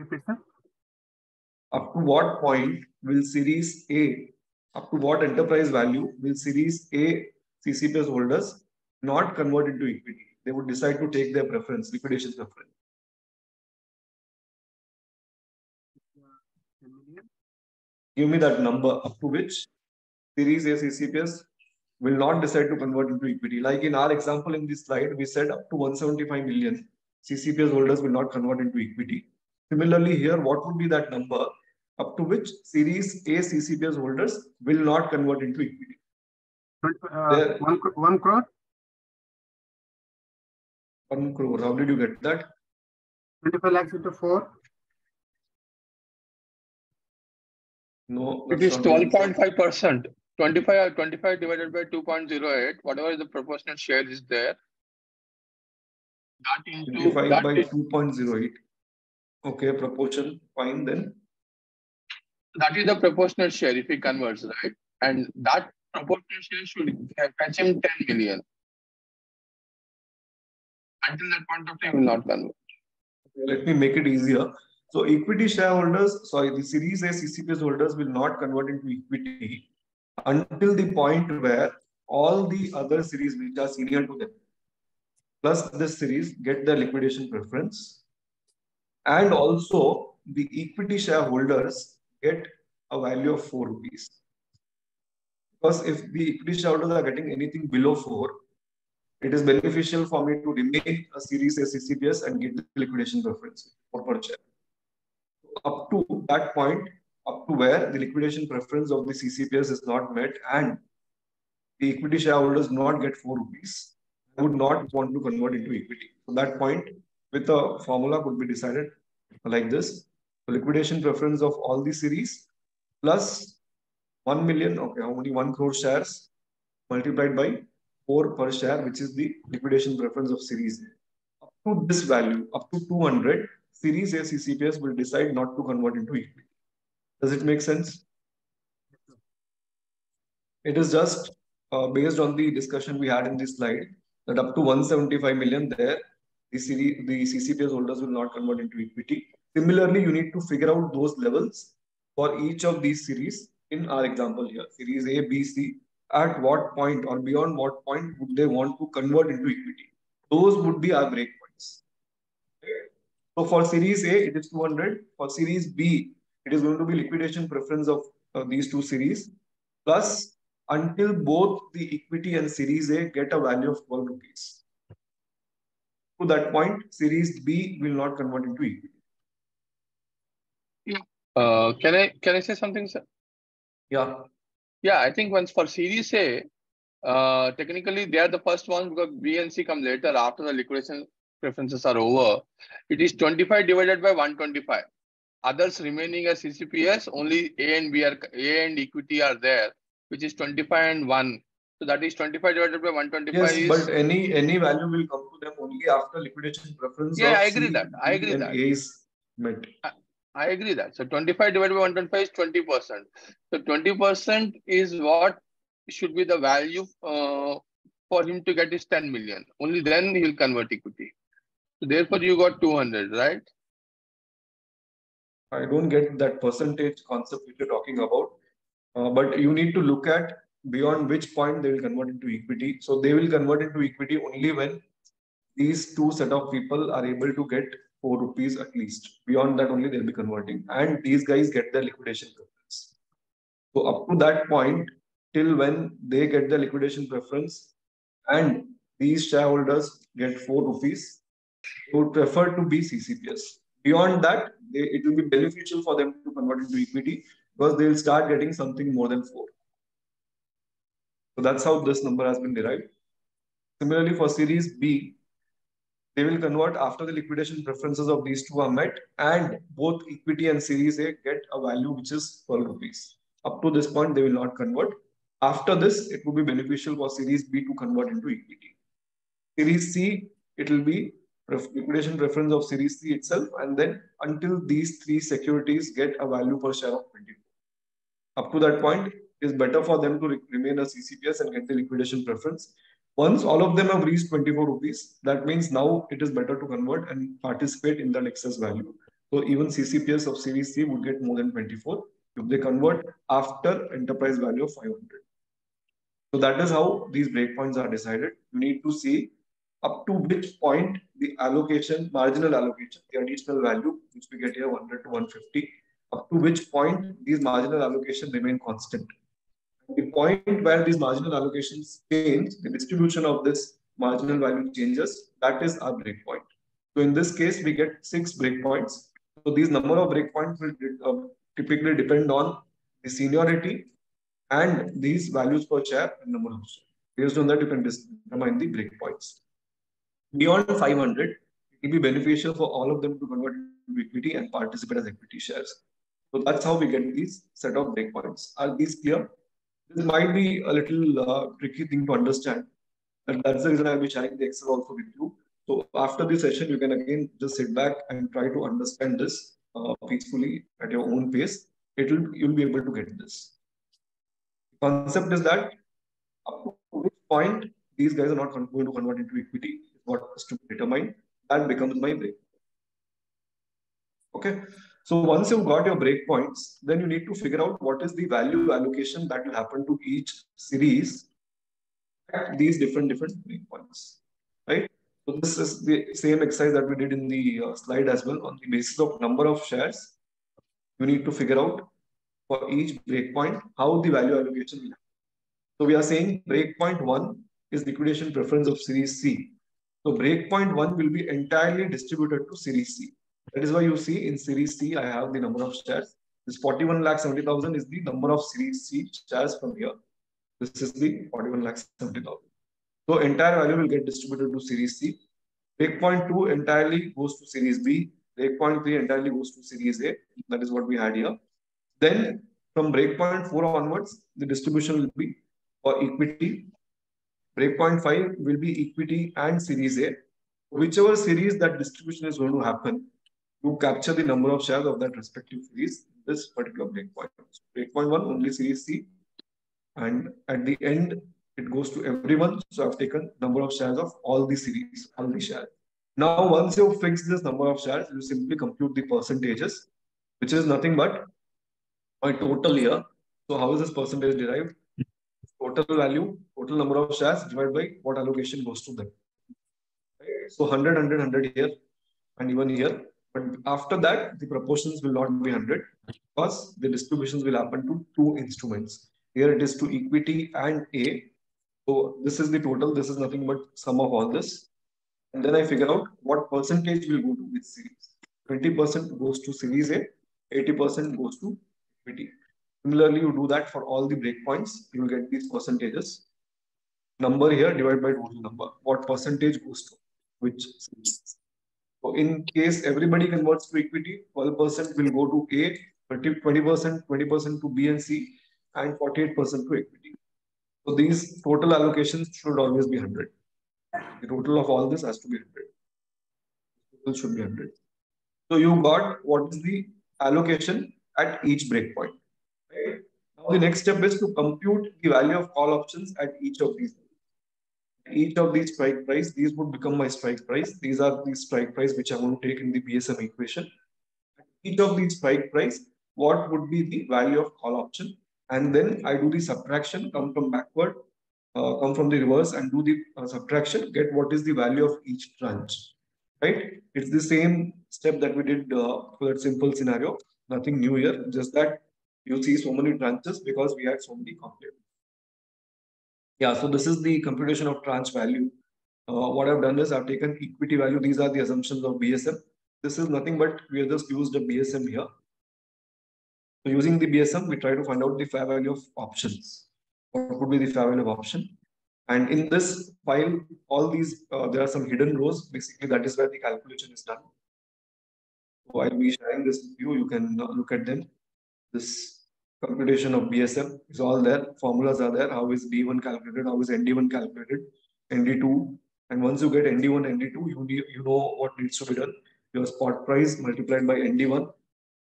repeat, sir? Up to what point will series A, up to what enterprise value will series A CCPS holders not convert into equity? They would decide to take their preference, liquidation preference. Give me that number up to which Series A CCPS will not decide to convert into equity. Like in our example in this slide, we said up to 175 million CCPS holders will not convert into equity. Similarly, here, what would be that number up to which Series A CCPS holders will not convert into equity? Uh, one, one crore, One crore. How did you get that? twenty-five lakhs into four, No. It that's is not twelve right. point five percent. Twenty-five, twenty-five divided by two point zero eight, whatever is the proportional share is there. That into, 25 that by 2.08. Okay, proportion, fine then. that is the proportional share if he converts, right? And that proportional share should fetch him ten million. Until that point of time, he will not convert. Let me make it easier. So equity shareholders, sorry, the Series A CCPS holders will not convert into equity until the point where all the other series which are senior to them, plus this series get the liquidation preference. And also the equity shareholders get a value of 4 rupees. Because if the equity shareholders are getting anything below 4, it is beneficial for me to remain a series A CCPS and get the liquidation preference for per share. Up to that point, up to where the liquidation preference of the CCPS is not met and the equity shareholders not get 4 rupees, I would not want to convert into equity. So that point with a formula could be decided like this. The liquidation preference of all the series plus 1 million, okay, how many 1 crore shares multiplied by 4 per share, which is the liquidation preference of series A. Up to this value, up to 200, series A CCPS will decide not to convert into equity. Does it make sense? It is just uh, based on the discussion we had in this slide that up to 175 million there, the, series, the CCPS holders will not convert into equity. Similarly, you need to figure out those levels for each of these series in our example here, series A, B, C, at what point or beyond what point would they want to convert into equity. Those would be our breakpoints. So for series A, it is 200. For series B, it is going to be liquidation preference of uh, these two series plus until both the equity and series A get a value of 12 rupees. To that point, series B will not convert into equity. Uh, can I, can I say something, sir? Yeah. Yeah, I think once for Series A, uh, technically they are the first ones because B and C come later after the liquidation preferences are over. It is 25 divided by 125. Others remaining as CCPS, only A and B are A and equity are there, which is 25 and 1. So that is 25 divided by 125 Yes, is. but any any value will come to them only after liquidation preference. Yeah, I agree C, that. I agree that. A is met. I agree that. So 25 divided by 125 is 20%. So 20% is what should be the value uh, for him to get his 10 million. Only then he will convert equity. So therefore you got 200, right? I don't get that percentage concept which you're talking about. Uh, but you need to look at beyond which point they will convert into equity. So they will convert into equity only when these two set of people are able to get four rupees at least. Beyond that, only they'll be converting. And these guys get their liquidation preference. So up to that point, till when they get the liquidation preference and these shareholders get four rupees, they would prefer to be CCPS. Beyond that, they, it will be beneficial for them to convert into equity because they will start getting something more than four. So that's how this number has been derived. Similarly, for series B, they will convert after the liquidation preferences of these two are met and both equity and series A get a value which is 12 rupees. Up to this point, they will not convert. After this, it will be beneficial for series B to convert into equity. Series C, it will be liquidation preference of series C itself and then until these three securities get a value per share of 24. Up to that point, it is better for them to re remain a CCPS and get the liquidation preference. Once all of them have reached 24 rupees, that means now it is better to convert and participate in that excess value. So even CCPS of Series C would get more than 24 if they convert after enterprise value of 500. So that is how these breakpoints are decided. You need to see up to which point the allocation, marginal allocation, the additional value, which we get here 100 to 150, up to which point these marginal allocation remain constant. The point where these marginal allocations change, the distribution of this marginal value changes, that is our breakpoint. So in this case, we get six breakpoints. So these number of breakpoints will uh, typically depend on the seniority and these values per share and number of shares. Based on that, you can determine the breakpoints. Beyond 500, it will be beneficial for all of them to convert equity and participate as equity shares. So that's how we get these set of breakpoints. Are these clear? This might be a little uh, tricky thing to understand. And that's the reason I'll be sharing the Excel also with you. So after this session, you can again just sit back and try to understand this uh, peacefully at your own pace. It'll you'll be able to get this. The concept is that up to which point these guys are not going to convert into equity what is to be determined. That becomes my break. Okay. So once you've got your breakpoints, then you need to figure out what is the value allocation that will happen to each series at these different different breakpoints, right? So this is the same exercise that we did in the uh, slide as well. On the basis of number of shares, you need to figure out for each breakpoint how the value allocation will happen. So we are saying breakpoint one is liquidation preference of series C. So breakpoint one will be entirely distributed to series C. That is why you see in series C, I have the number of shares. This 41 lakh 70,000 is the number of series C shares from here. This is the 41 lakh 70,000. So entire value will get distributed to series C. Breakpoint 2 entirely goes to series B. Breakpoint 3 entirely goes to series A. That is what we had here. Then from breakpoint 4 onwards, the distribution will be for equity. Breakpoint 5 will be equity and series A. Whichever series that distribution is going to happen, you capture the number of shares of that respective series this particular breakpoint. So breakpoint 1 only series C. And at the end, it goes to everyone. So I've taken number of shares of all the series, all the shares. Now, once you fix this number of shares, you simply compute the percentages, which is nothing but my total here. So how is this percentage derived? Total value, total number of shares divided by what allocation goes to them. Right? So 100, 100, 100 here and even here. But after that, the proportions will not be 100 because the distributions will happen to two instruments. Here it is to equity and A. So this is the total. This is nothing but sum of all this. And then I figure out what percentage will go to which series. 20% goes to series A, 80% goes to equity. Similarly, you do that for all the breakpoints, you will get these percentages. Number here divided by total number. What percentage goes to which series. So in case everybody converts to equity, 12% will go to A, 20%, 20% to B and C, and 48% to equity. So these total allocations should always be 100. The total of all this has to be 100. Total should be 100. So you got what is the allocation at each breakpoint. Right? Now the next step is to compute the value of call options at each of these. Each of these strike price, these would become my strike price. These are the strike price which I want to take in the BSM equation. Each of these strike price, what would be the value of call option? And then I do the subtraction, come from backward, uh, come from the reverse and do the uh, subtraction, get what is the value of each tranche, right? It's the same step that we did uh, for that simple scenario. Nothing new here, just that you see so many tranches because we had so many complements. Yeah, so this is the computation of tranche value. Uh, what I've done is I've taken equity value. These are the assumptions of BSM. This is nothing but we have just used a BSM here. So using the BSM, we try to find out the fair value of options. What would be the fair value of option? And in this file, all these, uh, there are some hidden rows. Basically, that is where the calculation is done. So I'll be sharing this with you. You can look at them. This computation of BSM is all there. Formulas are there. How is D1 calculated? How is ND1 calculated? ND2. And once you get ND1, ND2, you, need, you know what needs to be done. Your spot price multiplied by ND1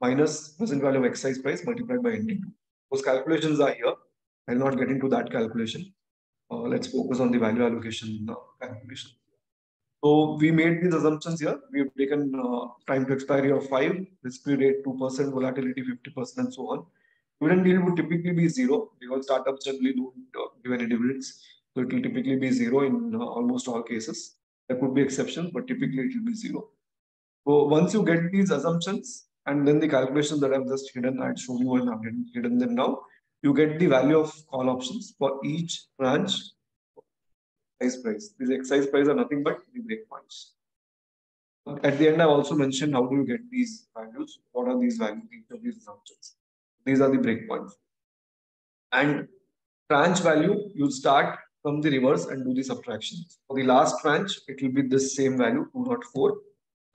minus present value of exercise price multiplied by ND2. Those calculations are here. I'll not get into that calculation. Uh, let's focus on the value allocation uh, calculation. So we made these assumptions here. We've taken uh, time to expiry of five, risk-free rate 2%, volatility 50%, and so on. Dividend yield would typically be zero because startups generally don't uh, give any dividends. So it will typically be zero in uh, almost all cases. There could be exceptions, but typically it will be zero. So once you get these assumptions and then the calculations that I've just hidden, I'd show you and I've hidden them now, you get the value of call options for each tranche exercise price. These exercise price are nothing but the breakpoints. At the end, I've also mentioned how do you get these values? What are these values? Each of these assumptions. These are the breakpoints. And tranche value, you start from the reverse and do the subtractions. For the last tranche, it will be this same value, 204.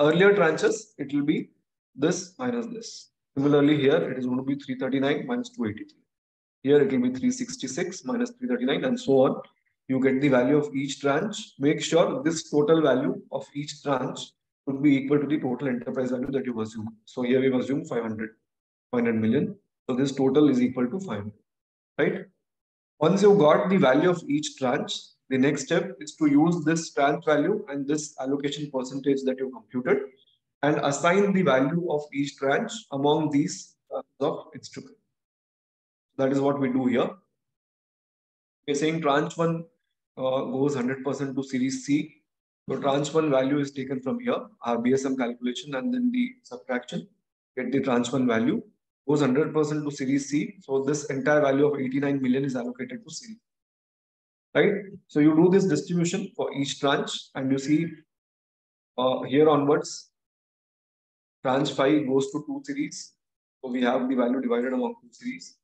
Earlier tranches, it will be this minus this. Similarly, here it is going to be 339 minus 283. Here it will be 366 minus 339 and so on. You get the value of each tranche. Make sure this total value of each tranche would be equal to the total enterprise value that you assume. So here we assume 500, 500 million. So this total is equal to 500, right? Once you've got the value of each tranche, the next step is to use this tranche value and this allocation percentage that you computed and assign the value of each tranche among these of instrument. That is what we do here. We're saying tranche one uh, goes 100% to series C. So tranche one value is taken from here, our BSM calculation and then the subtraction, get the tranche one value, goes 100% to series C. So this entire value of 89 million is allocated to series. Right? So you do this distribution for each tranche and you see uh, here onwards, tranche 5 goes to two series. So we have the value divided among two series.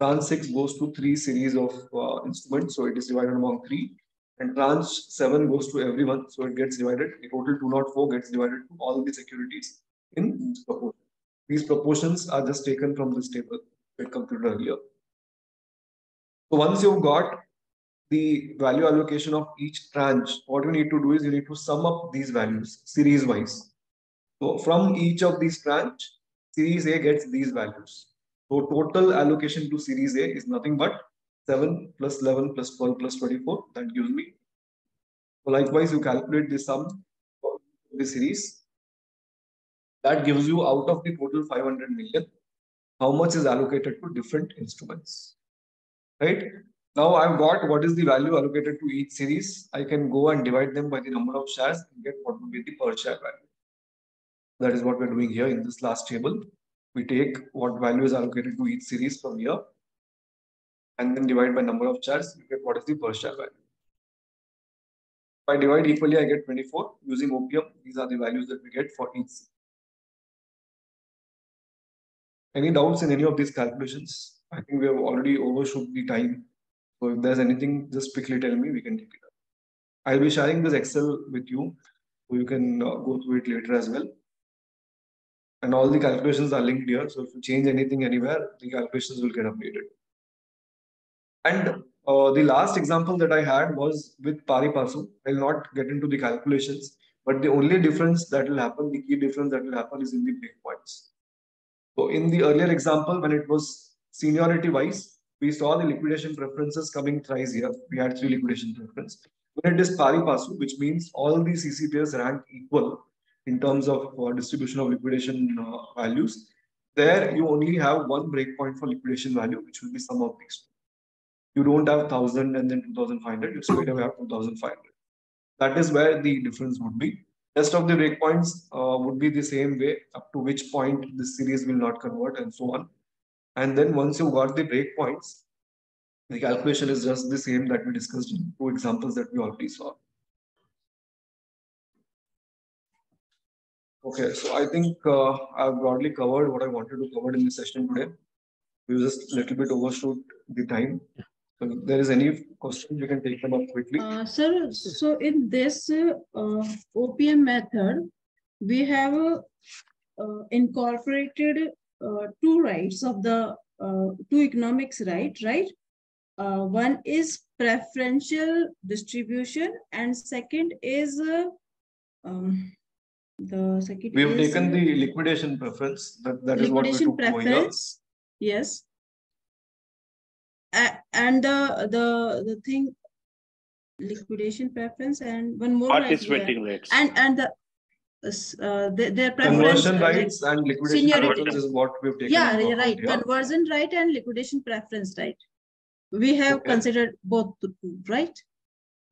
Tranche 6 goes to three series of uh, instruments. So it is divided among three and tranche 7 goes to everyone, so it gets divided. The total 204 gets divided to all the securities in proportion. These proportions are just taken from this table that computed earlier. So once you've got the value allocation of each tranche, what you need to do is you need to sum up these values series wise. So from each of these tranche, series A gets these values. So total allocation to series A is nothing but 7 plus 11 plus 12 plus 24. That gives me. So likewise, you calculate the sum for the series. That gives you out of the total 500 million, how much is allocated to different instruments. Right? Now I've got what is the value allocated to each series. I can go and divide them by the number of shares and get what would be the per share value. That is what we're doing here in this last table. We take what value is allocated to each series from here and then divide by number of shares, you get what is the per share value. If I divide equally, I get 24 using OPM. These are the values that we get for each. Any doubts in any of these calculations? I think we have already overshoot the time. So if there's anything, just quickly tell me, we can take it up. I'll be sharing this Excel with you, so you can uh, go through it later as well. And all the calculations are linked here. So if you change anything anywhere, the calculations will get updated. And uh, the last example that I had was with pari passu. I'll not get into the calculations, but the only difference that will happen, the key difference that will happen is in the breakpoints. So in the earlier example, when it was seniority wise, we saw the liquidation preferences coming thrice here. We had three liquidation preferences. When it is pari passu, which means all the CCPS rank equal in terms of uh, distribution of liquidation uh, values, there you only have one breakpoint for liquidation value, which will be sum of these two you don't have 1000 and then 2500 you straight away have 2500 that is where the difference would be rest of the breakpoints uh, would be the same way up to which point the series will not convert and so on. And then once you got the breakpoints the calculation is just the same that we discussed in two examples that we already saw. Okay so i think uh, i've broadly covered what i wanted to cover in the session today. We just a little bit overshoot the time so if there is any question, you can take them up quickly. Uh, sir, so in this uh, OPM method, we have uh, incorporated uh, two rights of the uh, two economics right, right? Uh, one is preferential distribution and second is um, the second We have taken the liquidation preference. That, that is what we took preference. Yes. A- and the the the thing liquidation preference and one more right here. Rates. And, and the, uh, their, their preference. Conversion rights and liquidation seniority. preference is what we've taken. Yeah, into yeah, right. here. Conversion right and liquidation preference right. We have Okay. considered both, right?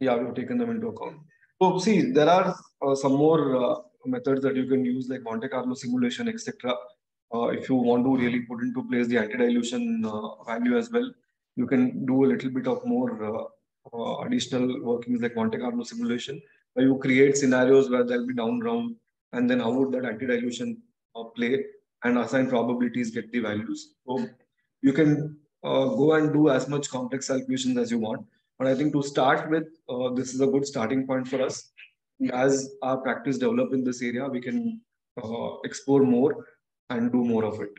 Yeah, we've taken them into account. So see, there are uh, some more uh, methods that you can use like Monte Carlo simulation, etc. Uh, if you want to really put into place the anti-dilution uh, value as well, you can do a little bit of more uh, uh, additional workings like Monte Carlo simulation, where you create scenarios where there'll be down round, and then how would that anti-dilution uh, play and assign probabilities, get the values. So you can uh, go and do as much complex calculations as you want. But I think to start with, uh, this is a good starting point for us. As our practice develop in this area, we can uh, explore more and do more of it.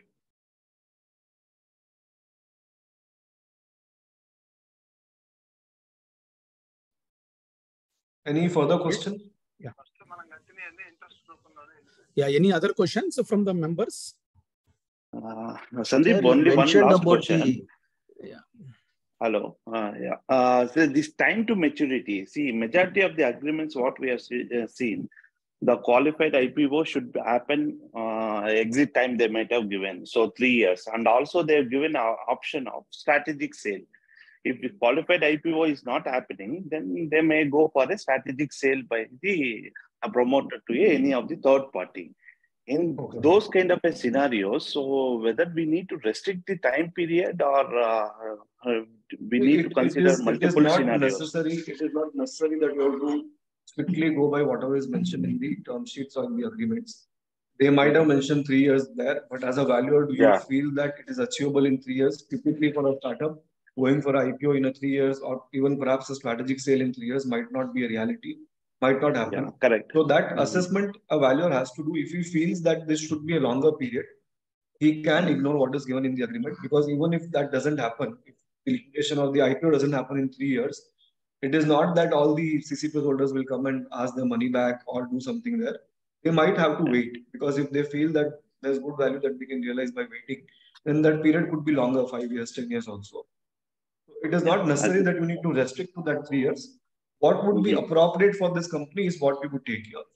Any further questions? Yeah. Yeah, any other questions from the members? Uh, Sandeep, Sir, only one last question. the- Hello. Uh, yeah. Uh, so this time to maturity. See, majority of the agreements what we have see, uh, seen, the qualified IPO should happen uh, exit time they might have given. So three years, and also they have given an option of strategic sale. If the qualified IPO is not happening, then they may go for a strategic sale by the promoter to any of the third party in those kind of a scenarios so whether we need to restrict the time period or uh, uh, we need It- to it consider is- it is multiple not scenarios Necessary, it is not necessary that you have to strictly go by whatever is mentioned in the term sheets or in the agreements. They might have mentioned three years there, but as a valuer, do you Yeah. feel that it is achievable in three years? Typically for a startup, going for IPO in a three years or even perhaps a strategic sale in three years might not be a reality, might not happen. yeah correct So that mm-hmm. assessment a valuer has to do if he feels that this should be a longer period, he can ignore what is given in the agreement because even if that doesn't happen, if the liquidation or the IPO doesn't happen in three years, it is not that all the CCP holders will come and ask their money back or do something there. They might have to wait because if they feel that there's good value that we can realize by waiting, then that period could be longer, five years, 10 years also. It is not necessary that you need to restrict to that three years. What would be appropriate for this company is what we would take here.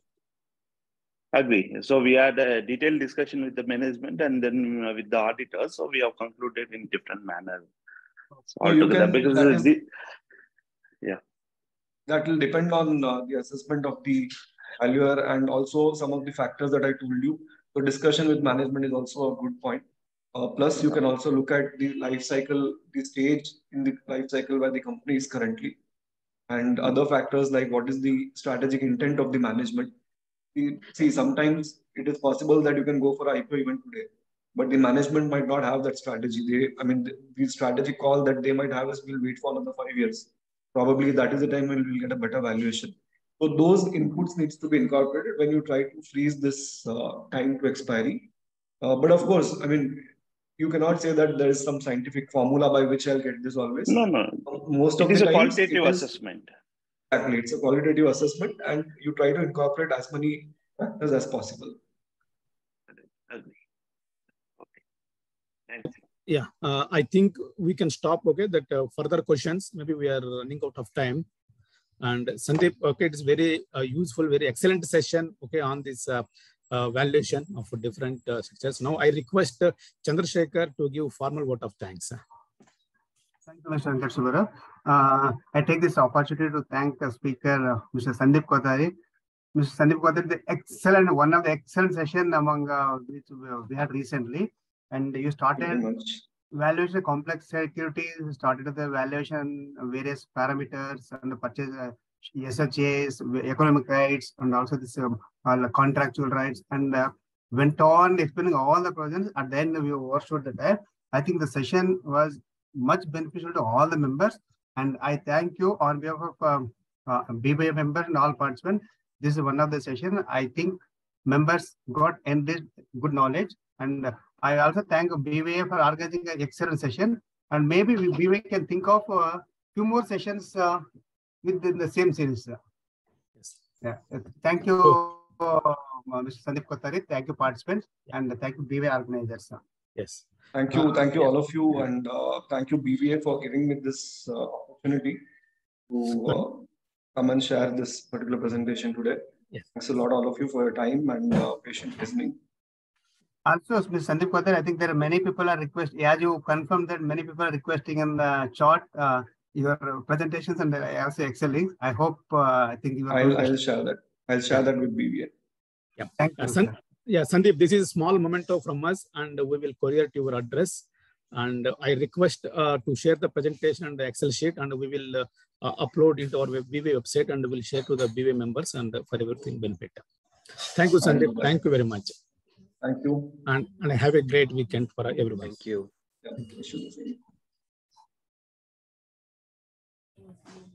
agree so we had a detailed discussion with the management and then uh, with the auditors so we have concluded in different manner So altogether can- because that is- the- yeah that will depend on uh, the assessment of the valuer and also some of the factors that I told you. So discussion with management is also a good point. Uh, plus, you can also look at the life cycle, the stage in the life cycle where the company is currently, and other factors like what is the strategic intent of the management. See, sometimes it is possible that you can go for IPO even today, but the management might not have that strategy. They, I mean, the, the strategic call that they might have is we'll wait for another five years probably that is the time when we'll get a better valuation. So those inputs needs to be incorporated when you try to freeze this uh, time to expiry. Uh, but of course, I mean, you cannot say that there is some scientific formula by which I'll get this always. no no Most it of is the a times qualitative it is- assessment Exactly, it's a qualitative assessment, and you try to incorporate as many factors as possible. okay Yeah, uh, I think we can stop. Okay, that uh, further questions. Maybe we are running out of time. And Sandeep, okay, it's very uh, useful, very excellent session. Okay, on this uh, valuation of different uh, sectors. Now I request uh, Chandrasekhar to give formal vote of thanks. Thank you, Mr. Venkat Subara. Uh, I take this opportunity to thank the speaker, uh, Mr. Sandeep Kothari. Mr. Sandeep Kothari, the excellent, one of the excellent session among uh, which we- we had recently. And you started valuation complex securities, you started the valuation, of various parameters and the purchase uh, SHAs, economic rights, and also this um, contractual rights, and went on explaining all the provisions. At the end, we overshot the time. I think the session was much beneficial to all the members, and I thank you on behalf of um, uh, BVA members and all participants. This is one of the session. I think members got enriched good knowledge, and uh, I also thank BVA for organizing an excellent session. And maybe we, BVA can think of uh, few more sessions uh, within the same series. Yes. Yeah, uh, thank you, uh, Mr. Sandeep Kothari. Thank you, participants, and thank you, BVA organizers. uh. Yes. Thank you, thank you all of you, and uh, thank you BVA for giving me this uh, opportunity to uh, come and share this particular presentation today. Yes. Thanks a lot, all of you, for your time and uh, patient listening. Also, Mr. Sandeep Kothari, I think there are many people are request, as you confirmed that many people are requesting in the chat, uh, your presentations and I also Excel links. I hope, uh, I think you. I'll, I'll share that. I'll share that with BVA. Yeah. Thank Uh, you. San- yeah, Sandeep, this is a small memento from us and we will courier to your address. And I request uh, to share the presentation and the Excel sheet and we will uh, uh, upload into our web- BVA website and we'll share to the BVA members and for everything benefit. Thank you, I'll Sandeep. Thank you very much. Thank you. And, and have a great weekend for everyone. Thank you. Yeah, wish you the same.